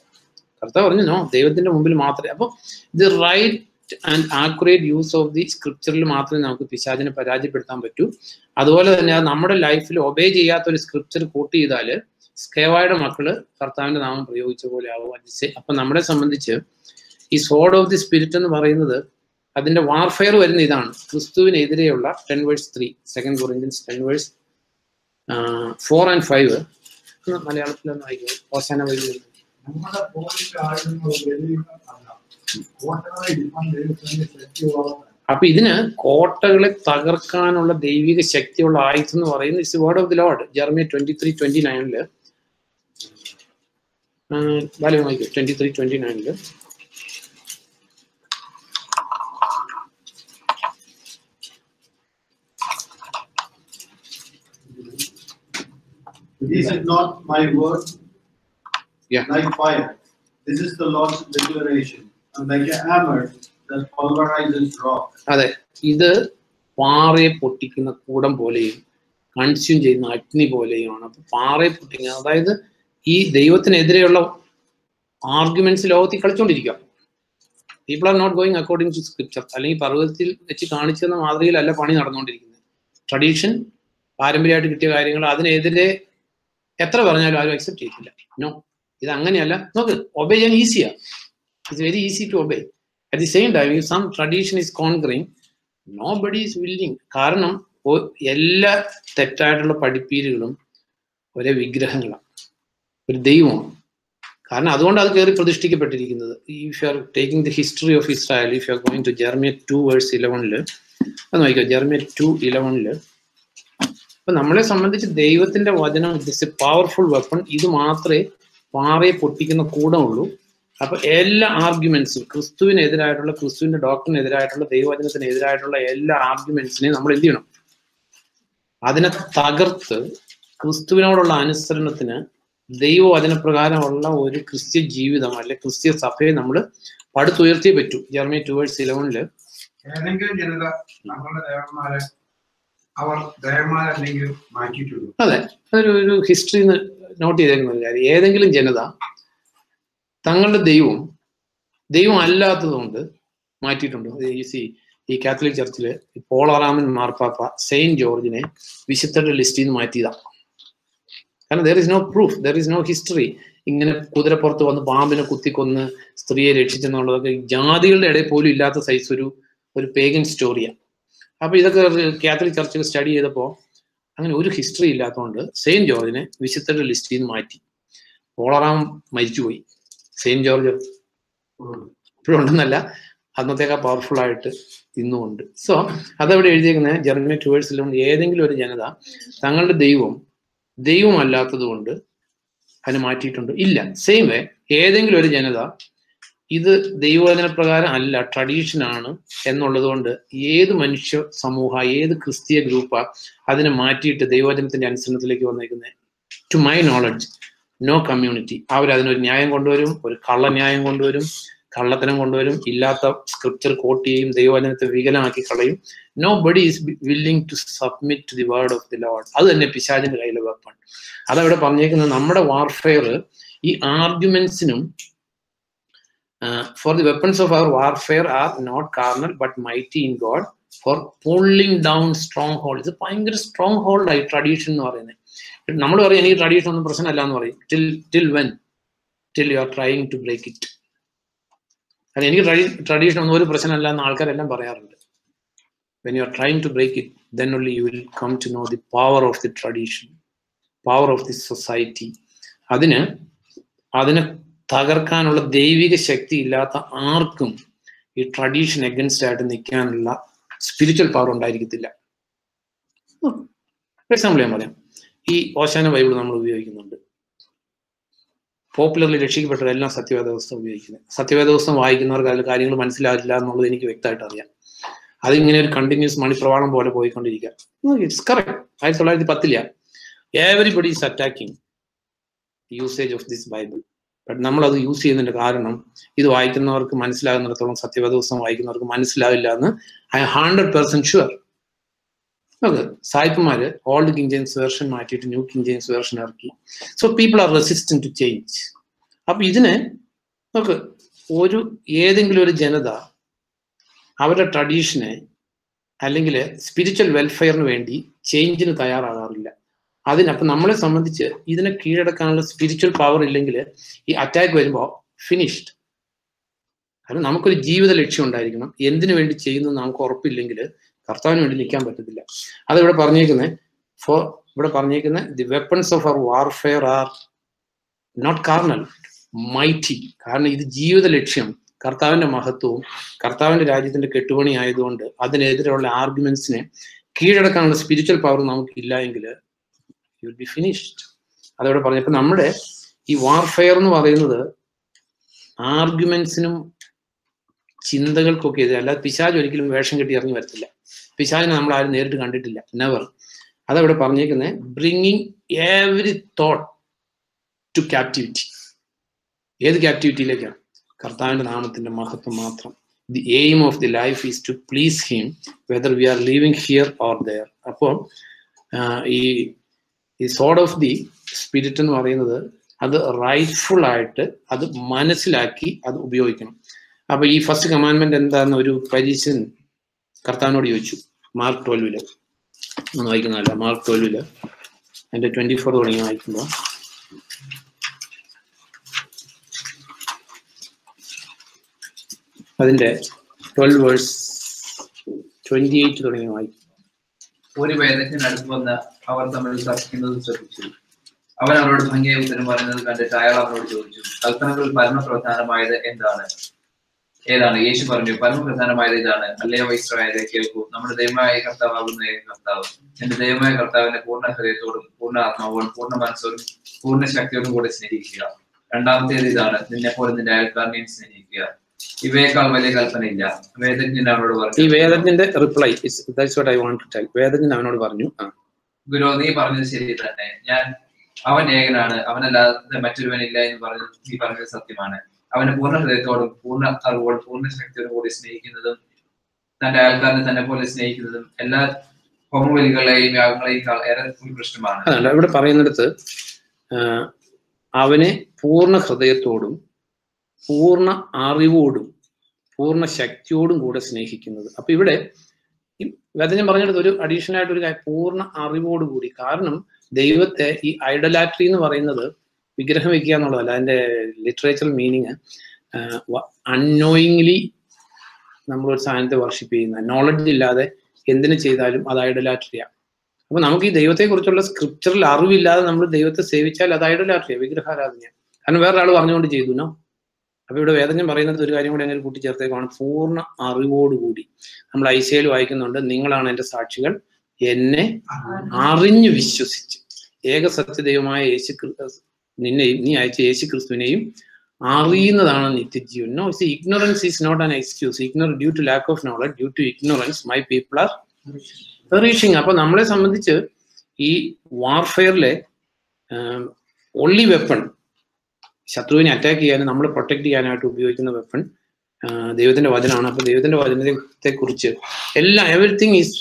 കർത്താവ് പറഞ്ഞു നോ ദൈവത്തിന്റെ മുമ്പിൽ മാത്രമേ അപ്പോൾ the right and accurate use of the സ്ക്രിപ്ചറിൽ മാത്രമേ നമുക്ക് പിശാചിനെ പരാജയപ്പെടുത്താൻ പറ്റൂ. അതുപോലെ തന്നെ നമ്മുടെ ലൈഫിൽ ഒബേ ചെയ്യാത്ത ഒരു സ്ക്രിപ്ചർ കൂട്ട് ചെയ്താൽ സ്കേവായുടെ മക്കൾ കർത്താവിന്റെ നാമം പ്രയോഗിച്ച പോലെ ആവും അതിശയ- അപ്പൊ നമ്മളെ സംബന്ധിച്ച് ഈ സോഡ് ഓഫ് ദി സ്പിരിറ്റ് എന്ന് പറയുന്നത് അതിന്റെ വാർഫെയർ വരുന്ന ഇതാണ്. ക്രിസ്തുവിനെതിരെയുള്ള ten verse three second Corinthians ten verse four and five മലയാളത്തിലൊന്ന് വായിക്കും. അവസാന അപ്പൊ ഇതിന് കോട്ടകളെ തകർക്കാനുള്ള ദൈവിക ശക്തിയുള്ള ആയുധം എന്ന് പറയുന്നത് is word of the Lord Jeremiah twenty three twenty നയനിൽ വാല്യം വായിക്കും twenty three twenty നയനില് Is it not my word? Yeah. Like fire. This is the Lord's declaration. And like a hammer that pulverizes rock. അതെ ഇത് പാറയെ പൊട്ടിക്കുന്ന കൂടം പോലെയും consume ചെയ്യുന്ന അഗ്നി പോലെയുമാണ് അപ്പൊ പാറയെ പൊട്ടിക്കുന്ന അതായത് ഈ ദൈവത്തിനെതിരെയുള്ള ആർഗ്യുമെന്റ്സ് ലോകത്തിൽ കളിച്ചുകൊണ്ടിരിക്കുക people are not going according to scripture അല്ലെങ്കിൽ പർവതത്തിൽ വെച്ച് കാണിച്ചെന്ന മാതൃകയിലല്ല പണി നടന്നുകൊണ്ടിരിക്കുന്നത്. ട്രഡീഷൻ പാരമ്പര്യമായിട്ട് കിട്ടിയ കാര്യങ്ങൾ അതിനെതിരെ എത്ര പറഞ്ഞാലും ആരും അക്സെപ്റ്റ് ചെയ്തില്ല നോ ഇത് അങ്ങനെയല്ല നോക്ക് ഒബേ ചെയ്യാൻ ഈസിയാ it's very easy to obey at the same time some tradition is conquering nobody is willing കാരണം എല്ലാ തെറ്റായിട്ടുള്ള പഠിപ്പീലുകളും ഒരേ വിഗ്രഹങ്ങളാണ് ഒരു ദൈവമാണ് കാരണം അതുകൊണ്ട് അത് കയറി പ്രതിഷ്ഠിക്കപ്പെട്ടിരിക്കുന്നത്. If you are taking the history of Israel if you are going to Jeremiah two verse ഇലവനിൽ അത് നോക്കിക്കോ ജർമിയ ടു ഇലവനിൽ അപ്പൊ നമ്മളെ സംബന്ധിച്ച് ദൈവത്തിന്റെ വചനം ഇറ്റ്സ് എ പവർഫുൾ വെപ്പൺ ഇത് മാത്രമേ പാറയെ പൊട്ടിക്കുന്ന കൂടമുള്ളൂ. അപ്പൊ എല്ലാ ആർഗ്യുമെന്റ്സും ക്രിസ്തുവിനെതിരായിട്ടുള്ള ക്രിസ്തുവിന്റെ ഡോക്ടറിനെതിരായിട്ടുള്ള ദൈവവചനത്തിനെതിരായിട്ടുള്ള എല്ലാ ആർഗ്യുമെന്റ്സിനെയും നമ്മൾ എന്ത് ചെയ്യണം? അതിനെ തകർത്ത് ക്രിസ്തുവിനോടുള്ള അനുസരണത്തിന് ദൈവവചനപ്രകാരമുള്ള ഒരു ക്രിസ്ത്യ ജീവിതം അല്ലെ ക്രിസ്ത്യ സഭയെ നമ്മൾ പടുത്തുയർത്തിയേ പറ്റൂ. ജർമ്മനി ടുവേഴ്സ് ഇലവനിൽ ഏതെങ്കിലും ജനത നമ്മുടെ ദേവന്മാരെ അവർ ദേവന്മാരല്ലെങ്കിൽ മാറ്റിയിട്ടുള്ളൂ അതെ. അതൊരു ഒരു ഹിസ്റ്ററി നോട്ട് ചെയ്തേക്കുന്ന ഒരു കാര്യം. ഏതെങ്കിലും ജനത തങ്ങളുടെ ദൈവം ദൈവം അല്ലാത്തതുകൊണ്ട് മാറ്റിയിട്ടുണ്ട്? ഈ സി ഈ കാത്തലിക് ചർച്ചിൽ പോളാറാമൻ മാർപ്പാപ്പ സെയിന്റ് ജോർജിനെ വിശുദ്ധരുടെ ലിസ്റ്റിൽ നിന്ന് മാറ്റിയതാ. കാരണം there is no proof there is no history ഇങ്ങനെ കുതിരപ്പുറത്ത് വന്ന് പാമ്പിനെ കുത്തിക്കൊന്ന് സ്ത്രീയെ രക്ഷിച്ചെന്നുള്ളതൊക്കെ ജാതികളുടെ ഇടയിൽ പോലും ഇല്ലാത്ത സൈസ് ഒരു ഒരു പേഗൻ സ്റ്റോറിയാണ് അപ്പൊ ഇതൊക്കെ കാത്തലിക് ചർച്ചിൽ സ്റ്റഡി ചെയ്തപ്പോൾ അങ്ങനെ ഒരു ഹിസ്റ്ററി ഇല്ലാത്തതുകൊണ്ട് സെയിന്റ് ജോർജിനെ വിശുദ്ധരുടെ ലിസ്റ്റിൽ നിന്ന് മാറ്റി. പോളറാം മരിച്ചുപോയി. സെയിന്റ് ജോർജ് ഇപ്പോഴും ഉണ്ടെന്നല്ല അന്നത്തേക്കാൾ പവർഫുൾ ആയിട്ട് ഇന്നുമുണ്ട്. സോ അതവിടെ എഴുതിയിരിക്കുന്നത് ജർമ്മനി ടുവേഴ്സിലുണ്ട് ഏതെങ്കിലും ഒരു ജനത തങ്ങളുടെ ദൈവം ദൈവമല്ലാത്തത് കൊണ്ട് അതിനെ മാറ്റിയിട്ടുണ്ട്. ഇല്ല. സെയിം വേ ഏതെങ്കിലും ഒരു ജനത ഇത് ദൈവവചന പ്രകാരം അല്ല ട്രഡീഷൻ ആണ് എന്നുള്ളത് കൊണ്ട് ഏത് മനുഷ്യ സമൂഹ ഏത് ക്രിസ്തീയ ഗ്രൂപ്പാ അതിനെ മാറ്റിയിട്ട് ദൈവവചനത്തിന്റെ അനുസരണത്തിലേക്ക് വന്നേക്കുന്നത് to my knowledge no community അവർ അതിനൊരു ന്യായം കൊണ്ടുവരും ഒരു കള്ള ന്യായം കൊണ്ടുവരും കള്ളത്തനം കൊണ്ടുവരും ഇല്ലാത്ത സ്ക്രിപ്ചർ കോട്ട് ചെയ്യും ദൈവവചനത്തെ വികലമാക്കി കളയും. Nobody is willing to submit the word of the Lord അത് തന്നെ പിശാചിന്റെ കയ്യിലെ വെപ്പൺ അതവിടെ പറഞ്ഞേക്കുന്നത് നമ്മുടെ വാർഫെയർ ഈ ആർഗ്യുമെന്റ്സിനും for the weapons of our warfare are not carnal but mighty in God for pulling down stronghold ഇത് ഭയങ്കര സ്ട്രോങ് ഹോൾഡായി ട്രഡീഷൻ എന്ന് പറയുന്നത്. നമ്മൾ പറയും എനിക്ക് ട്രഡീഷൻ ഒന്നും പ്രശ്നമല്ല എന്ന് പറയും. Till till when till you are trying to break it കാരണം എനിക്ക് ട്രഡീഷൻ ഒന്നും ഒരു പ്രശ്നമല്ല എന്ന് ആൾക്കാരെല്ലാം പറയാറുണ്ട്. വെൻ you are trying to break it, then only you will come to know the power of the tradition, power of the society. അതിന് അതിനെ തകർക്കാനുള്ള ദൈവിക ശക്തി ഇല്ലാത്ത ആർക്കും ഈ ട്രഡീഷൻ എഗൻസ്റ്റ് ആയിട്ട് നിൽക്കാനുള്ള സ്പിരിച്വൽ പവർ ഉണ്ടായിരിക്കത്തില്ല. എക്സാമ്പിൾ ഞാൻ പറയാം. ഈ ഓശാന ബൈബിൾ നമ്മൾ ഉപയോഗിക്കുന്നുണ്ട്. പോപ്പുലറിൽ രക്ഷിക്കപ്പെട്ടവരെല്ലാം സത്യവേദ പുസ്തകം ഉപയോഗിക്കുന്നത്. സത്യവേദ പുസ്തകം വായിക്കുന്നവർക്ക് അതിൽ കാര്യങ്ങൾ മനസ്സിലാകില്ല എന്നുള്ളത് എനിക്ക് വ്യക്തമായിട്ട് അറിയാം. അതിങ്ങനെ ഒരു കണ്ടിന്യൂസ് മണിപ്രവാളം പോലെ പോയിക്കൊണ്ടിരിക്കുക. ഇറ്റ്സ് കറക്റ്റ് ആയിരത്തി തൊള്ളായിരത്തി പത്തില everybody is attacking usage of this Bible but നമ്മൾ അത് യൂസ് ചെയ്യുന്നതിന്റെ കാരണം ഇത് വായിക്കുന്നവർക്ക് മനസ്സിലാകുന്നിടത്തോളം സത്യവേദ ദിവസം വായിക്കുന്നവർക്ക് മനസ്സിലാവില്ല എന്ന് I hundred percent sure okay സായിപ്പുമാര് old King James version മാറ്റിയിട്ട് ന്യൂ കിങ് ജെയിംസ് വേർഷൻ ഇറക്കി. So people are resistant to change അപ്പൊ ഇതിനെ നോക്ക് ഒരു ഏതെങ്കിലും ഒരു ജനത അവരുടെ ട്രഡീഷനെ അല്ലെങ്കിൽ സ്പിരിച്വൽ വെൽഫെയറിന് വേണ്ടി ചേഞ്ചിന് തയ്യാറാകാറില്ല. അതിനപ്പം നമ്മളെ സംബന്ധിച്ച് ഇതിനെ കീഴടക്കാനുള്ള സ്പിരിച്വൽ പവർ ഇല്ലെങ്കിൽ ഈ അറ്റാക്ക് വരുമ്പോൾ ഫിനിഷ്ഡ് കാരണം നമുക്കൊരു ജീവിത ലക്ഷ്യം ഉണ്ടായിരിക്കണം. എന്തിനു വേണ്ടി ചെയ്യുന്നു നമുക്ക് ഉറപ്പില്ലെങ്കിൽ കർത്താവിന് വേണ്ടി നിൽക്കാൻ പറ്റത്തില്ല. അതിവിടെ പറഞ്ഞേക്കുന്നത് ഫോർ ഇവിടെ പറഞ്ഞേക്കുന്നത് the weapons of our warfare are not carnal mighty കാരണം ഇത് ജീവിത ലക്ഷ്യം. കർത്താവിന്റെ മഹത്വവും കർത്താവിന്റെ രാജ്യത്തിന്റെ കെട്ടുപണി ആയതുകൊണ്ട് അതിനെതിരെയുള്ള ആർഗ്യുമെന്റ്സിനെ കീഴടക്കാനുള്ള സ്പിരിച്വൽ പവർ നമുക്ക് എങ്കിൽ യു വിൽ ബി ഫിനിഷ്ഡ് അതവിടെ പറഞ്ഞു. അപ്പൊ നമ്മുടെ ഈ വാർഫെയർ എന്ന് പറയുന്നത് ആർഗ്യുമെന്റ്സിനും ചിന്തകൾക്കൊക്കെ എതിരെ അല്ലാതെ പിശാജ് ഒരിക്കലും വേഷം കെട്ടി ഇറങ്ങി വരത്തില്ല. പിശാജിനെ നമ്മൾ ആരും നേരിട്ട് കണ്ടിട്ടില്ല. നെവർ അതവിടെ പറഞ്ഞേക്കുന്നത് bringing every thought to captivity ഏത് ക്യാപ്റ്റിവിറ്റിയിലേക്കാണ് കർത്താവിന്റെ നാമത്തിന്റെ മഹത്വം മാത്രം. The aim of the life is to please him whether we are living here or there അപ്പോൾ ഈ ഈ സോഡ് ഓഫ് ദി സ്പിരിറ്റ് എന്ന് പറയുന്നത് അത് റൈറ്റ്ഫുൾ ആയിട്ട് അത് മനസ്സിലാക്കി അത് ഉപയോഗിക്കണം. അപ്പൊ ഈ ഫസ്റ്റ് കമാൻഡ്മെന്റ് എന്താന്ന് ഒരു പരീക്ഷൻ കർത്താവിനോട് ചോദിച്ചു. മാർക്ക് ട്വൽവിൽ ഒന്ന് വായിക്കുന്നതല്ല മാർക്ക് ട്വൽവിൽ അതിന്റെ ട്വന്റി ഫോർ തുടങ്ങി വായിക്കുമ്പോൾ അതിന്റെ ട്വൽവ് വേഴ്സ് ട്വന്റി എയ്റ്റ് തുടങ്ങി വായിക്കും ഒരു അടുത്ത് വന്ന് അവർ തമ്മിൽ തർക്കിക്കുന്നത് ശ്രദ്ധിച്ചു. അവൻ അവരോട് ഭംഗിയായി ഉത്തരം പറയുന്നത് കണ്ടിട്ട് അയാൾ അവരോട് ചോദിച്ചു കൽപ്പനകൾ പരമപ്രധാനമായത് എന്താണ്? ഏതാണ്? യേശു പറഞ്ഞു പരമപ്രധാനമായത് ഇതാണ്. അല്ലയോ ഇസ്രായേലെ കേൾക്കൂ നമ്മുടെ ദൈവമായ കർത്താവാകുന്ന ഏക കർത്താവ്. എന്റെ ദൈവമായ കർത്താവിന്റെ പൂർണ ഹൃദയത്തോടും പൂർണ ആത്മാവോടും പൂർണ മനസ്സോടും പൂർണ ശക്തിയോടും കൂടെ സ്നേഹിക്കുക. രണ്ടാമത്തേത് ഇതാണ് നിന്നെ പോലെ നിന്റെ അയൽക്കാരനെയും സ്നേഹിക്കുക. ഇവയേക്കാൾ വലിയ കൽപ്പനയില്ല. വേദജ്ഞൻ അവനോട് ഈ പറഞ്ഞു reply that's what I want to tell വേദജ്ഞൻ അവനോട് പറഞ്ഞു ഗുരു നീ പറഞ്ഞത് ശരി തന്നെ. ഞാൻ അവൻ ഏകനാണ് അവനല്ലാതെ മറ്റൊരുവനില്ല എന്ന് പറഞ്ഞു നീ പറഞ്ഞത് സത്യമാണ്. അവനെ പൂർണ ഹൃദയത്തോടും പൂർണ അറിവോടും പൂർണ ശക്തിയോടും കൂടി സ്നേഹിക്കുന്നതും തന്റെ അയൽക്കാരനെ തന്നെ പോലെ സ്നേഹിക്കുന്നതും എല്ലാ ഹോമബലികളെയും യാഗങ്ങളെയും ഏറെ പ്രശ്നമാണ് ഇവിടെ പറയുന്നിടത്ത് അവനെ പൂർണ ഹൃദയത്തോടും പൂർണ അറിവോടും പൂർണ ശക്തിയോടും കൂടെ സ്നേഹിക്കുന്നത്. അപ്പൊ ഇവിടെ വേദന പറഞ്ഞെടുത്ത് ഒരു അഡീഷണൽ ആയിട്ട് ഒരു കാര്യം പൂർണ അറിവോടുകൂടി കാരണം ദൈവത്തെ ഈ ഐഡലാട്രി എന്ന് പറയുന്നത് വിഗ്രഹം വെക്കുക എന്നുള്ളതല്ല അതിന്റെ ലിറ്ററേച്ചർ മീനിങ് അൺനോയിങ്ലി നമ്മളൊരു സാധനത്തെ വർഷിപ്പ് ചെയ്യുന്ന നോളജ് ഇല്ലാതെ എന്തിനു ചെയ്താലും അത് ഐഡലാട്രിയാണ് അപ്പൊ നമുക്ക് ഈ ദൈവത്തെ കുറിച്ചുള്ള സ്ക്രിപ്ചറിൽ അറിവില്ലാതെ നമ്മൾ ദൈവത്തെ സേവിച്ചാൽ അത് ഐഡലാട്രിയ വിഗ്രഹാരാധനയാണ്. കാരണം വേറൊരാൾ പറഞ്ഞുകൊണ്ട് ചെയ്തു നോ അപ്പൊ ഇവിടെ വേദന പറയുന്നത് ഒരു കാര്യം കൂടി അങ്ങനെ കൂട്ടിച്ചേർത്തേക്കാണ് പൂർണ അറിവോടുകൂടി നമ്മൾ ഐസയിൽ വായിക്കുന്നുണ്ട്. നിങ്ങളാണ് എന്റെ സാക്ഷികൾ. എന്നെ അറിഞ്ഞു വിശ്വസിച്ച് ഏക സത്യദൈവമായ യേശു നിന്നെയും നീ അയച്ച യേശു ക്രിസ്തുവിനെയും അറിയുന്നതാണ് നിത്യജീവൻ. No ignorance is not an excuse ignore due to lack of knowledge due to ignorance my people are perishing അപ്പൊ നമ്മളെ സംബന്ധിച്ച് ഈ വാർഫെയറിലെ ഓൺലി വെപ്പൺ ശത്രുവിനെ അറ്റാക്ക് ചെയ്യാനും നമ്മളെ പ്രൊട്ടക്ട് ചെയ്യാനായിട്ട് ഉപയോഗിക്കുന്ന വെപ്പൺ ദൈവത്തിന്റെ വചനമാണ്. അപ്പൊ ദൈവത്തിന്റെ വചനത്തെ കുറിച്ച് എല്ലാം everything is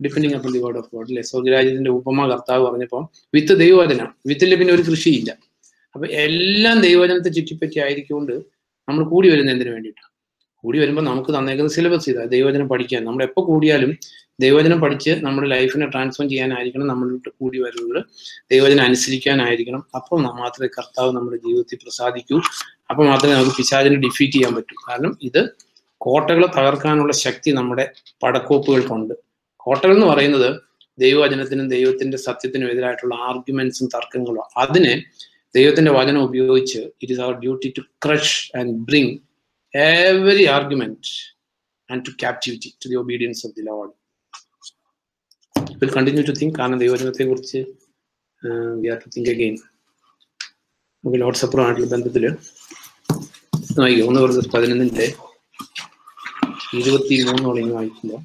depending upon the word of God അല്ലെ? സ്വർഗരാജ്യത്തിന്റെ ഉപമ കർത്താവ് പറഞ്ഞപ്പോൾ വിത്ത് ദൈവവചനം വിത്തിൽ പിന്നെ ഒരു കൃഷിയില്ല. അപ്പൊ എല്ലാം ദൈവവചനത്തെ ചുറ്റിപ്പറ്റി ആയിരിക്കൊണ്ട് നമ്മൾ കൂടി വരുന്ന എന്തിനു വേണ്ടിയിട്ടാണ്? കൂടി വരുമ്പോൾ നമുക്ക് തന്നേക്കുന്ന സിലബസ് ഇതാ ദൈവവചനം പഠിക്കാൻ. നമ്മൾ എപ്പോൾ കൂടിയാലും ദൈവവചനം പഠിച്ച് നമ്മുടെ ലൈഫിനെ ട്രാൻസ്ഫോം ചെയ്യാനായിരിക്കണം നമ്മളിട്ട് കൂടി വരുന്നത്. ദൈവവചനം അനുസരിക്കാനായിരിക്കണം. അപ്പോൾ മാത്രമേ കർത്താവ് നമ്മുടെ ജീവിതത്തിൽ പ്രസാദിക്കൂ. അപ്പോൾ മാത്രമേ നമുക്ക് പിശാചിനെ ഡിഫീറ്റ് ചെയ്യാൻ പറ്റൂ. കാരണം ഇത് കോട്ടകളെ തകർക്കാനുള്ള ശക്തി നമ്മുടെ പടക്കോപ്പുകൾക്കുണ്ട്. കോട്ടകൾ എന്ന് പറയുന്നത് ദൈവവചനത്തിനും ദൈവത്തിന്റെ സത്യത്തിനും എതിരായിട്ടുള്ള ആർഗ്യുമെന്റ്സും തർക്കങ്ങളും അതിനെ ദൈവത്തിന്റെ വചനം ഉപയോഗിച്ച് it is our duty to crush and bring every argument and to captivity to the obedience of the Lord will continue to think കാരണം ദൈവജനത്തെ കുറിച്ച് we are to think again നമുക്ക് ലോഡ് സപ്പറുമായിട്ടുള്ള ബന്ധത്തിൽ വായിക്കും ഒന്ന് കുറച്ച് പതിനൊന്നിന്റെ ഇരുപത്തി മൂന്നോളം ഇനി വായിക്കുമ്പോൾ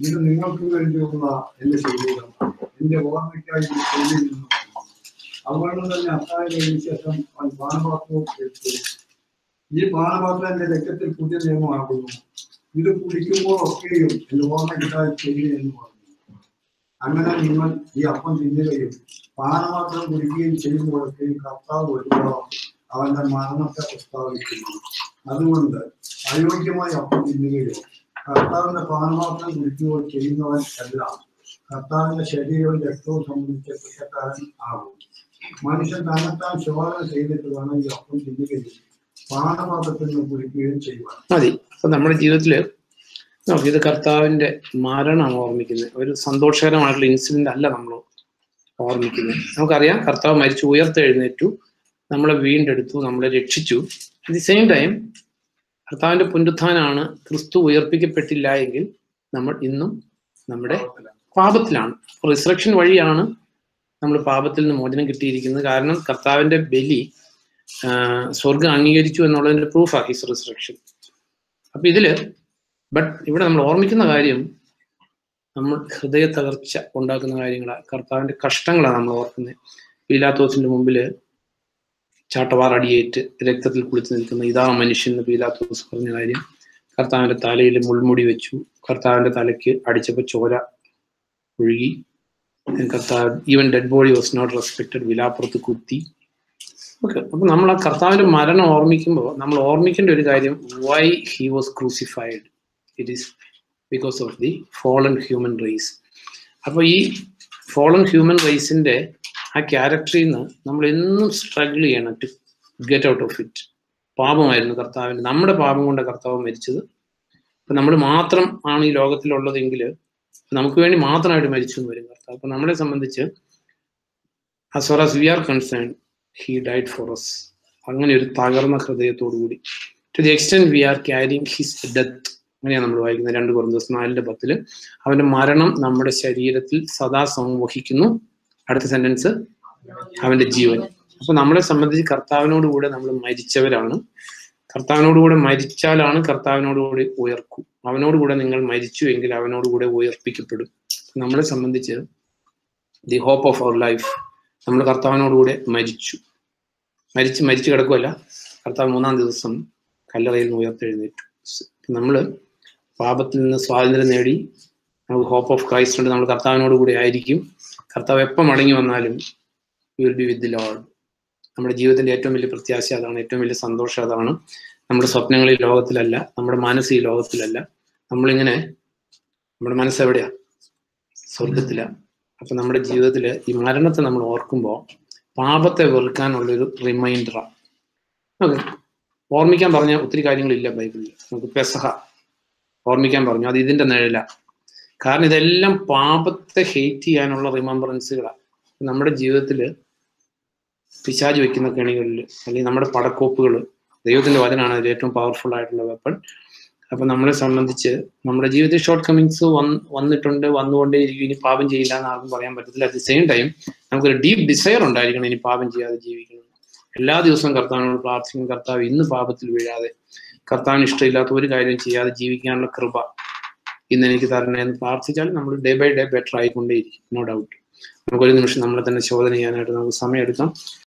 ഇത് നിങ്ങൾക്ക് വേണ്ടിയുള്ള എന്റെ ശരീരം. എന്റെ ഓർമ്മയ്ക്കായി ഇത് അതുകൊണ്ട് തന്നെ അത്താഴത്തിന് ശേഷം അവൻ പാനപാത്രവും എടുത്തു ഈ പാനപാത്രം എന്റെ രക്തത്തിൽ പുതിയ നിയമമാകുന്നു. ഇത് കുടിക്കുമ്പോഴൊക്കെയും എന്റെ ഓർമ്മ കിട്ടാതെ ചെയ്യുക എന്ന് പറഞ്ഞു അങ്ങനെ നിങ്ങൾ ഈ അപ്പം തിന്നുകയും പാനപാത്രം കുടിക്കുകയും ചെയ്യുമ്പോഴൊക്കെയും കർത്താവ് ഒരുപാട് അവന്റെ മരണത്തെ പ്രസ്താവിക്കുന്നു. അതുകൊണ്ട് അയോഗ്യമായി അപ്പം തിന്നുകയോ കർത്താവിന്റെ പാനപാത്രം കുടിക്കുകയോ ചെയ്യുന്നവൻ എല്ലാം കർത്താവിന്റെ ശരീരവും രക്തവും സംബന്ധിച്ച കുറ്റക്കാരൻ ആകും മനുഷ്യൻ തന്നെത്താൻ ശോധന ചെയ്തിട്ട് വേണം ഈ അപ്പം ചിന്തിക്കുകയും പാഠപാത്രത്തിൽ നിന്ന് കുടിക്കുകയും ചെയ്യുവാൻ. മതി. അപ്പൊ നമ്മുടെ ജീവിതത്തിൽ ഇത് കർത്താവിന്റെ മരണമാണ് ഓർമ്മിക്കുന്നത്. ഒരു സന്തോഷകരമായിട്ടുള്ള ഇൻസിഡന്റ് അല്ല നമ്മൾ ഓർമ്മിക്കുന്നത്. നമുക്കറിയാം കർത്താവ് മരിച്ചു ഉയർത്തെഴുന്നേറ്റു നമ്മളെ വീണ്ടെടുത്തു നമ്മളെ രക്ഷിച്ചു. അറ്റ് ദി സെയിം ടൈം കർത്താവിന്റെ പുനരുത്ഥാനാണ് ക്രിസ്തു ഉയർപ്പിക്കപ്പെട്ടില്ല എങ്കിൽ നമ്മൾ ഇന്നും നമ്മുടെ പാപത്തിലാണ്. റിസറക്ഷൻ വഴിയാണ് നമ്മൾ പാപത്തിൽ നിന്ന് മോചനം കിട്ടിയിരിക്കുന്നത് കാരണം കർത്താവിന്റെ ബലി സ്വർഗം അംഗീകരിച്ചു എന്നുള്ളതിന്റെ പ്രൂഫാണ് ഹിസ് റിസറക്ഷൻ അപ്പൊ ഇതിൽ ബട്ട് ഇവിടെ നമ്മൾ ഓർമ്മിക്കുന്ന കാര്യം നമ്മൾ ഹൃദയ തകർച്ച ഉണ്ടാക്കുന്ന കാര്യങ്ങളാണ് കർത്താവിന്റെ കഷ്ടങ്ങളാണ് നമ്മൾ ഓർക്കുന്നത്. പീലാത്തോസിന്റെ മുമ്പിൽ ചാട്ടവാറടിയേറ്റ് രക്തത്തിൽ കുളിച്ച് നിൽക്കുന്ന ഇതാ മനുഷ്യൻ എന്ന് പീലാത്തോസ് പറഞ്ഞ കാര്യം. കർത്താവിന്റെ തലയിൽ മുൾമുടി വെച്ചു. കർത്താവിന്റെ തലയ്ക്ക് അടിച്ചപ്പോൾ ചോര ഒഴുകി. കർത്താവ് even dead body was not respected വിലാപ്പുറത്ത് കുത്തി. ഓക്കെ അപ്പൊ നമ്മൾ ആ കർത്താവിന്റെ മരണം ഓർമ്മിക്കുമ്പോൾ നമ്മൾ ഓർമ്മിക്കേണ്ട ഒരു കാര്യം why he was crucified it is because of the fallen human race അപ്പൊ ഈ ഫോളൻ ഹ്യൂമൻ റേസിന്റെ ആ ക്യാരക്ടറിൽ നിന്ന് നമ്മൾ എന്നും സ്ട്രഗിൾ ചെയ്യണം to get out of it പാപമായിരുന്നു കർത്താവിന് നമ്മുടെ പാപം കൊണ്ട് കർത്താവ് മരിച്ചത്. അപ്പൊ നമ്മൾ മാത്രം ആണ് ഈ ലോകത്തിലുള്ളതെങ്കിൽ നമുക്ക് വേണ്ടി മാത്രമായിട്ട് മരിച്ചു എന്ന് വരും കർത്താവ്. അപ്പൊ നമ്മളെ സംബന്ധിച്ച് as far as we are concern he died for us. അങ്ങനെ ഒരു തകർന്ന ഹൃദയത്തോടു കൂടി. To the extend we are carrying his death അങ്ങനെയാണ് നമ്മൾ വായിക്കുന്നത് രണ്ട് കുറഞ്ഞ ദിവസം നാലിന്റെ പത്തിൽ. അവന്റെ മരണം നമ്മുടെ ശരീരത്തിൽ സദാ സംവഹിക്കുന്നു. അടുത്ത സെന്റൻസ് അവന്റെ ജീവൻ. അപ്പൊ നമ്മളെ സംബന്ധിച്ച് കർത്താവിനോട് കൂടെ നമ്മൾ മരിച്ചവരാണ്. കർത്താവിനോട് കൂടെ മരിച്ചാലാണ് കർത്താവിനോട് കൂടി ഉയർക്കൂ. അവനോട് കൂടെ നിങ്ങൾ മരിച്ചു എങ്കിൽ അവനോട് കൂടെ ഉയർപ്പിക്കപ്പെടും നമ്മളെ സംബന്ധിച്ച് the hope of our life നമ്മൾ കർത്താവിനോടുകൂടെ മരിച്ചു. മരിച്ച് മരിച്ചു കിടക്കുമല്ല കർത്താവ് മൂന്നാം ദിവസം കല്ലറയിൽ നിന്ന് ഉയർത്തെഴുന്നേറ്റു. നമ്മൾ പാപത്തിൽ നിന്ന് സ്വാതന്ത്ര്യം നേടി നമുക്ക് ഹോപ്പ് ഓഫ് ക്രൈസ്റ്റ് ഉണ്ട് നമ്മൾ കർത്താവിനോട് കൂടെ ആയിരിക്കും. കർത്താവ് എപ്പം മടങ്ങി വന്നാലും you will be with the Lord നമ്മുടെ ജീവിതത്തിന്റെ ഏറ്റവും വലിയ പ്രത്യാശ അതാണ് ഏറ്റവും വലിയ സന്തോഷം അതാണ്. നമ്മുടെ സ്വപ്നങ്ങൾ ഈ ലോകത്തിലല്ല നമ്മുടെ മനസ്സ് ഈ ലോകത്തിലല്ല. നമ്മളിങ്ങനെ നമ്മുടെ മനസ്സ് എവിടെയാ സ്വർഗത്തിലാണ് അപ്പൊ നമ്മുടെ ജീവിതത്തിൽ ഈ മരണത്തെ നമ്മൾ ഓർക്കുമ്പോൾ പാപത്തെ വെറുക്കാനുള്ളൊരു റിമൈൻഡറാണ് ഓക്കെ. ഓർമ്മിക്കാൻ പറഞ്ഞ ഒത്തിരി കാര്യങ്ങളില്ല ബൈബിളിൽ നമുക്ക് പെസഹ ഓർമ്മിക്കാൻ പറഞ്ഞു. അത് ഇതിന്റെ നിഴല. കാരണം ഇതെല്ലാം പാപത്തെ ഹെയ്റ്റ് ചെയ്യാനുള്ള റിമംബറൻസുകളാണ് നമ്മുടെ ജീവിതത്തിൽ പിശാജ് വെക്കുന്ന കെണികളിൽ അല്ലെങ്കിൽ നമ്മുടെ പടക്കോപ്പുകൾ ദൈവത്തിന്റെ വചനാണ് അതിൽ ഏറ്റവും പവർഫുൾ ആയിട്ടുള്ള വെപ്പൺ അപ്പൊ നമ്മളെ സംബന്ധിച്ച് നമ്മുടെ ജീവിതത്തിൽ ഷോർട്ട് കമ്മിങ്സ് വന്നിട്ടുണ്ട് വന്നുകൊണ്ടേയിരിക്കും. ഇനി പാപം ചെയ്യില്ല എന്ന് ആർക്കും പറയാൻ പറ്റത്തില്ല. അറ്റ് ദി സെയിം ടൈം നമുക്കൊരു ഡീപ്പ് ഡിസയർ ഉണ്ടായിരിക്കണം ഇനി പാപം ചെയ്യാതെ ജീവിക്കണം. എല്ലാ ദിവസവും കർത്താവിനോട് പ്രാർത്ഥിക്കും. കർത്താവ് ഇന്ന് പാപത്തിൽ വീഴാതെ കർത്താവിന് ഇഷ്ടമില്ലാത്ത ഒരു കാര്യം ചെയ്യാതെ ജീവിക്കാനുള്ള കൃപ ഇന്ന് എനിക്ക് തരണേ എന്ന് പ്രാർത്ഥിച്ചാൽ നമ്മൾ ഡേ ബൈ ഡേ ബെറ്റർ ആയിക്കൊണ്ടേയിരിക്കും. നോ ഡൗട്ട് നമുക്കൊരു നിമിഷം നമ്മളെ തന്നെ ചോദന ചെയ്യാനായിട്ട് നമുക്ക് സമയം എടുക്കാം